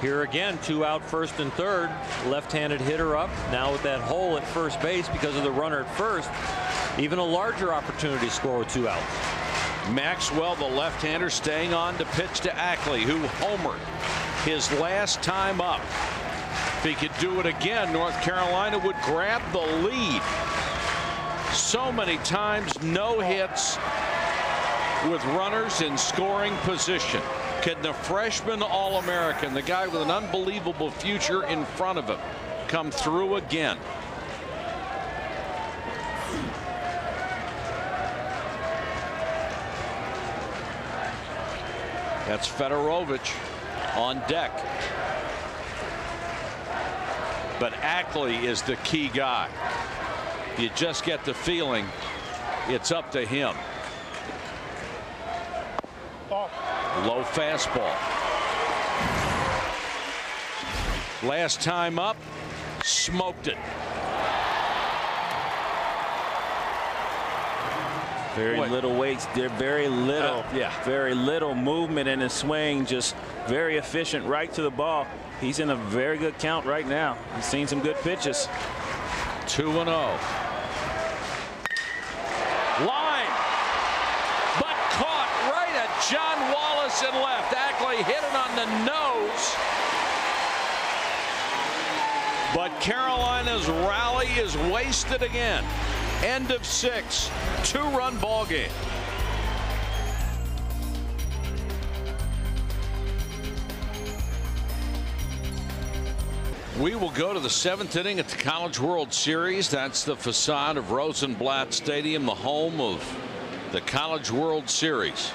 Here again two out first and third left-handed hitter up now with that hole at first base because of the runner at first even a larger opportunity to score with two outs. Maxwell, the left-hander, staying on to pitch to Ackley, who homered his last time up. If he could do it again, North Carolina would grab the lead. So many times, no hits with runners in scoring position. Can the freshman All-American, the guy with an unbelievable future in front of him, come through again? That's Federowicz on deck. But Ackley is the key guy. You just get the feeling it's up to him. Low fastball. Last time up, smoked it. Very Boy. little weights. They're very little. Uh, yeah. Very little movement in his swing. Just very efficient right to the ball. He's in a very good count right now. He's seen some good pitches. 2 and 0. Line. But caught right at John Wallace and left. Ackley hit it on the nose. But Carolina's rally is wasted again. End of six. Two run ball game. We will go to the seventh inning at the College World Series. That's the facade of Rosenblatt Stadium, the home of the College World Series.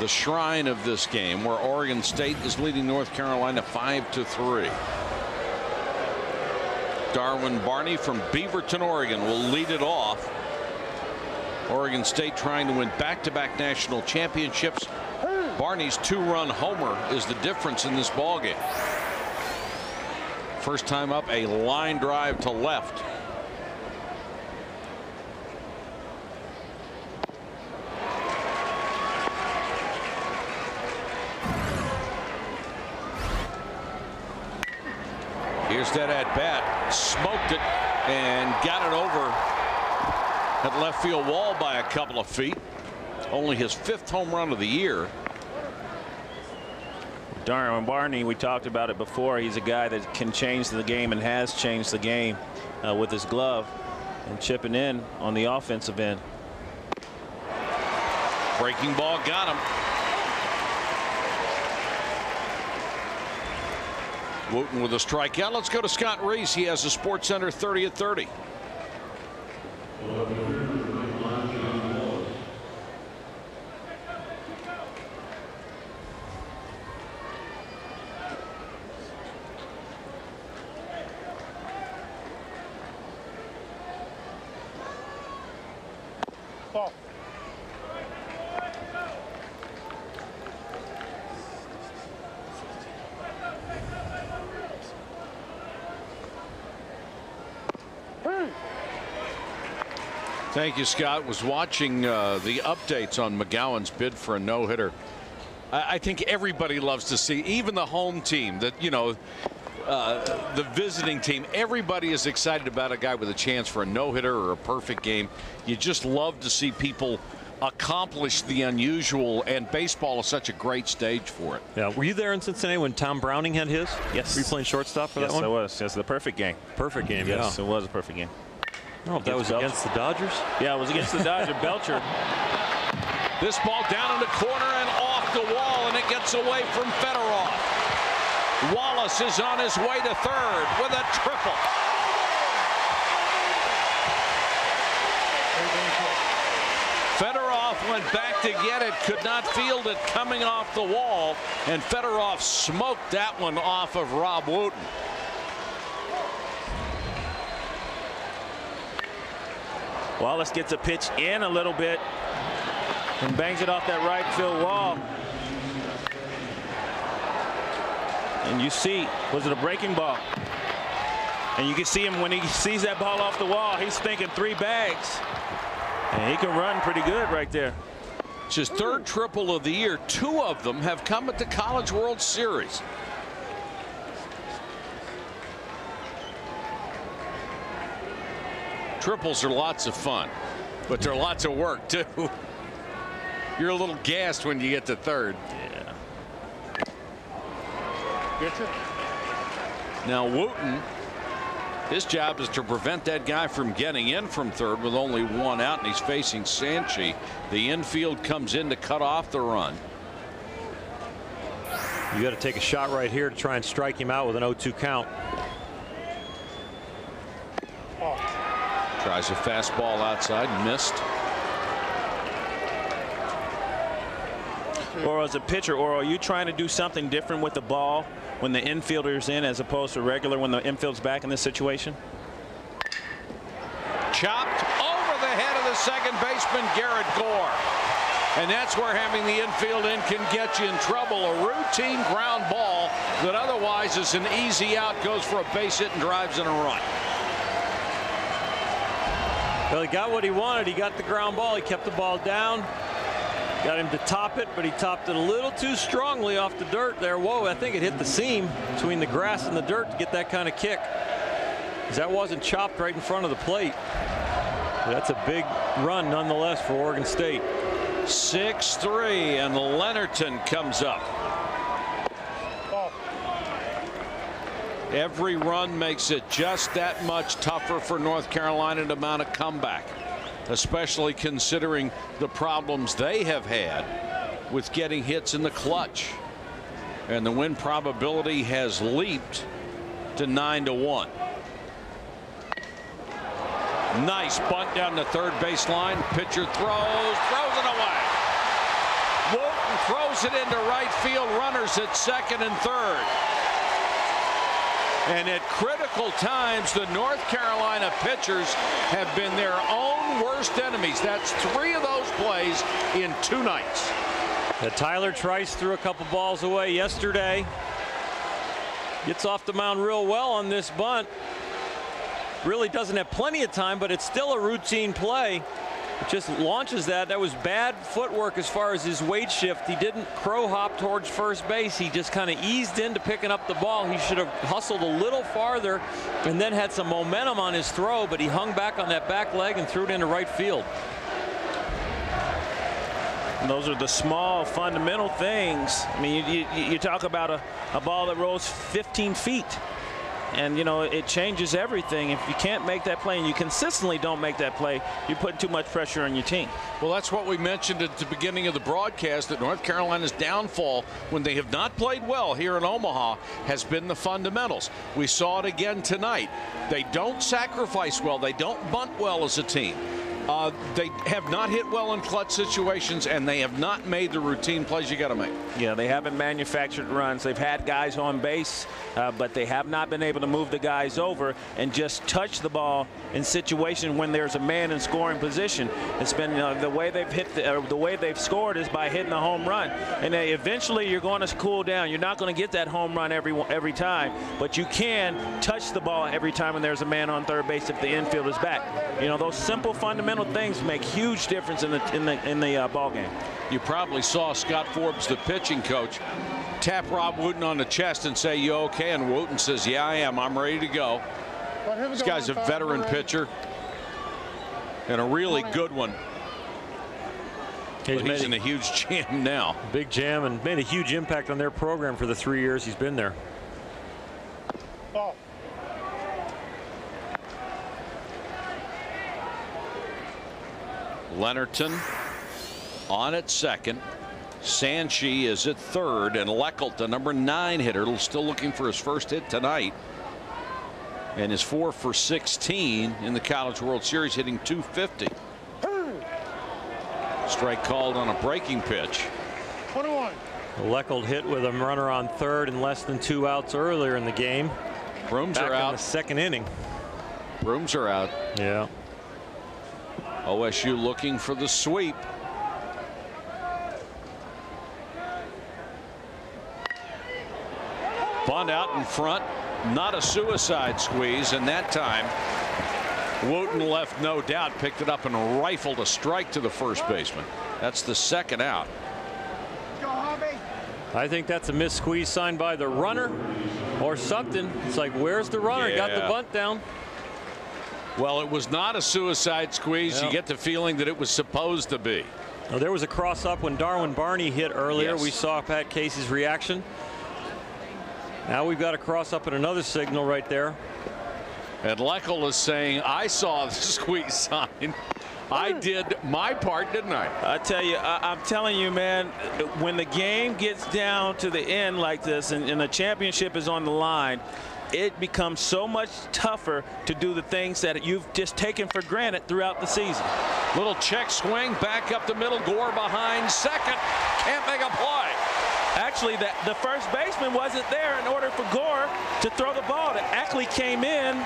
The shrine of this game where Oregon State is leading North Carolina 5 to 3. Darwin Barney from Beaverton, Oregon will lead it off. Oregon State trying to win back-to-back national championships. Barney's two-run homer is the difference in this ball game. First time up a line drive to left. Here's that at bat smoked it and got it over at left field wall by a couple of feet. Only his fifth home run of the year. Darwin Barney, we talked about it before. He's a guy that can change the game and has changed the game uh, with his glove and chipping in on the offensive end. Breaking ball got him. Wooten with a strikeout. Let's go to Scott Reiss. He has a SportsCenter 30 at 30. Thank you, Scott. Was watching uh, the updates on McGowan's bid for a no hitter. I, I, think everybody loves to see, even the home team, that you know, uh, the visiting team. Everybody is excited about a guy with a chance for a no hitter or a perfect game. You just love to see people accomplish the unusual, and baseball is such a great stage for it. Yeah, were you there in Cincinnati when Tom Browning had his? Yes. Were you playing shortstop for yes, that one? Yes, I was. Yes, the perfect game. Perfect game. Yes, yeah. it was a perfect game. If that was against the Dodgers. Yeah, it was against the Dodger. Belcher. This ball down in the corner and off the wall, and it gets away from Fedroff. Wallace is on his way to third with a triple. Fedroff went back to get it, could not field it coming off the wall, and Fedroff smoked that one off of Rob Wooten. Wallace gets a pitch in a little bit and bangs it off that right field wall. And you see, was it a breaking ball? And you can see him when he sees that ball off the wall, he's thinking three bags. And he can run pretty good right there. It's his third triple of the year. Two of them have come at the College World Series. Triples are lots of fun, but they're lots of work too. You're a little gassed when you get to third. Yeah. Now Wooten, his job is to prevent that guy from getting in from third with only one out, and he's facing Santschi. The infield comes in to cut off the run. You got to take a shot right here to try and strike him out with an 0-2 count. Oh. Tries a fastball outside, missed. Or as a pitcher, or are you trying to do something different with the ball when the infielder's in as opposed to regular when the infield's back in this situation? Chopped over the head of the second baseman, Garrett Gore. And that's where having the infield in can get you in trouble. A routine ground ball that otherwise is an easy out, goes for a base hit and drives in a run. Well, he got what he wanted. He got the ground ball. He kept the ball down. Got him to top it, but he topped it a little too strongly off the dirt there. Whoa, I think it hit the seam between the grass and the dirt to get that kind of kick. Because that wasn't chopped right in front of the plate. That's a big run nonetheless for Oregon State. 6-3, and Lennerton comes up. Every run makes it just that much tougher for North Carolina to mount a comeback, especially considering the problems they have had with getting hits in the clutch. And the win probability has leaped to 9 to 1. Nice bunt down the third baseline. Pitcher throws, throws it away. Wooten throws it into right field. Runners at second and third. And at critical times, the North Carolina pitchers have been their own worst enemies. That's three of those plays in two nights. Uh, Tyler Trice threw a couple balls away yesterday. Gets off the mound real well on this bunt. Really doesn't have plenty of time, but it's still a routine play. Just launches that. That was bad footwork as far as his weight shift. He didn't crow hop towards first base. He just kind of eased into picking up the ball. He should have hustled a little farther and then had some momentum on his throw, but he hung back on that back leg and threw it into right field. And those are the small fundamental things. I mean, you, you, you talk about a, a ball that rolls 15 feet. And, you know, it changes everything. If you can't make that play and you consistently don't make that play, you're putting too much pressure on your team. Well, that's what we mentioned at the beginning of the broadcast that North Carolina's downfall when they have not played well here in Omaha has been the fundamentals. We saw it again tonight. They don't sacrifice well, they don't bunt well as a team. Uh, they have not hit well in clutch situations, and they have not made the routine plays you got to make. Yeah, they haven't manufactured runs. They've had guys on base, uh, but they have not been able to move the guys over and just touch the ball in situation when there's a man in scoring position. It's been uh, the way they've hit the, uh, the, way they've scored is by hitting a home run, and eventually you're going to cool down. You're not going to get that home run every every time, but you can touch the ball every time when there's a man on third base if the infield is back. You know those simple fundamental things make huge difference in the in the in the uh, ball game. You probably saw Scott Forbes, the pitching coach, tap Rob Wooten on the chest and say, "You okay?" And Wooten says, "Yeah, I am. I'm ready to go." This guy's a veteran pitcher and a really good one. He's, he's in a huge jam now. Big jam and made a huge impact on their program for the three years he's been there. Oh. Lennerton on at second. Santschi is at third, and Lechelt, the number nine hitter, still looking for his first hit tonight. And is four for 16 in the College World Series, hitting 250. Strike called on a breaking pitch. 21. Lechelt hit with a runner on third and less than two outs earlier in the game. Brooms Back are out. In the second inning. Brooms are out. Yeah. OSU looking for the sweep. Bunt out in front. Not a suicide squeeze. And that time, Wooten left no doubt, picked it up and rifled a strike to the first baseman. That's the second out. I think that's a missed squeeze signed by the runner or something. It's like, where's the runner? Yeah. Got the bunt down. Well, it was not a suicide squeeze. Yep. You get the feeling that it was supposed to be. Well, there was a cross up when Darwin Barney hit earlier. Yes. We saw Pat Casey's reaction. Now we've got a cross up and another signal right there. And Lechelt is saying, I saw the squeeze sign. I did my part, didn't I? I tell you, I, am telling you, man, when the game gets down to the end like this and, and the championship is on the line, it becomes so much tougher to do the things that you've just taken for granted throughout the season. Little check swing back up the middle. Gore behind second. Can't make a play. Actually, the, the first baseman wasn't there in order for Gore to throw the ball. Ackley came in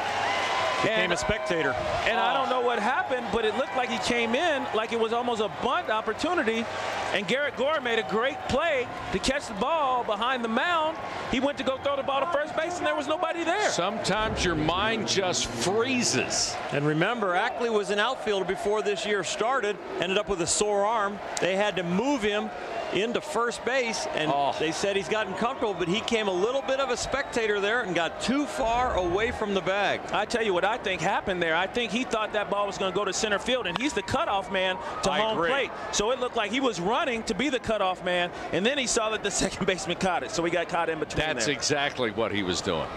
Became and, a spectator. And I oh. don't know what happened, but it looked like he came in like it was almost a bunt opportunity. And Garrett Gore made a great play to catch the ball behind the mound. He went to go throw the ball to first base, and there was nobody there. Sometimes your mind just freezes. And remember, Ackley was an outfielder before this year started, ended up with a sore arm. They had to move him into first base and oh. they said he's gotten comfortable but he came a little bit of a spectator there and got too far away from the bag. I tell you what I think happened there. I think he thought that ball was going to go to center field and he's the cutoff man to I home agree. plate. So it looked like he was running to be the cutoff man and then he saw that the second baseman caught it. So he got caught in between That's there. exactly what he was doing.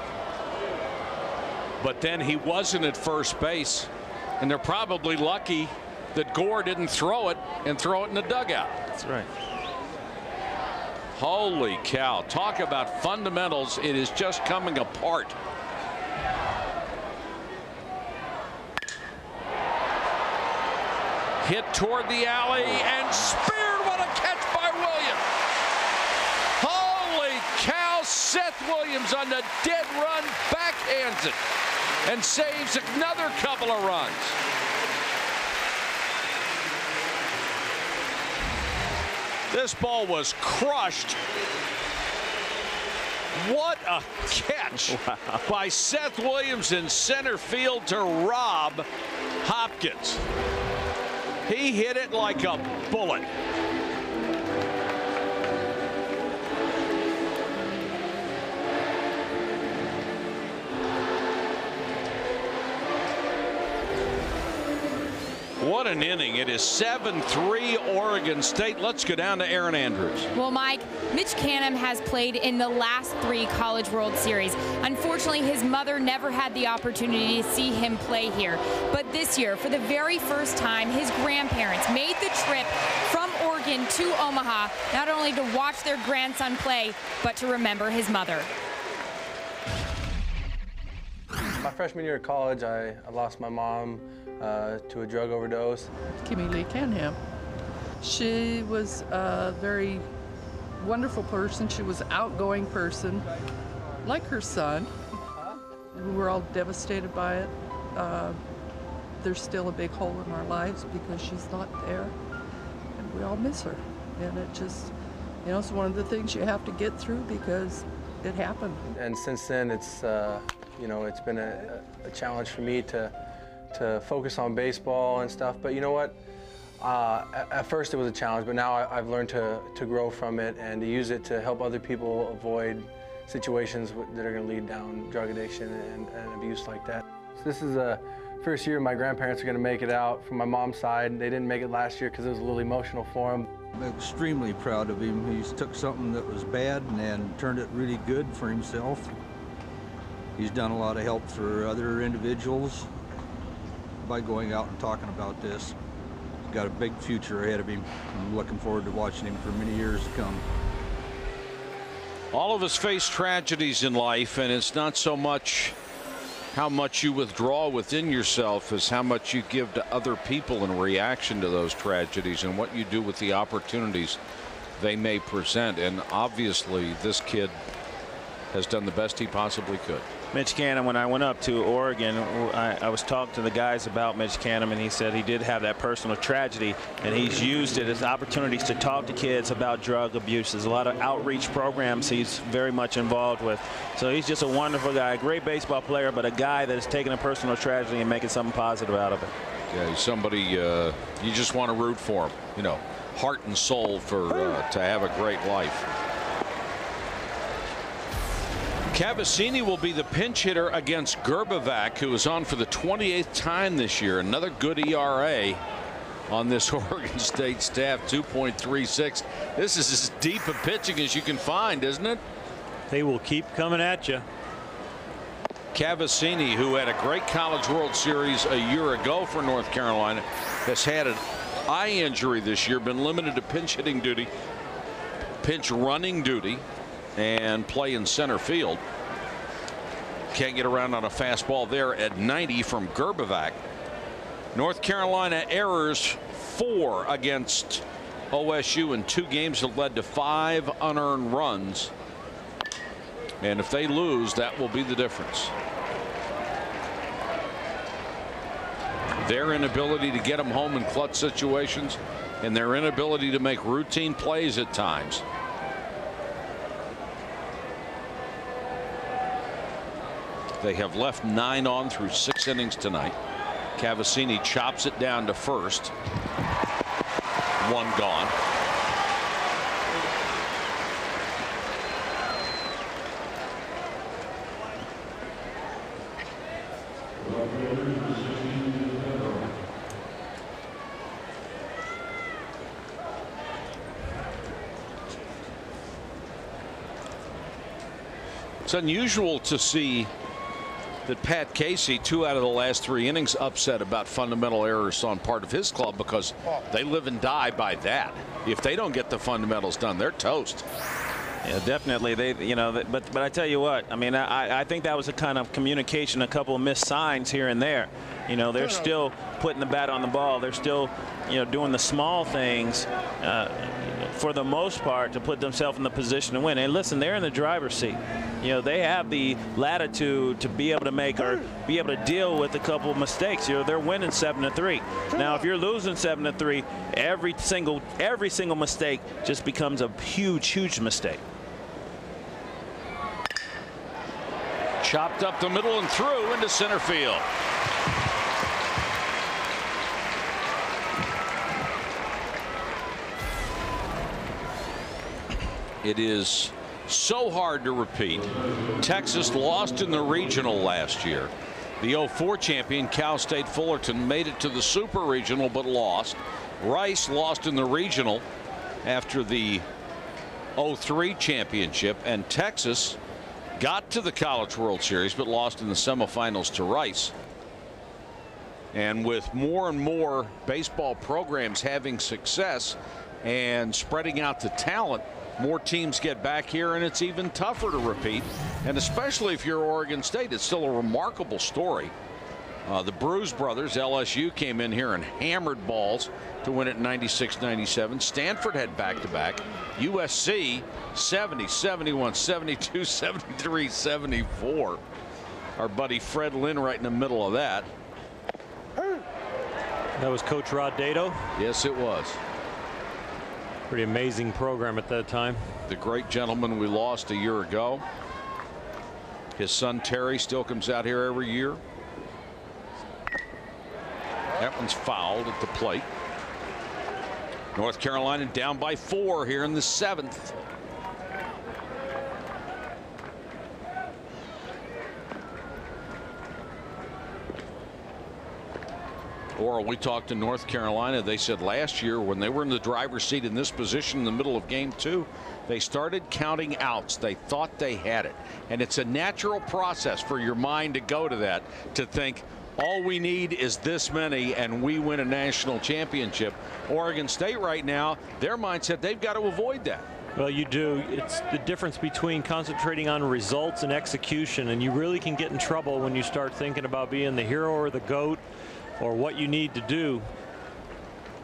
But then he wasn't at first base and they're probably lucky that Gore didn't throw it and throw it in the dugout. That's right Holy cow. Talk about fundamentals. It is just coming apart. Hit toward the alley and speared. What a catch by Williams. Holy cow. Seth Williams on the dead run backhands it and saves another couple of runs. This ball was crushed. What a catch wow. by Seth Williams in center field to Rob Hopkins. He hit it like a bullet. What an inning. It is 7-3 Oregon State. Let's go down to Erin Andrews. Well, Mike, Mitch Canham has played in the last three College World Series. Unfortunately, his mother never had the opportunity to see him play here. But this year, for the very first time, his grandparents made the trip from Oregon to Omaha, not only to watch their grandson play, but to remember his mother. My freshman year of college, I, I lost my mom uh, to a drug overdose. Kimmy Lee Canham. She was a very wonderful person. She was an outgoing person, like her son. We were all devastated by it. Uh, there's still a big hole in our lives because she's not there, and we all miss her. And it just, you know, it's one of the things you have to get through because it happened. And since then, it's uh, you know, it's been a, a challenge for me to to focus on baseball and stuff. But you know what? Uh, at, at, first it was a challenge, but now I, have learned to, to grow from it and to use it to help other people avoid situations that are going to lead down drug addiction and, and abuse like that. So this is the first year my grandparents are going to make it out from my mom's side. They didn't make it last year because it was a little emotional for them. I'm extremely proud of him. He took something that was bad and turned it really good for himself. He's done a lot of help for other individuals by going out and talking about this. He's got a big future ahead of him. I'm looking forward to watching him for many years to come. All of us face tragedies in life, and it's not so much how much you withdraw within yourself as how much you give to other people in reaction to those tragedies and what you do with the opportunities they may present. And obviously, this kid has done the best he possibly could. Mitch Canham, when I went up to Oregon, I, I, was talking to the guys about Mitch Canham, and he said he did have that personal tragedy, and he's used it as opportunities to talk to kids about drug abuse. There's a lot of outreach programs he's very much involved with. So he's just a wonderful guy, a great baseball player, but a guy that has taken a personal tragedy and making something positive out of it. Yeah, he's somebody uh, you just want to root for him, you know, heart and soul for uh, to have a great life. Cavasini will be the pinch hitter against Grbavac, who is on for the 28th time this year. Another good ERA on this Oregon State staff, 2.36. This is as deep a pitching as you can find, isn't it? They will keep coming at you. Cavasini, who had a great College World Series a year ago for North Carolina, has had an eye injury this year, been limited to pinch hitting duty, pinch running duty and play in center field. Can't get around on a fastball there at 90 from Grbavac. North Carolina errors four against OSU in two games have led to five unearned runs. And if they lose, that will be the difference. Their inability to get them home in clutch situations and their inability to make routine plays at times They have left nine on through six innings tonight. Cavasini chops it down to first. One gone. It's unusual to see that Pat Casey, two out of the last three innings, upset about fundamental errors on part of his club because they live and die by that. If they don't get the fundamentals done, they're toast. Yeah, definitely. They, you know, but but I tell you what, I mean, I I think that was a kind of communication, a couple of missed signs here and there. You know, they're still putting the bat on the ball. They're still, you know, doing the small things. Uh, for the most part, to put themselves in the position to win. And listen, they're in the driver's seat. You know, they have the latitude to be able to make or be able to deal with a couple of mistakes. You know, they're winning seven to three. Now, if you're losing seven to three, every single every single mistake just becomes a huge, huge mistake. Chopped up the middle and through into center field. It is so hard to repeat. Texas lost in the regional last year. The 04 champion Cal State Fullerton made it to the super regional but lost. Rice lost in the regional after the 03 championship and Texas got to the College World Series but lost in the semifinals to Rice. And with more and more baseball programs having success and spreading out the talent, more teams get back here and it's even tougher to repeat. And especially if you're Oregon State, it's still a remarkable story. Uh, the Bruise brothers, LSU, came in here and hammered balls to win it 96 97. Stanford had back to back. USC 70, 71, 72, 73, 74. Our buddy Fred Lynn right in the middle of that. That was Coach Rod Dedeaux. Yes, it was. Pretty amazing program at that time. The great gentleman we lost a year ago. His son Terry still comes out here every year. That one's fouled at the plate. North Carolina down by four here in the seventh. Or we talked to North Carolina. They said last year when they were in the driver's seat in this position in the middle of game two, they started counting outs. They thought they had it. And it's a natural process for your mind to go to that, to think, all we need is this many and we win a national championship. Oregon State right now, their mindset, they've got to avoid that. Well, you do. It's the difference between concentrating on results and execution, and you really can get in trouble when you start thinking about being the hero or the GOAT or what you need to do.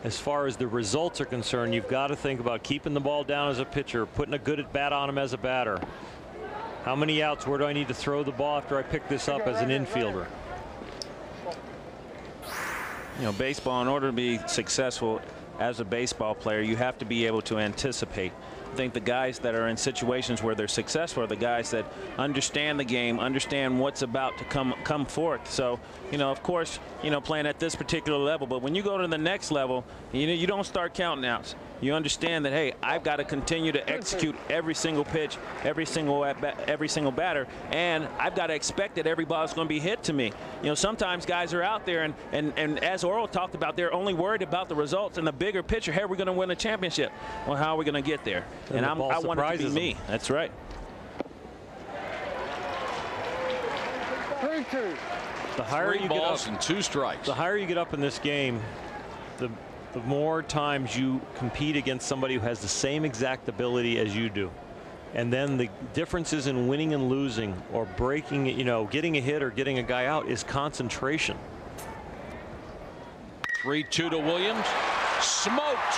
As far as the results are concerned, you've got to think about keeping the ball down as a pitcher, putting a good at bat on him as a batter. How many outs? Where do I need to throw the ball after I pick this up as an infielder? You know, baseball, in order to be successful as a baseball player, you have to be able to anticipate. I think the guys that are in situations where they're successful are the guys that understand the game, understand what's about to come come forth. So, you know, of course, you know, playing at this particular level, but when you go to the next level, you know, you don't start counting outs. You understand that, hey, I've got to continue to execute every single pitch, every single every single batter, and I've got to expect that every ball is going to be hit to me. You know, sometimes guys are out there, and and and as Orel talked about, they're only worried about the results and the bigger picture. Hey, are we're going to win a championship. Well, how are we going to get there? And, and the I'm, ball I want it to be surprises me. That's right. The higher Three you get balls up, and two strikes. the higher you get up in this game, the the more times you compete against somebody who has the same exact ability as you do. And then the differences in winning and losing or breaking, you know, getting a hit or getting a guy out is concentration. 3 2 to Williams. Smoked.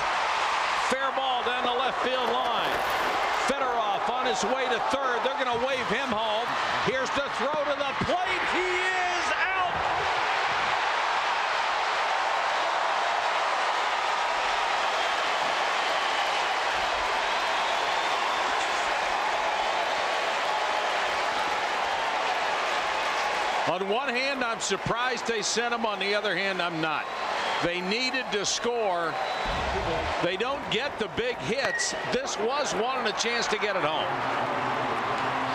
Fair ball down the left field line. Fedroff on his way to third. They're going to wave him home. Here's the throw to the plate. He is out. On one hand, I'm surprised they sent him. On the other hand, I'm not. They needed to score. They don't get the big hits. This was one and a chance to get it home.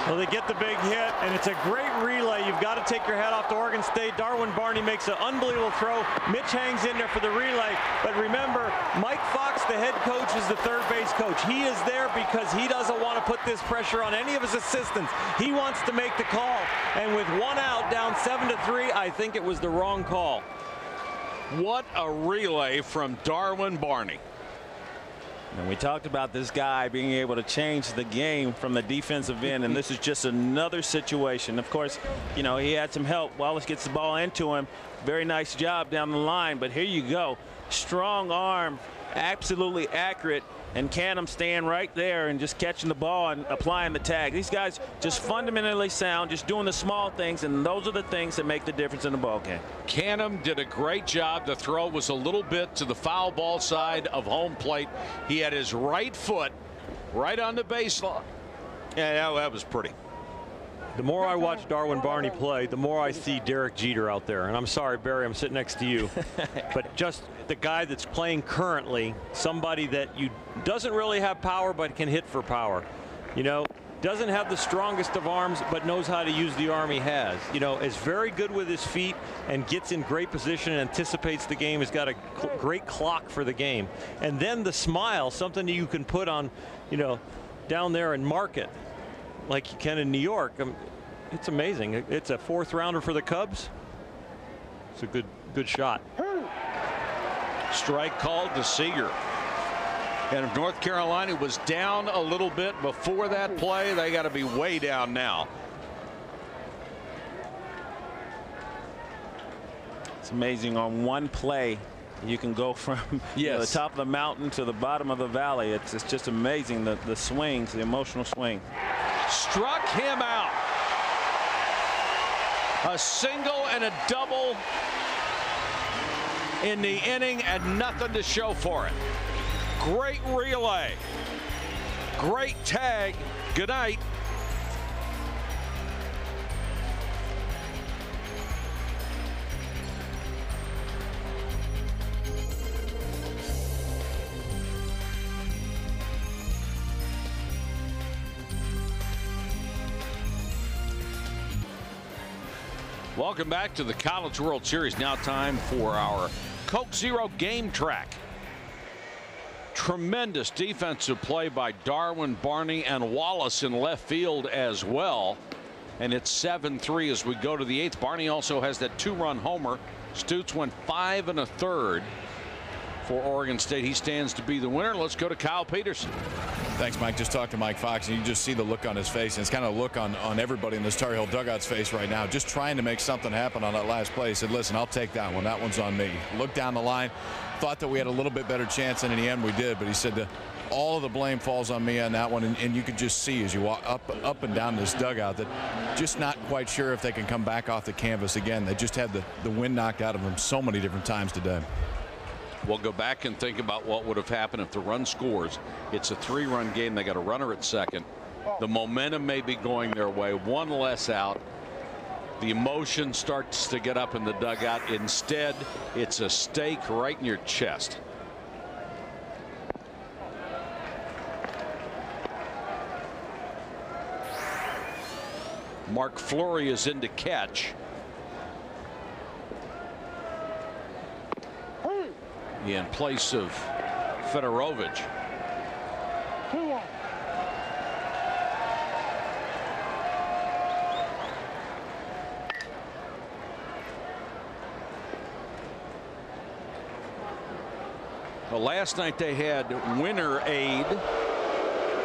Well, they get the big hit, and it's a great relay. You've got to take your hat off to Oregon State. Darwin Barney makes an unbelievable throw. Mitch hangs in there for the relay. But remember, Mike Fox, the head coach, is the third base coach. He is there because he doesn't want to put this pressure on any of his assistants. He wants to make the call. And with one out, down seven to three, I think it was the wrong call. What a relay from Darwin Barney. And we talked about this guy being able to change the game from the defensive end, and this is just another situation. Of course, you know, he had some help. Wallace gets the ball into him. Very nice job down the line, but here you go. Strong arm, absolutely accurate, and Canham staying right there and just catching the ball and applying the tag. These guys just fundamentally sound, just doing the small things, and those are the things that make the difference in the ball game. Canham did a great job. The throw was a little bit to the foul ball side of home plate. He had his right foot right on the baseline. Yeah, that, that was pretty. The more I watch Darwin Barney play, the more I see Derek Jeter out there. And I'm sorry, Barry, I'm sitting next to you. but just the guy that's playing currently, somebody that you doesn't really have power but can hit for power. you know, doesn't have the strongest of arms, but knows how to use the arm he has. You know, is very good with his feet and gets in great position and anticipates the game. Has got a cl great clock for the game. And then the smile, something that you can put on, you know, down there and mark it like you can in New York. Um, it's amazing. It's a fourth rounder for the Cubs. It's a good, good shot. Strike called to Seager. And if North Carolina was down a little bit before that play, they got to be way down now. It's amazing on one play you can go from you know, the top of the mountain to the bottom of the valley. It's, it's just amazing the, the swings, the emotional swing. Struck him out. A single and a double in the inning and nothing to show for it. Great relay. Great tag. Good night. Welcome back to the College World Series. Now time for our Coke Zero game track. Tremendous defensive play by Darwin Barney and Wallace in left field as well. And it's 7-3 as we go to the eighth. Barney also has that two-run homer. Stutes went five and a third for Oregon State. He stands to be the winner. Let's go to Kyle Peterson. Thanks, Mike. Just talked to Mike Fox, and you just see the look on his face. And it's kind of a look on, on everybody in this Tar Heel dugout's face right now, just trying to make something happen on that last play. He said, listen, I'll take that one. That one's on me. Look down the line. Thought that we had a little bit better chance, and in the end we did. But he said, all of the blame falls on me on that one. And, and you could just see as you walk up, up and down this dugout that just not quite sure if they can come back off the canvas again. They just had the, the wind knocked out of them so many different times today. We'll go back and think about what would have happened if the run scores. It's a three run game. They got a runner at second. The momentum may be going their way. One less out. The emotion starts to get up in the dugout. Instead, it's a stake right in your chest. Mark Fleury is in to catch. In place of Federowicz. Well, last night they had winner aid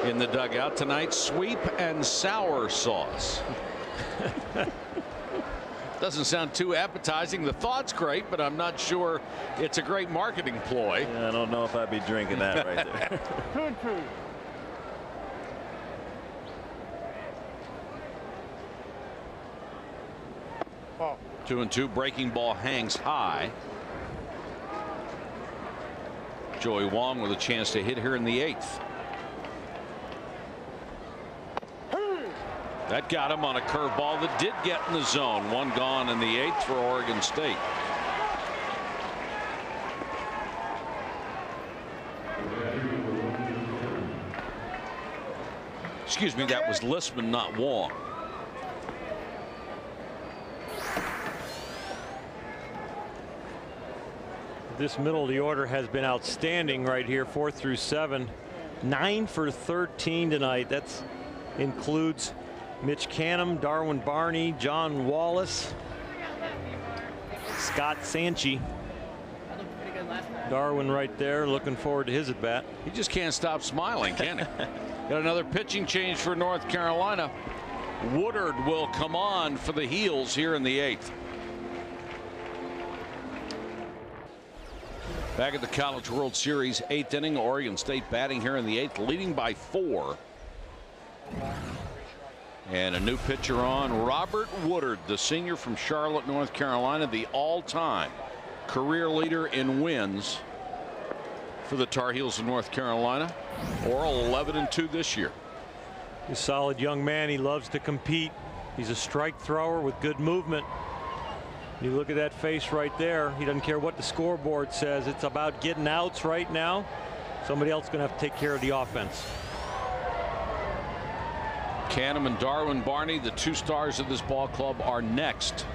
in the dugout. Tonight, sweep and sour sauce. Doesn't sound too appetizing. The thought's great, but I'm not sure it's a great marketing ploy. Yeah, I don't know if I'd be drinking that right there. two and two. Oh. Two and two. Breaking ball hangs high. Joey Wong with a chance to hit here in the eighth. That got him on a curveball that did get in the zone. One gone in the eighth for Oregon State. Excuse me, that was Lissman, not Wong. This middle of the order has been outstanding right here, four through seven. Nine for 13 tonight. That's includes Mitch Canham, Darwin Barney, John Wallace, Scott Santschi. Darwin right there looking forward to his at bat. He just can't stop smiling, can he? Got another pitching change for North Carolina. Woodard will come on for the heels here in the eighth. Back at the College World Series, eighth inning, Oregon State batting here in the eighth, leading by four. And a new pitcher on Robert Woodard, the senior from Charlotte, North Carolina, the all-time career leader in wins for the Tar Heels of North Carolina. Oral 11 and 2 this year. He's a solid young man. He loves to compete. He's a strike thrower with good movement. You look at that face right there. He doesn't care what the scoreboard says. It's about getting outs right now. Somebody else going to have to take care of the offense. Canham and Darwin Barney, the two stars of this ball club, are next.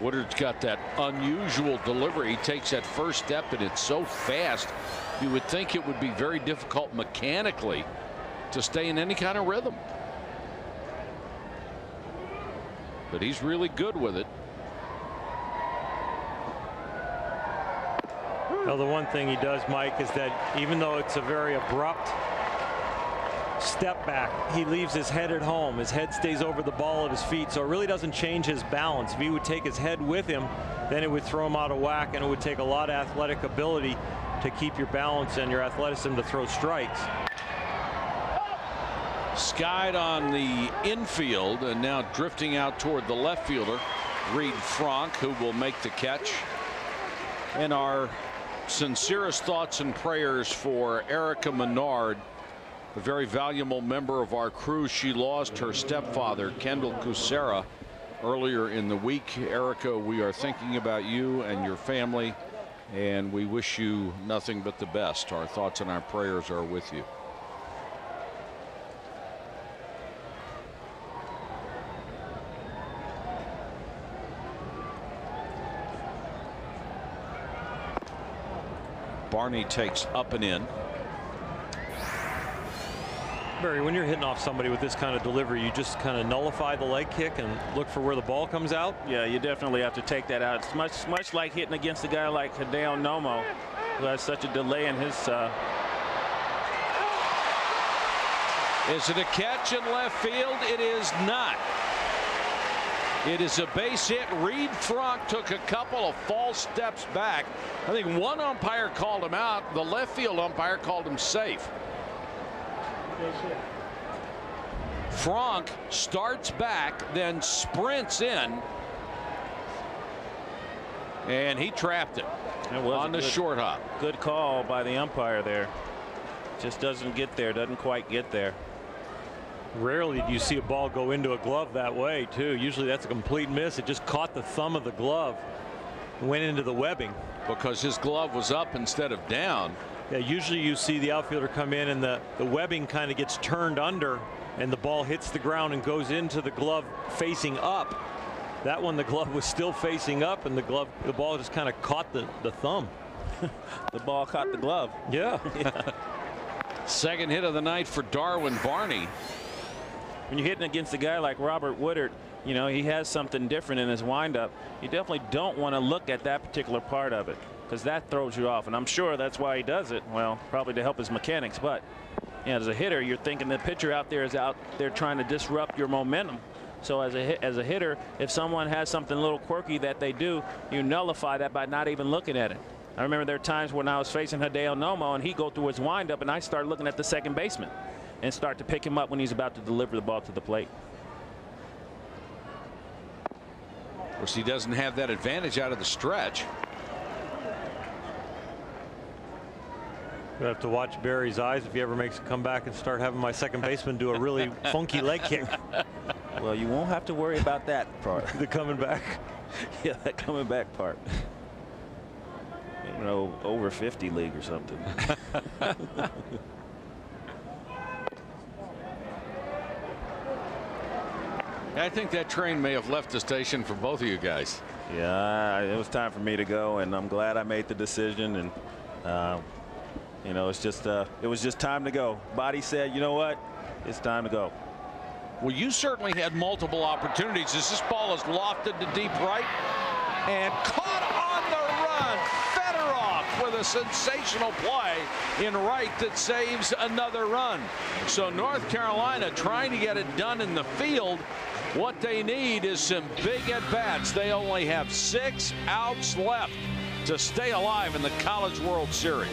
Woodard's got that unusual delivery. He takes that first step and it's so fast. You would think it would be very difficult mechanically to stay in any kind of rhythm. But he's really good with it. Well, the one thing he does, Mike, is that even though it's a very abrupt step back, he leaves his head at home. His head stays over the ball at his feet, so it really doesn't change his balance. If he would take his head with him, then it would throw him out of whack, and it would take a lot of athletic ability to keep your balance and your athleticism to throw strikes. Skied on the infield and now drifting out toward the left fielder, Reid Fronk, who will make the catch. And our sincerest thoughts and prayers for Erica Menard, a very valuable member of our crew. She lost her stepfather, Kendall Kucera, earlier in the week. Erica, we are thinking about you and your family, and we wish you nothing but the best. Our thoughts and our prayers are with you. Barney takes up and in. Barry, when you're hitting off somebody with this kind of delivery, you just kind of nullify the leg kick and look for where the ball comes out. Yeah, you definitely have to take that out. It's much, much like hitting against a guy like Hideo Nomo, who has such a delay in his. Uh... Is it a catch in left field? It is not. It is a base hit. Reid Fronk took a couple of false steps back. I think one umpire called him out. The left field umpire called him safe. Fronk starts back, then sprints in. And he trapped it, it was on the good, short hop. Good call by the umpire there. Just doesn't get there, doesn't quite get there. Rarely do you see a ball go into a glove that way, too. Usually that's a complete miss. It just caught the thumb of the glove went into the webbing. Because his glove was up instead of down. Yeah, usually you see the outfielder come in and the, the webbing kind of gets turned under and the ball hits the ground and goes into the glove facing up. That one, the glove was still facing up and the glove, the ball just kind of caught the, the thumb. the ball caught the glove. Yeah. yeah. Second hit of the night for Darwin Barney. When you're hitting against a guy like Robert Woodard, you know, he has something different in his windup. You definitely don't want to look at that particular part of it because that throws you off. And I'm sure that's why he does it. Well, probably to help his mechanics. But you know, as a hitter, you're thinking the pitcher out there is out there trying to disrupt your momentum. So as a as a hitter, if someone has something a little quirky that they do, you nullify that by not even looking at it. I remember there are times when I was facing Hideo Nomo and he go through his windup and I start looking at the second baseman and start to pick him up when he's about to deliver the ball to the plate. Of course, he doesn't have that advantage out of the stretch. We have to watch Barry's eyes if he ever makes a comeback and start having my second baseman do a really funky leg kick. Well, you won't have to worry about that part. the coming back. yeah, that coming back part. You know, over 50 league or something. I think that train may have left the station for both of you guys. Yeah, it was time for me to go, and I'm glad I made the decision. And uh, you know, it's just uh, it was just time to go. Body said, you know what, it's time to go. Well, you certainly had multiple opportunities as this ball is lofted to deep right and caught on the run. Fedroff with a sensational play in right that saves another run. So North Carolina trying to get it done in the field. What they need is some big at-bats. They only have six outs left to stay alive in the College World Series.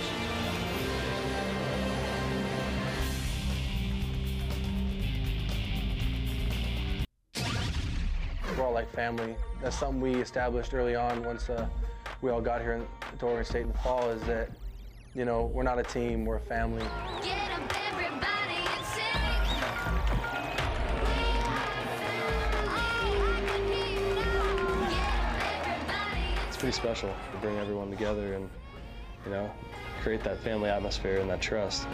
We're all like family. That's something we established early on once uh, we all got here to Oregon State in the fall is that, you know, we're not a team, we're a family. It's pretty special to bring everyone together and, you know, create that family atmosphere and that trust.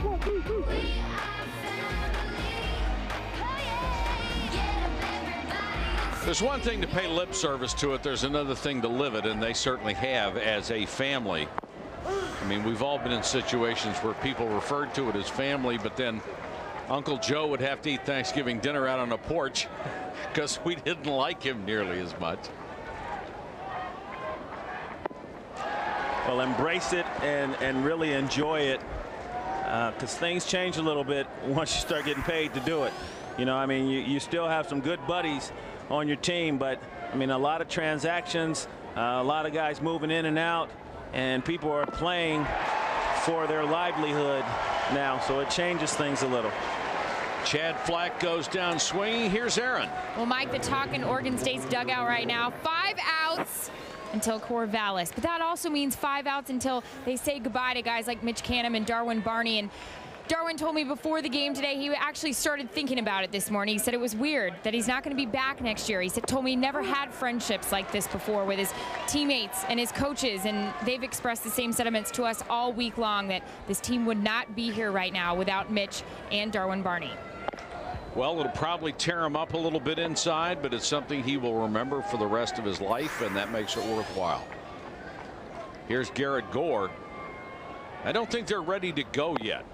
There's one thing to pay lip service to it. There's another thing to live it, and they certainly have as a family. I mean, we've all been in situations where people referred to it as family, but then Uncle Joe would have to eat Thanksgiving dinner out on a porch because we didn't like him nearly as much. Well, embrace it and, and really enjoy it because uh, things change a little bit once you start getting paid to do it. You know, I mean, you, you still have some good buddies on your team, but I mean, a lot of transactions, uh, a lot of guys moving in and out, and people are playing for their livelihood now, so it changes things a little. Chad Flack goes down swinging. Here's Erin. Well, Mike, the talk in Oregon State's dugout right now. Five outs until Corvallis. But that also means five outs until they say goodbye to guys like Mitch Canham and Darwin Barney. And Darwin told me before the game today he actually started thinking about it this morning. He said it was weird that he's not going to be back next year. He said told me he never had friendships like this before with his teammates and his coaches, and they've expressed the same sentiments to us all week long that this team would not be here right now without Mitch and Darwin Barney. Well, it'll probably tear him up a little bit inside, but it's something he will remember for the rest of his life, and that makes it worthwhile. Here's Garrett Gore. I don't think they're ready to go yet.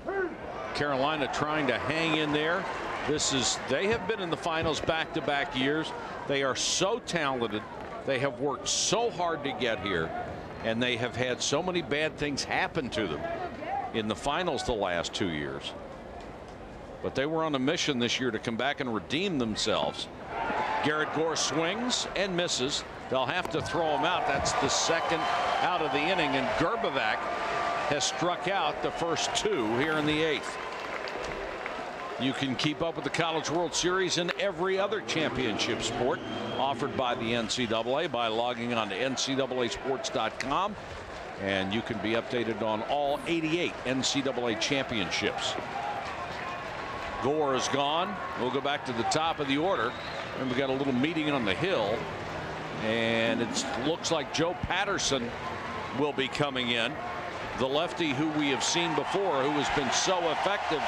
Carolina trying to hang in there. This is they have been in the finals back to back years. They are so talented. They have worked so hard to get here and they have had so many bad things happen to them in the finals the last two years. But they were on a mission this year to come back and redeem themselves. Garrett Gore swings and misses. They'll have to throw him out. That's the second out of the inning and Grbavac has struck out the first two here in the eighth. You can keep up with the College World Series and every other championship sport offered by the NCAA by logging on to NCAAsports.com. And you can be updated on all 88 NCAA championships. Gore is gone. We'll go back to the top of the order. And we got a little meeting on the hill. And it looks like Joe Paterson will be coming in. The lefty who we have seen before, who has been so effective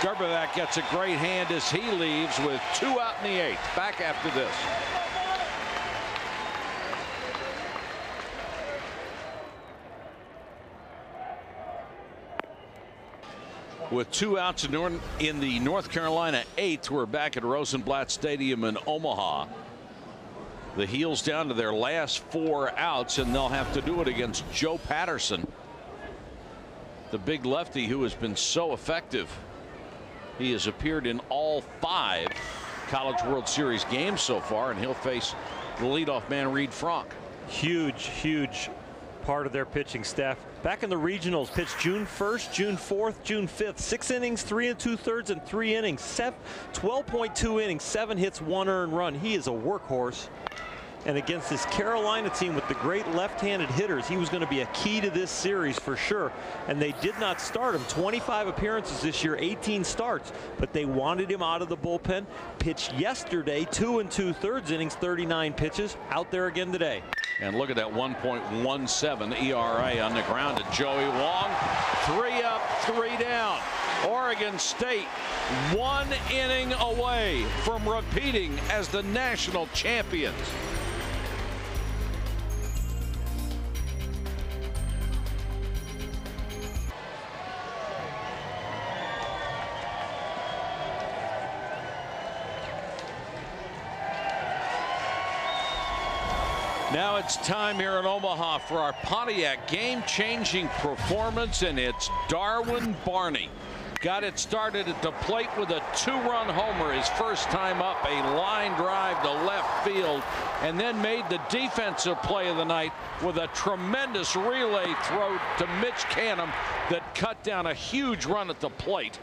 Grbavac gets a great hand as he leaves with two out in the eighth. Back after this. With two outs in the North Carolina eighth, we're back at Rosenblatt Stadium in Omaha. The Heels down to their last four outs, and they'll have to do it against Joe Paterson, the big lefty who has been so effective he has appeared in all five College World Series games so far, and he'll face the leadoff man, Reid Fronk. Huge, huge part of their pitching staff. Back in the regionals, pitched June 1st, June 4th, June 5th. Six innings, three and two thirds, and three innings. 12.2 innings, seven hits, one earned run. He is a workhorse. And against this Carolina team with the great left-handed hitters, he was going to be a key to this series for sure. And they did not start him. 25 appearances this year, 18 starts. But they wanted him out of the bullpen. Pitched yesterday, two and two thirds innings, 39 pitches. Out there again today. And look at that 1.17 ERA on the ground to Joey Wong. Three up, three down. Oregon State one inning away from repeating as the national champions. Now it's time here in Omaha for our Pontiac game-changing performance, and it's Darwin Barney. Got it started at the plate with a two-run homer his first time up, a line drive to left field, and then made the defensive play of the night with a tremendous relay throw to Mitch Canham that cut down a huge run at the plate.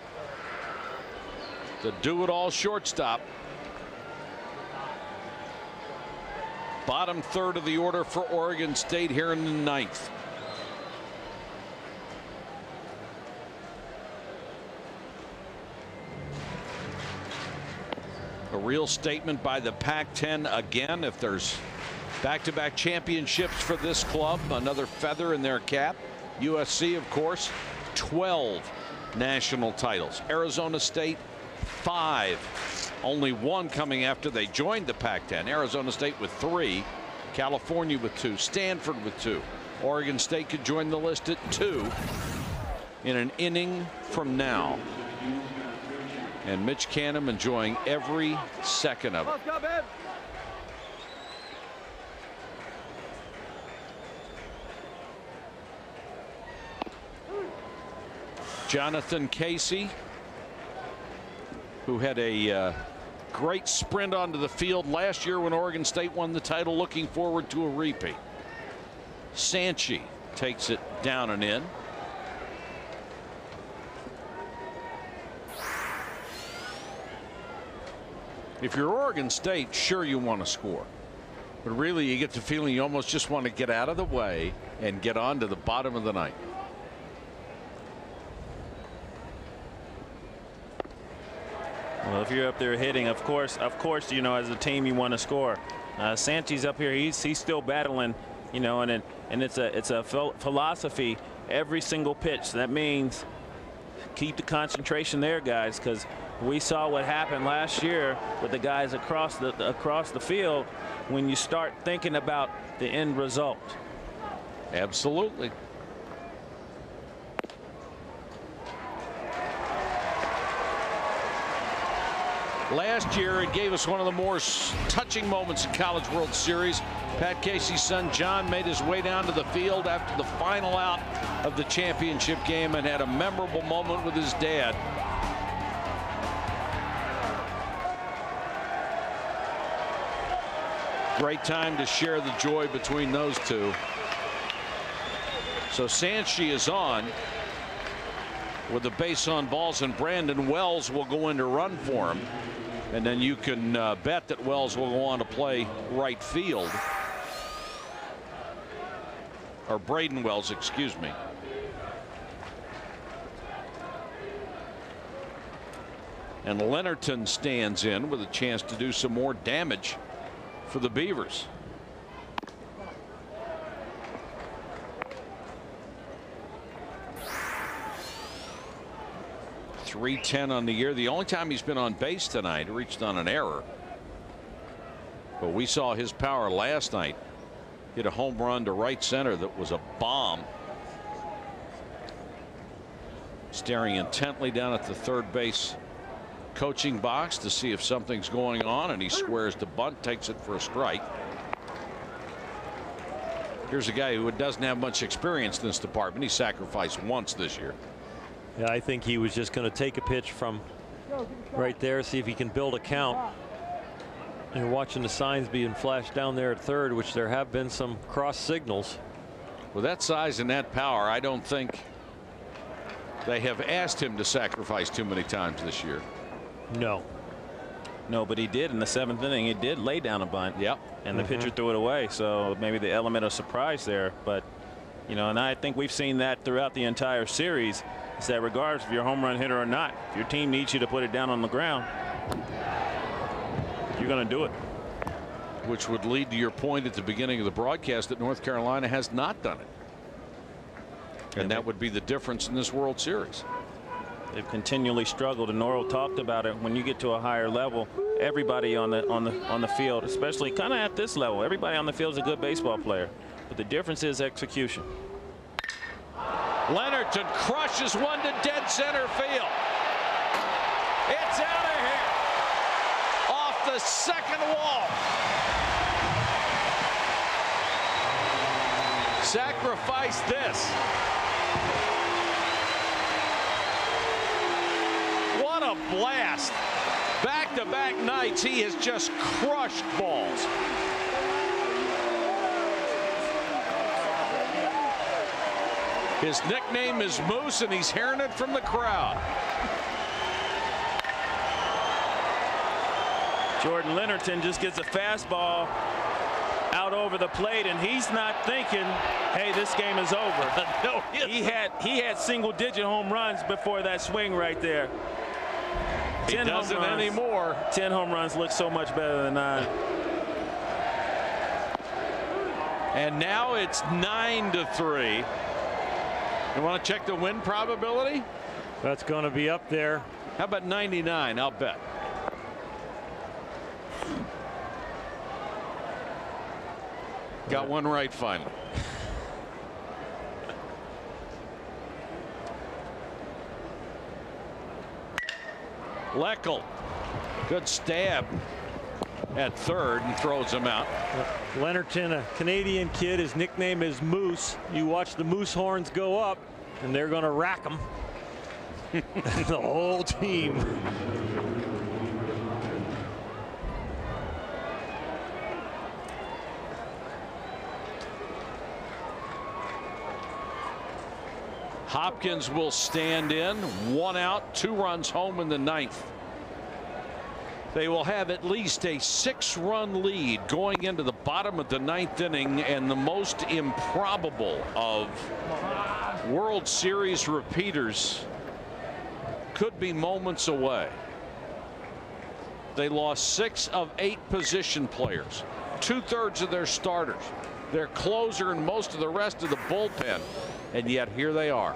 The do-it-all shortstop Bottom third of the order for Oregon State here in the ninth. A real statement by the Pac 10 again. If there's Back-to-back championships for this club, another feather in their cap. USC, of course, 12 national titles. Arizona State, five. Only one coming after they joined the Pac-10. Arizona State with three. California with two. Stanford with two. Oregon State could join the list at two in an inning from now. And Mitch Canham enjoying every second of it. Jonathan Casey, who had a uh, great sprint onto the field last year when Oregon State won the title, looking forward to a repeat. Santschi takes it down and in. If you're Oregon State, sure you want to score. But really, you get the feeling you almost just want to get out of the way and get on to the bottom of the ninth. Well, if you're up there hitting, of course, of course, you know, as a team, you want to score. Uh, Santschi's up here. He's he's still battling, you know, and it, and it's a it's a philosophy every single pitch. That means keep the concentration there, guys, because we saw what happened last year with the guys across the across the field when you start thinking about the end result. Absolutely. Last year, it gave us one of the more touching moments in College World Series. Pat Casey's son John made his way down to the field after the final out of the championship game and had a memorable moment with his dad. Great time to share the joy between those two. So Santschi is on with the base on balls and Brandon Wells will go in to run for him. And then you can uh, bet that Wells will go on to play right field. Or Braden Wells, excuse me. And Lennerton stands in with a chance to do some more damage for the Beavers. 310 on the year. The only time he's been on base tonight reached on an error. But we saw his power last night hit a home run to right center that was a bomb. Staring intently down at the third base coaching box to see if something's going on and he squares the bunt takes it for a strike. Here's a guy who doesn't have much experience in this department. He sacrificed once this year. Yeah, I think he was just going to take a pitch from right there, see if he can build a count. You're watching the signs being flashed down there at third, which there have been some cross signals. With that size and that power, I don't think they have asked him to sacrifice too many times this year. No. No, but he did in the seventh inning. He did lay down a bunt. Yep. And the mm -hmm. pitcher threw it away. So maybe the element of surprise there. But, you know, and I think we've seen that throughout the entire series that regardless if you're a home run hitter or not, if your team needs you to put it down on the ground, you're going to do it. Which would lead to your point at the beginning of the broadcast that North Carolina has not done it. And that would be the difference in this World Series. They've continually struggled, and Norrell talked about it. When you get to a higher level, everybody on the on the on the field, especially kind of at this level, everybody on the field is a good baseball player. But the difference is execution. Lennerton crushes one to dead center field. It's out of here. Off the second wall. Sacrifice this. What a blast. Back-to-back -back nights, he has just crushed balls. His nickname is Moose, and he's hearing it from the crowd. Jordan Lennerton just gets a fastball out over the plate, and he's not thinking, hey, this game is over. no, he, he had he had single-digit home runs before that swing right there. He doesn't anymore. 10 home runs look so much better than nine. And now it's nine to three. You want to check the win probability? That's going to be up there. How about 99? I'll bet. Got one right finally. Lechelt. Good stab at third and throws him out. Lennerton, a Canadian kid, his nickname is Moose. You watch the Moose horns go up, and they're going to rack him. the whole team. Hopkins will stand in. One out, two runs home in the ninth. They will have at least a six run lead going into the bottom of the ninth inning and the most improbable of World Series repeaters could be moments away. They lost six of eight position players, two thirds of their starters, their closer, and most of the rest of the bullpen. And yet here they are.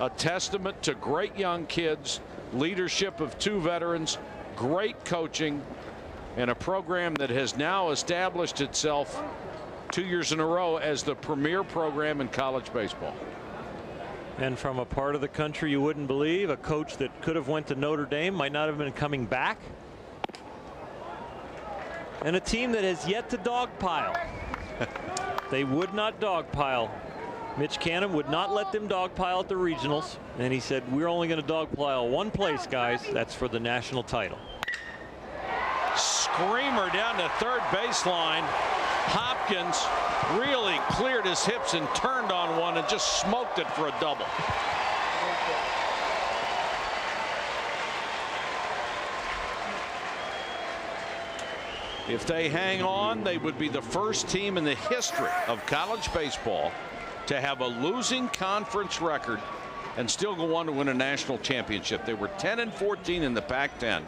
A testament to great young kids, leadership of two veterans, great coaching, and a program that has now established itself two years in a row as the premier program in college baseball. And from a part of the country you wouldn't believe, a coach that could have went to Notre Dame might not have been coming back. And a team that has yet to dogpile. they would not dogpile. Mitch Canham would not let them dogpile at the regionals. And he said, we're only going to dogpile one place, guys. That's for the national title. Screamer down the third baseline. Hopkins really cleared his hips and turned on one and just smoked it for a double. If they hang on, they would be the first team in the history of college baseball to have a losing conference record and still go on to win a national championship. They were 10 and 14 in the Pac 10.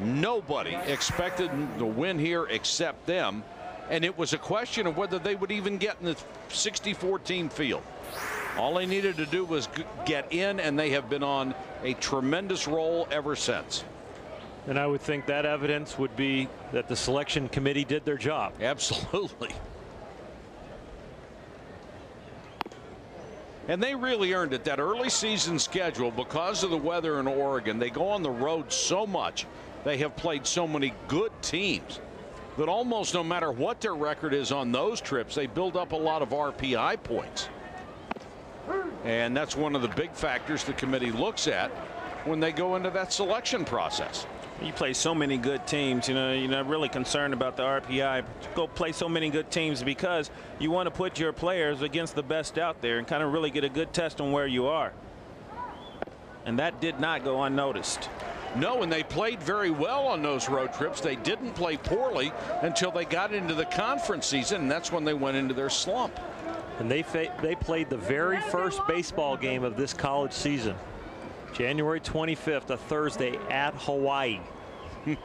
Nobody expected to win here except them. And it was a question of whether they would even get in the 64 team field. All they needed to do was get in, and they have been on a tremendous roll ever since. And I would think that evidence would be that the selection committee did their job. Absolutely. And they really earned it. That early season schedule, because of the weather in Oregon, they go on the road so much. They have played so many good teams that almost no matter what their record is on those trips, they build up a lot of RPI points. And that's one of the big factors the committee looks at when they go into that selection process. You play so many good teams, you know, you're not really concerned about the RPI. Go play so many good teams because you want to put your players against the best out there and kind of really get a good test on where you are. And that did not go unnoticed. No, and they played very well on those road trips. They didn't play poorly until they got into the conference season, and that's when they went into their slump. And they they played the very first baseball game of this college season. January 25th, a Thursday at Hawaii.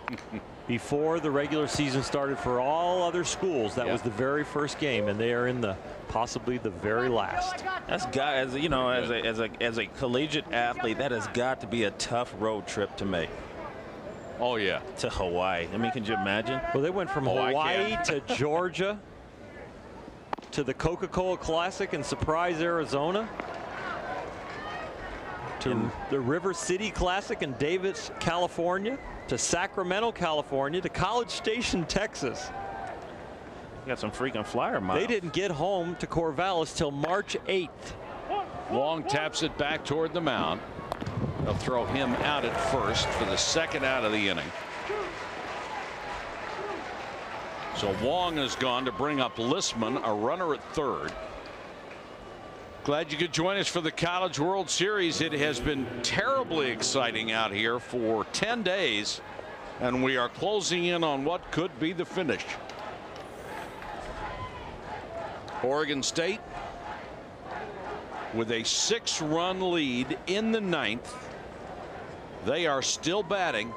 Before the regular season started for all other schools, that was the very first game, and they are in the possibly the very last. That's got as you know as a as a as a collegiate athlete, that has got to be a tough road trip to make. Oh yeah, to Hawaii. I mean, can you imagine? Well, they went from Oh, Hawaii to Georgia to the Coca-Cola Classic in Surprise, Arizona. To the River City Classic in Davis, California. To Sacramento, California. To College Station, Texas. Got some freaking flyer miles. They didn't get home to Corvallis till March 8th. Long taps it back toward the mound. They'll throw him out at first for the second out of the inning. So Wong has gone to bring up Lissman, a runner at third. Glad you could join us for the College World Series. It has been terribly exciting out here for 10 days, and we are closing in on what could be the finish. Oregon State with a six run lead in the ninth. They are still batting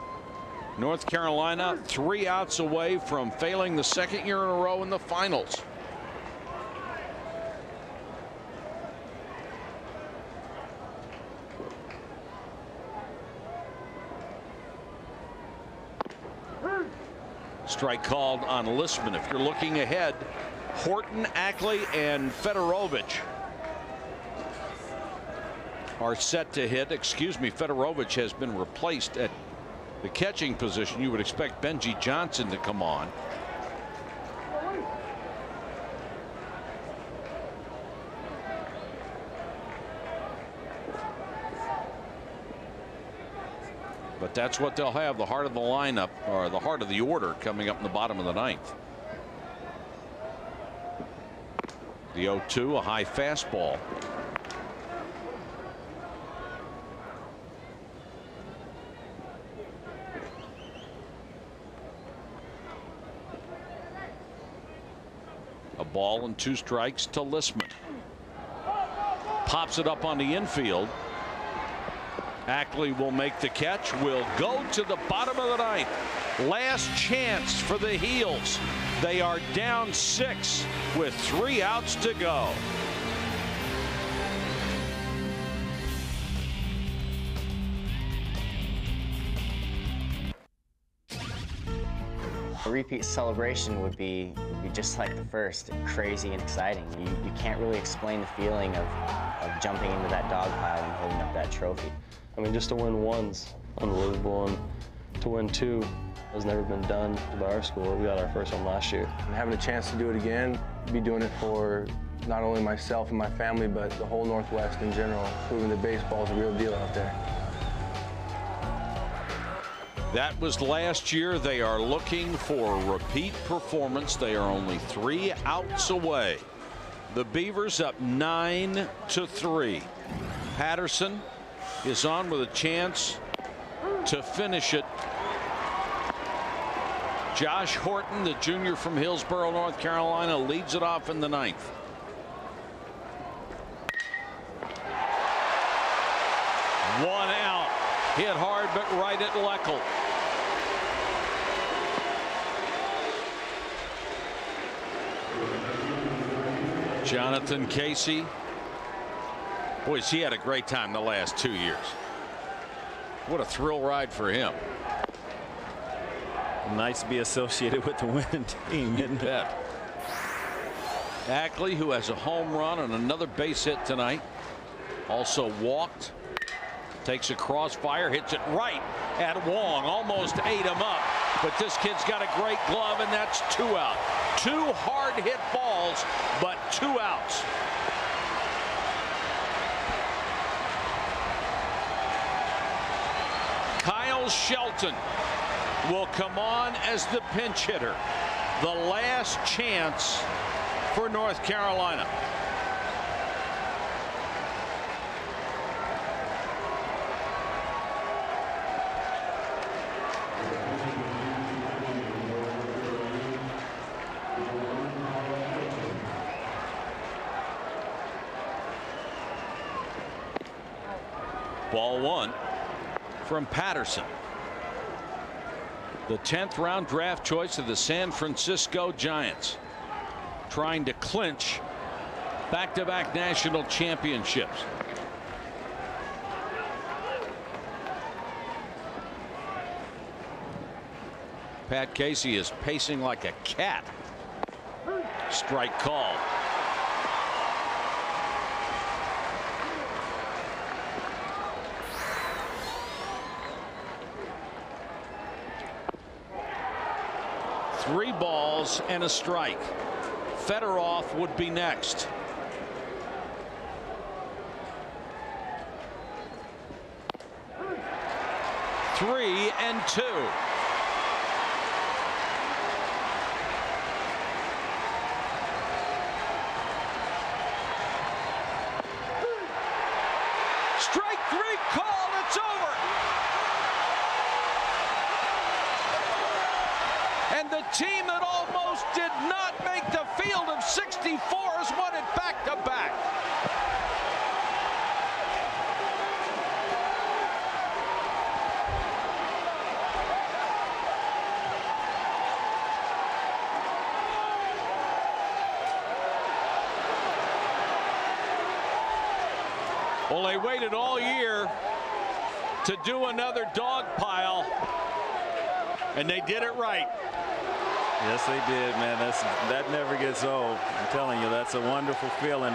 North Carolina three outs away from failing the second year in a row in the finals. Strike called on Lissman. If you're looking ahead, Horton, Ackley, and Federowicz are set to hit. Excuse me, Federowicz has been replaced at the catching position. You would expect Benji Johnson to come on. But that's what they'll have the heart of the lineup or the heart of the order coming up in the bottom of the ninth. The 0 2, a high fastball. A ball and two strikes to Lissman. Pops it up on the infield. Ackley will make the catch. Will go to the bottom of the ninth. Last chance for the Heels. They are down six with three outs to go. A repeat celebration would be, would be just like the first, crazy and exciting. You, you can't really explain the feeling of, of jumping into that dog pile and holding up that trophy. I mean, just to win one's unbelievable, and to win two has never been done by our school. We got our first one last year. And having a chance to do it again, be doing it for not only myself and my family, but the whole Northwest in general, proving that baseball is a real deal out there. That was last year. They are looking for a repeat performance. They are only three outs away. The Beavers up nine to three. Paterson is on with a chance to finish it. Josh Horton, the junior from Hillsborough, North Carolina, leads it off in the ninth. One out. Hit hard, but right at Lechelt. Jonathan Casey. Boys, she had a great time the last two years. What a thrill ride for him. Nice to be associated with the winning team, isn't it? Ackley, who has a home run and another base hit tonight, also walked. Takes a crossfire, hits it right at Wong, almost ate him up. But this kid's got a great glove, and that's two out. Two hard hit balls, but two outs. Shelton will come on as the pinch hitter. The last chance for North Carolina. Ball one from Paterson. The 10th round draft choice of the San Francisco Giants trying to clinch back-to-back national championships. Pat Casey is pacing like a cat. Strike call. Three and a strike. Fedroff would be next. Three and two. Strike three called. It's over. And the team that almost did not make the field of 64 has won it back to back. Well, they waited all year to do another dog pile, and they did it right. Yes, they did, man. That's that never gets old. I'm telling you, that's a wonderful feeling.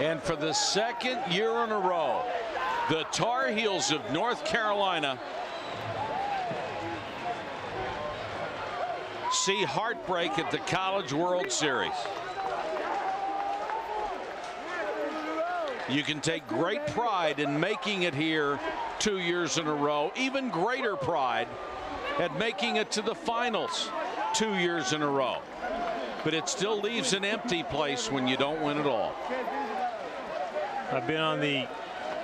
And for the second year in a row, the Tar Heels of North Carolina see heartbreak at the College World Series. You can take great pride in making it here two years in a row, even greater pride at making it to the finals two years in a row. But it still leaves an empty place when you don't win at all. I've been on the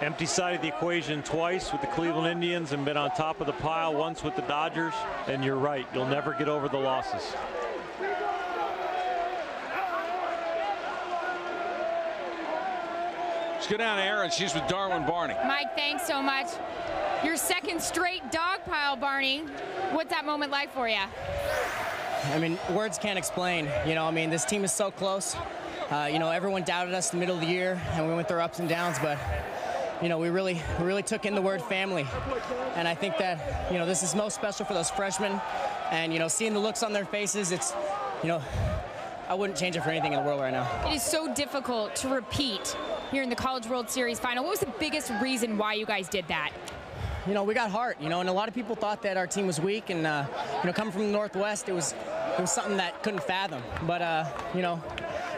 empty side of the equation twice with the Cleveland Indians and been on top of the pile once with the Dodgers. And you're right, you'll never get over the losses. Let's go down to Erin. She's with Darwin Barney. Mike, thanks so much. Your second straight dog pile, Barney. What's that moment like for you? I mean, words can't explain. You know, I mean, this team is so close. Uh, you know, everyone doubted us in the middle of the year, and we went through ups and downs, but you know, we really, we really took in the word family. And I think that, you know, this is most special for those freshmen. And, you know, seeing the looks on their faces, it's, you know, I wouldn't change it for anything in the world right now. It is so difficult to repeat here in the College World Series final. What was the biggest reason why you guys did that? You know, we got heart, you know, and a lot of people thought that our team was weak. And, uh, you know, coming from the Northwest, it was, it was something that couldn't fathom. But, uh, you know,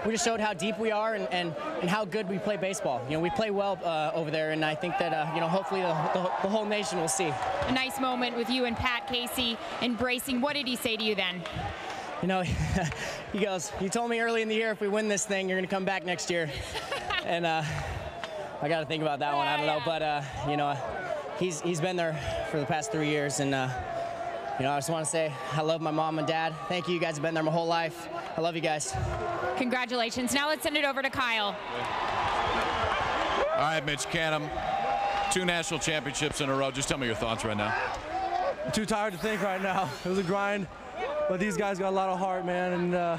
we just showed how deep we are and, and, and how good we play baseball. You know, we play well uh, over there, and I think that, uh, you know, hopefully the, the, the, whole nation will see. A nice moment with you and Pat Casey embracing. What did he say to you then? You know, he goes, you told me early in the year if we win this thing, you're going to come back next year. and uh, I got to think about that one. I don't know, but, uh, you know, he's, he's been there for the past three years, and, uh, you know, I just want to say I love my mom and dad. Thank you. You guys have been there my whole life. I love you guys. Congratulations. Now let's send it over to Kyle. All right, Mitch Canham, two national championships in a row. Just tell me your thoughts right now. I'm too tired to think right now. It was a grind, but these guys got a lot of heart, man, and uh,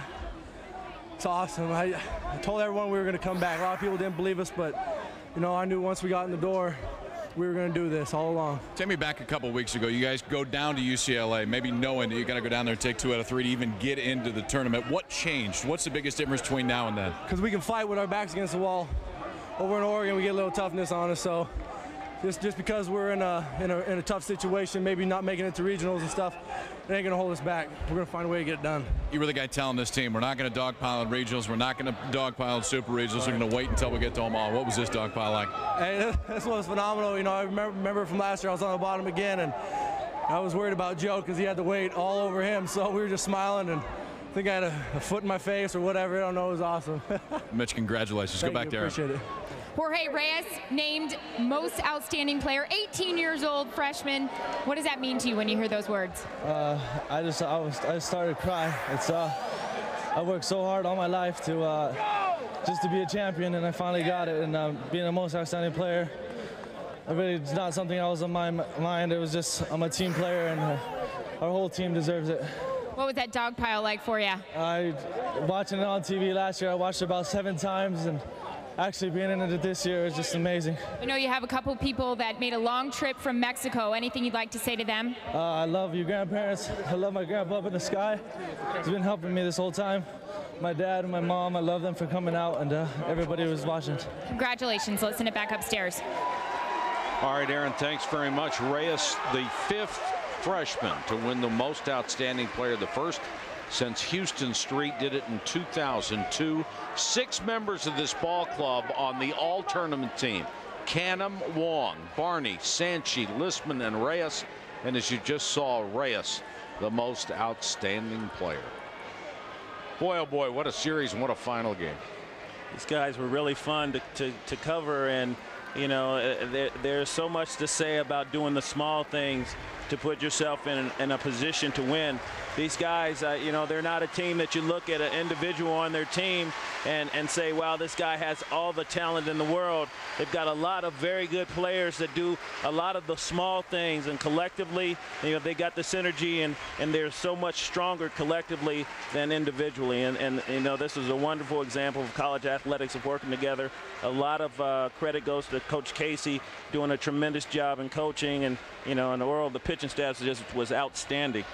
it's awesome. I, I told everyone we were going to come back. A lot of people didn't believe us, but you know, I knew once we got in the door, we were going to do this all along. Take me back a couple weeks ago. You guys go down to UCLA, maybe knowing that you got to go down there and take two out of three to even get into the tournament. What changed? What's the biggest difference between now and then? Because we can fight with our backs against the wall. Over in Oregon, we get a little toughness on us, so just just because we're in a, in a in a tough situation, maybe not making it to regionals and stuff, it ain't gonna hold us back. We're gonna find a way to get it done. You were the guy telling this team, we're not gonna dogpile in regionals, we're not gonna dogpile in super regionals, we're gonna wait until we get to Omaha. What was this dogpile like? Hey, this was phenomenal. You know, I remember, remember from last year, I was on the bottom again, and I was worried about Joe because he had the weight all over him. So we were just smiling and. I think I had a, a foot in my face or whatever. I don't know. It was awesome. Mitch, congratulations. Thank Go back you, there. Appreciate it. Jorge Reyes named most outstanding player, 18 years old, freshman. What does that mean to you when you hear those words? Uh, I just I was I started crying. It's uh, I worked so hard all my life to uh, just to be a champion, and I finally got it. And uh, being the most outstanding player, I really it's not something I was on my mind. It was just I'm a team player, and uh, our whole team deserves it. What was that dog pile like for you? I watching it on TV last year. I watched it about seven times, and actually being in it this year is just amazing. I know you have a couple people that made a long trip from Mexico. Anything you'd like to say to them? Uh, I love you grandparents. I love my grandpa up in the sky. He's been helping me this whole time. My dad and my mom, I love them for coming out, and uh, everybody who was watching. Congratulations. Let's send it back upstairs. All right, Erin, thanks very much. Reyes, the fifth freshman to win the most outstanding player, the first since Huston Street did it in 2002. Six members of this ball club on the all tournament team. Canham, Wong, Barney, Santschi, Lissman, and Reyes. And as you just saw, Reyes, the most outstanding player. Boy, oh boy, what a series and what a final game. These guys were really fun to, to, to cover, and You know, uh, there, there's so much to say about doing the small things to put yourself in, in a position to win. These guys, uh, you know, they're not a team that you look at an individual on their team and, and say, wow, this guy has all the talent in the world. They've got a lot of very good players that do a lot of the small things, and collectively, you know, they got the synergy, and, and they're so much stronger collectively than individually. And, and you know, this is a wonderful example of college athletics of working together. A lot of uh, credit goes to Coach Casey doing a tremendous job in coaching, and you know, in the world, the pitching staff just was outstanding.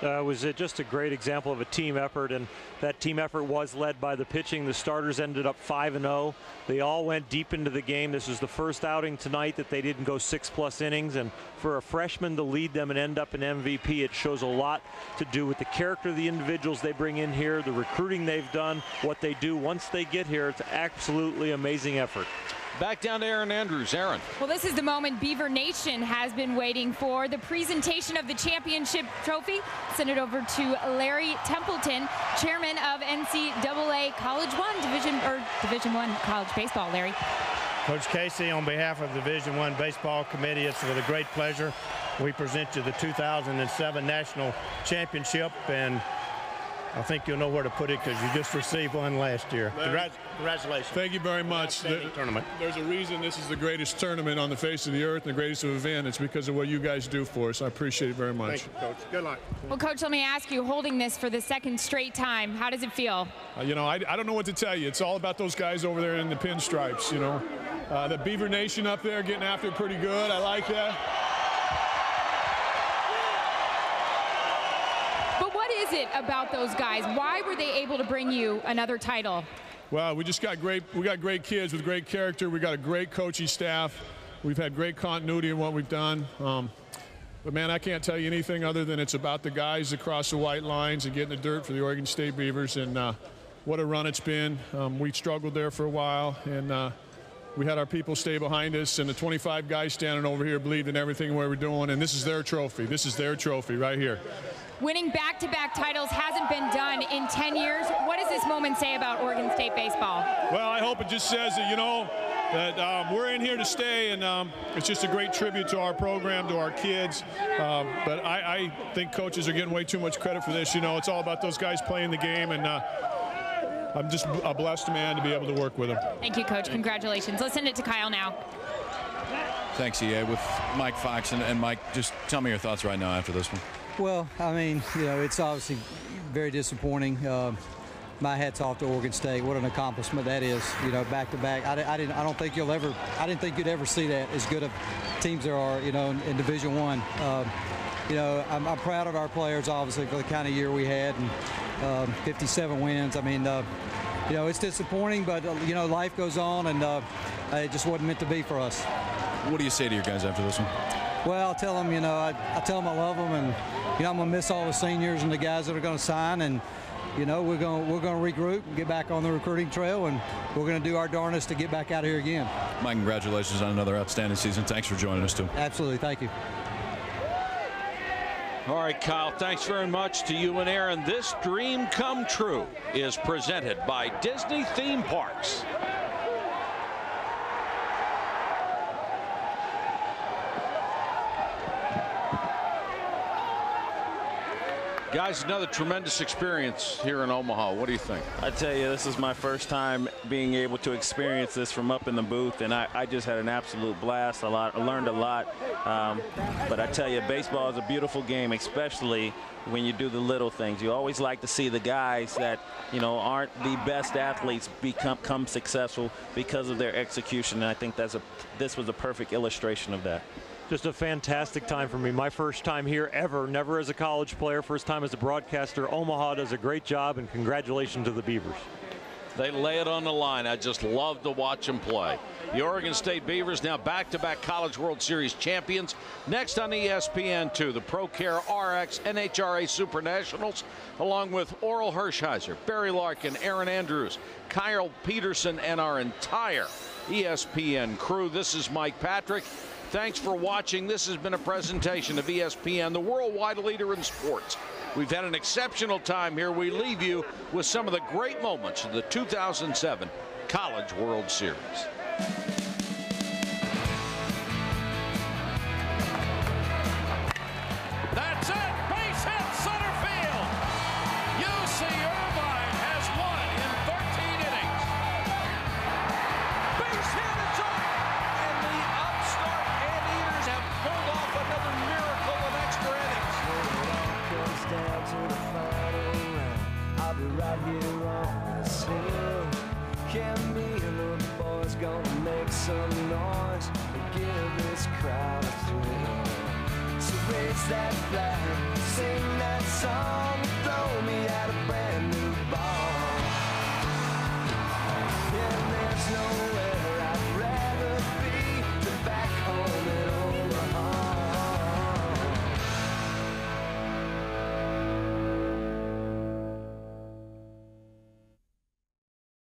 Uh, was just a great example of a team effort, and that team effort was led by the pitching. The starters ended up 5 and 0. They all went deep into the game. This was the first outing tonight that they didn't go six plus innings, and for a freshman to lead them and end up an MVP, it shows a lot to do with the character of the individuals they bring in here, the recruiting they've done, what they do once they get here. It's absolutely amazing effort. Back down to Erin Andrews. Erin. Well, this is the moment Beaver Nation has been waiting for. The presentation of the championship trophy. Send it over to Larry Templeton, chairman of NCAA College One Division or Division One College Baseball. Larry. Coach Casey, on behalf of the Division One Baseball Committee, it's with a great pleasure we present you the 2007 National Championship and I think you'll know where to put it because you just received one last year. Larry, Congratulations. Thank you very much. The, tournament. There's a reason this is the greatest tournament on the face of the earth and the greatest event. It's because of what you guys do for us. I appreciate it very much. Thank you, Coach. Good luck. Well, Coach, let me ask you, holding this for the second straight time, how does it feel? Uh, you know, I, I don't know what to tell you. It's all about those guys over there in the pinstripes, you know. Uh, the Beaver Nation up there getting after it pretty good. I like that. But what is it about those guys? Why were they able to bring you another title? Well, we just got great. We got great kids with great character. We got a great coaching staff. We've had great continuity in what we've done. Um, but man, I can't tell you anything other than it's about the guys across the white lines and getting the dirt for the Oregon State Beavers. And uh, what a run it's been. Um, we struggled there for a while, and uh, we had our people stay behind us. And the 25 guys standing over here believed in everything we were doing. And this is their trophy. This is their trophy right here. Winning back-to-back titles hasn't been done in 10 years. What does this moment say about Oregon State baseball? Well, I hope it just says that, you know, that um, we're in here to stay, and um, it's just a great tribute to our program, to our kids. Um, but I, I, think coaches are getting way too much credit for this. You know, it's all about those guys playing the game, and uh, I'm just a blessed man to be able to work with them. Thank you, Coach. Congratulations. Let's send it to Kyle now. Thanks, EA. With Mike Fox and, and Mike, just tell me your thoughts right now after this one. Well, I mean, you know, it's obviously very disappointing. Uh, my hat's off to Oregon State. What an accomplishment that is. You know, back to back. I, I, didn't. I don't think you'll ever. I didn't think you'd ever see that as good of teams there are. You know, in, in Division One. Um, you know, I'm, I'm, proud of our players, obviously, for the kind of year we had, and um, 57 wins. I mean, uh, you know, it's disappointing, but uh, you know, life goes on, and uh, it just wasn't meant to be for us. What do you say to your guys after this one? Well, I tell them, you know, I, I tell them I love them, and you know, I'm gonna miss all the seniors and the guys that are gonna sign, and you know, we're gonna we're gonna regroup and get back on the recruiting trail, and we're gonna do our darnest to get back out here again. Mike, congratulations on another outstanding season. Thanks for joining us too. Absolutely, thank you. All right, Kyle, thanks very much to you and Erin. This dream come true is presented by Disney Theme Parks. Guys, another tremendous experience here in Omaha. What do you think? I tell you, this is my first time being able to experience this from up in the booth, and I, I just had an absolute blast. A lot, I learned a lot. Um, but I tell you, baseball is a beautiful game, especially when you do the little things. You always like to see the guys that, you know, aren't the best athletes become, become successful because of their execution. And I think that's a, this was a perfect illustration of that just a fantastic time for me. My first time here ever, never as a college player, first time as a broadcaster. Omaha does a great job, and congratulations to the Beavers. They lay it on the line. I just love to watch them play. The Oregon State Beavers now back-to-back College World Series champions. Next on ESPN2, the ProCare RX NHRA Super Nationals, along with Orel Hershiser, Barry Larkin, Erin Andrews, Kyle Peterson, and our entire ESPN crew. This is Mike Patrick. Thanks for watching. This has been a presentation of ESPN, the worldwide leader in sports. We've had an exceptional time here. We leave you with some of the great moments of the 2007 College World Series. That flag, sing that song.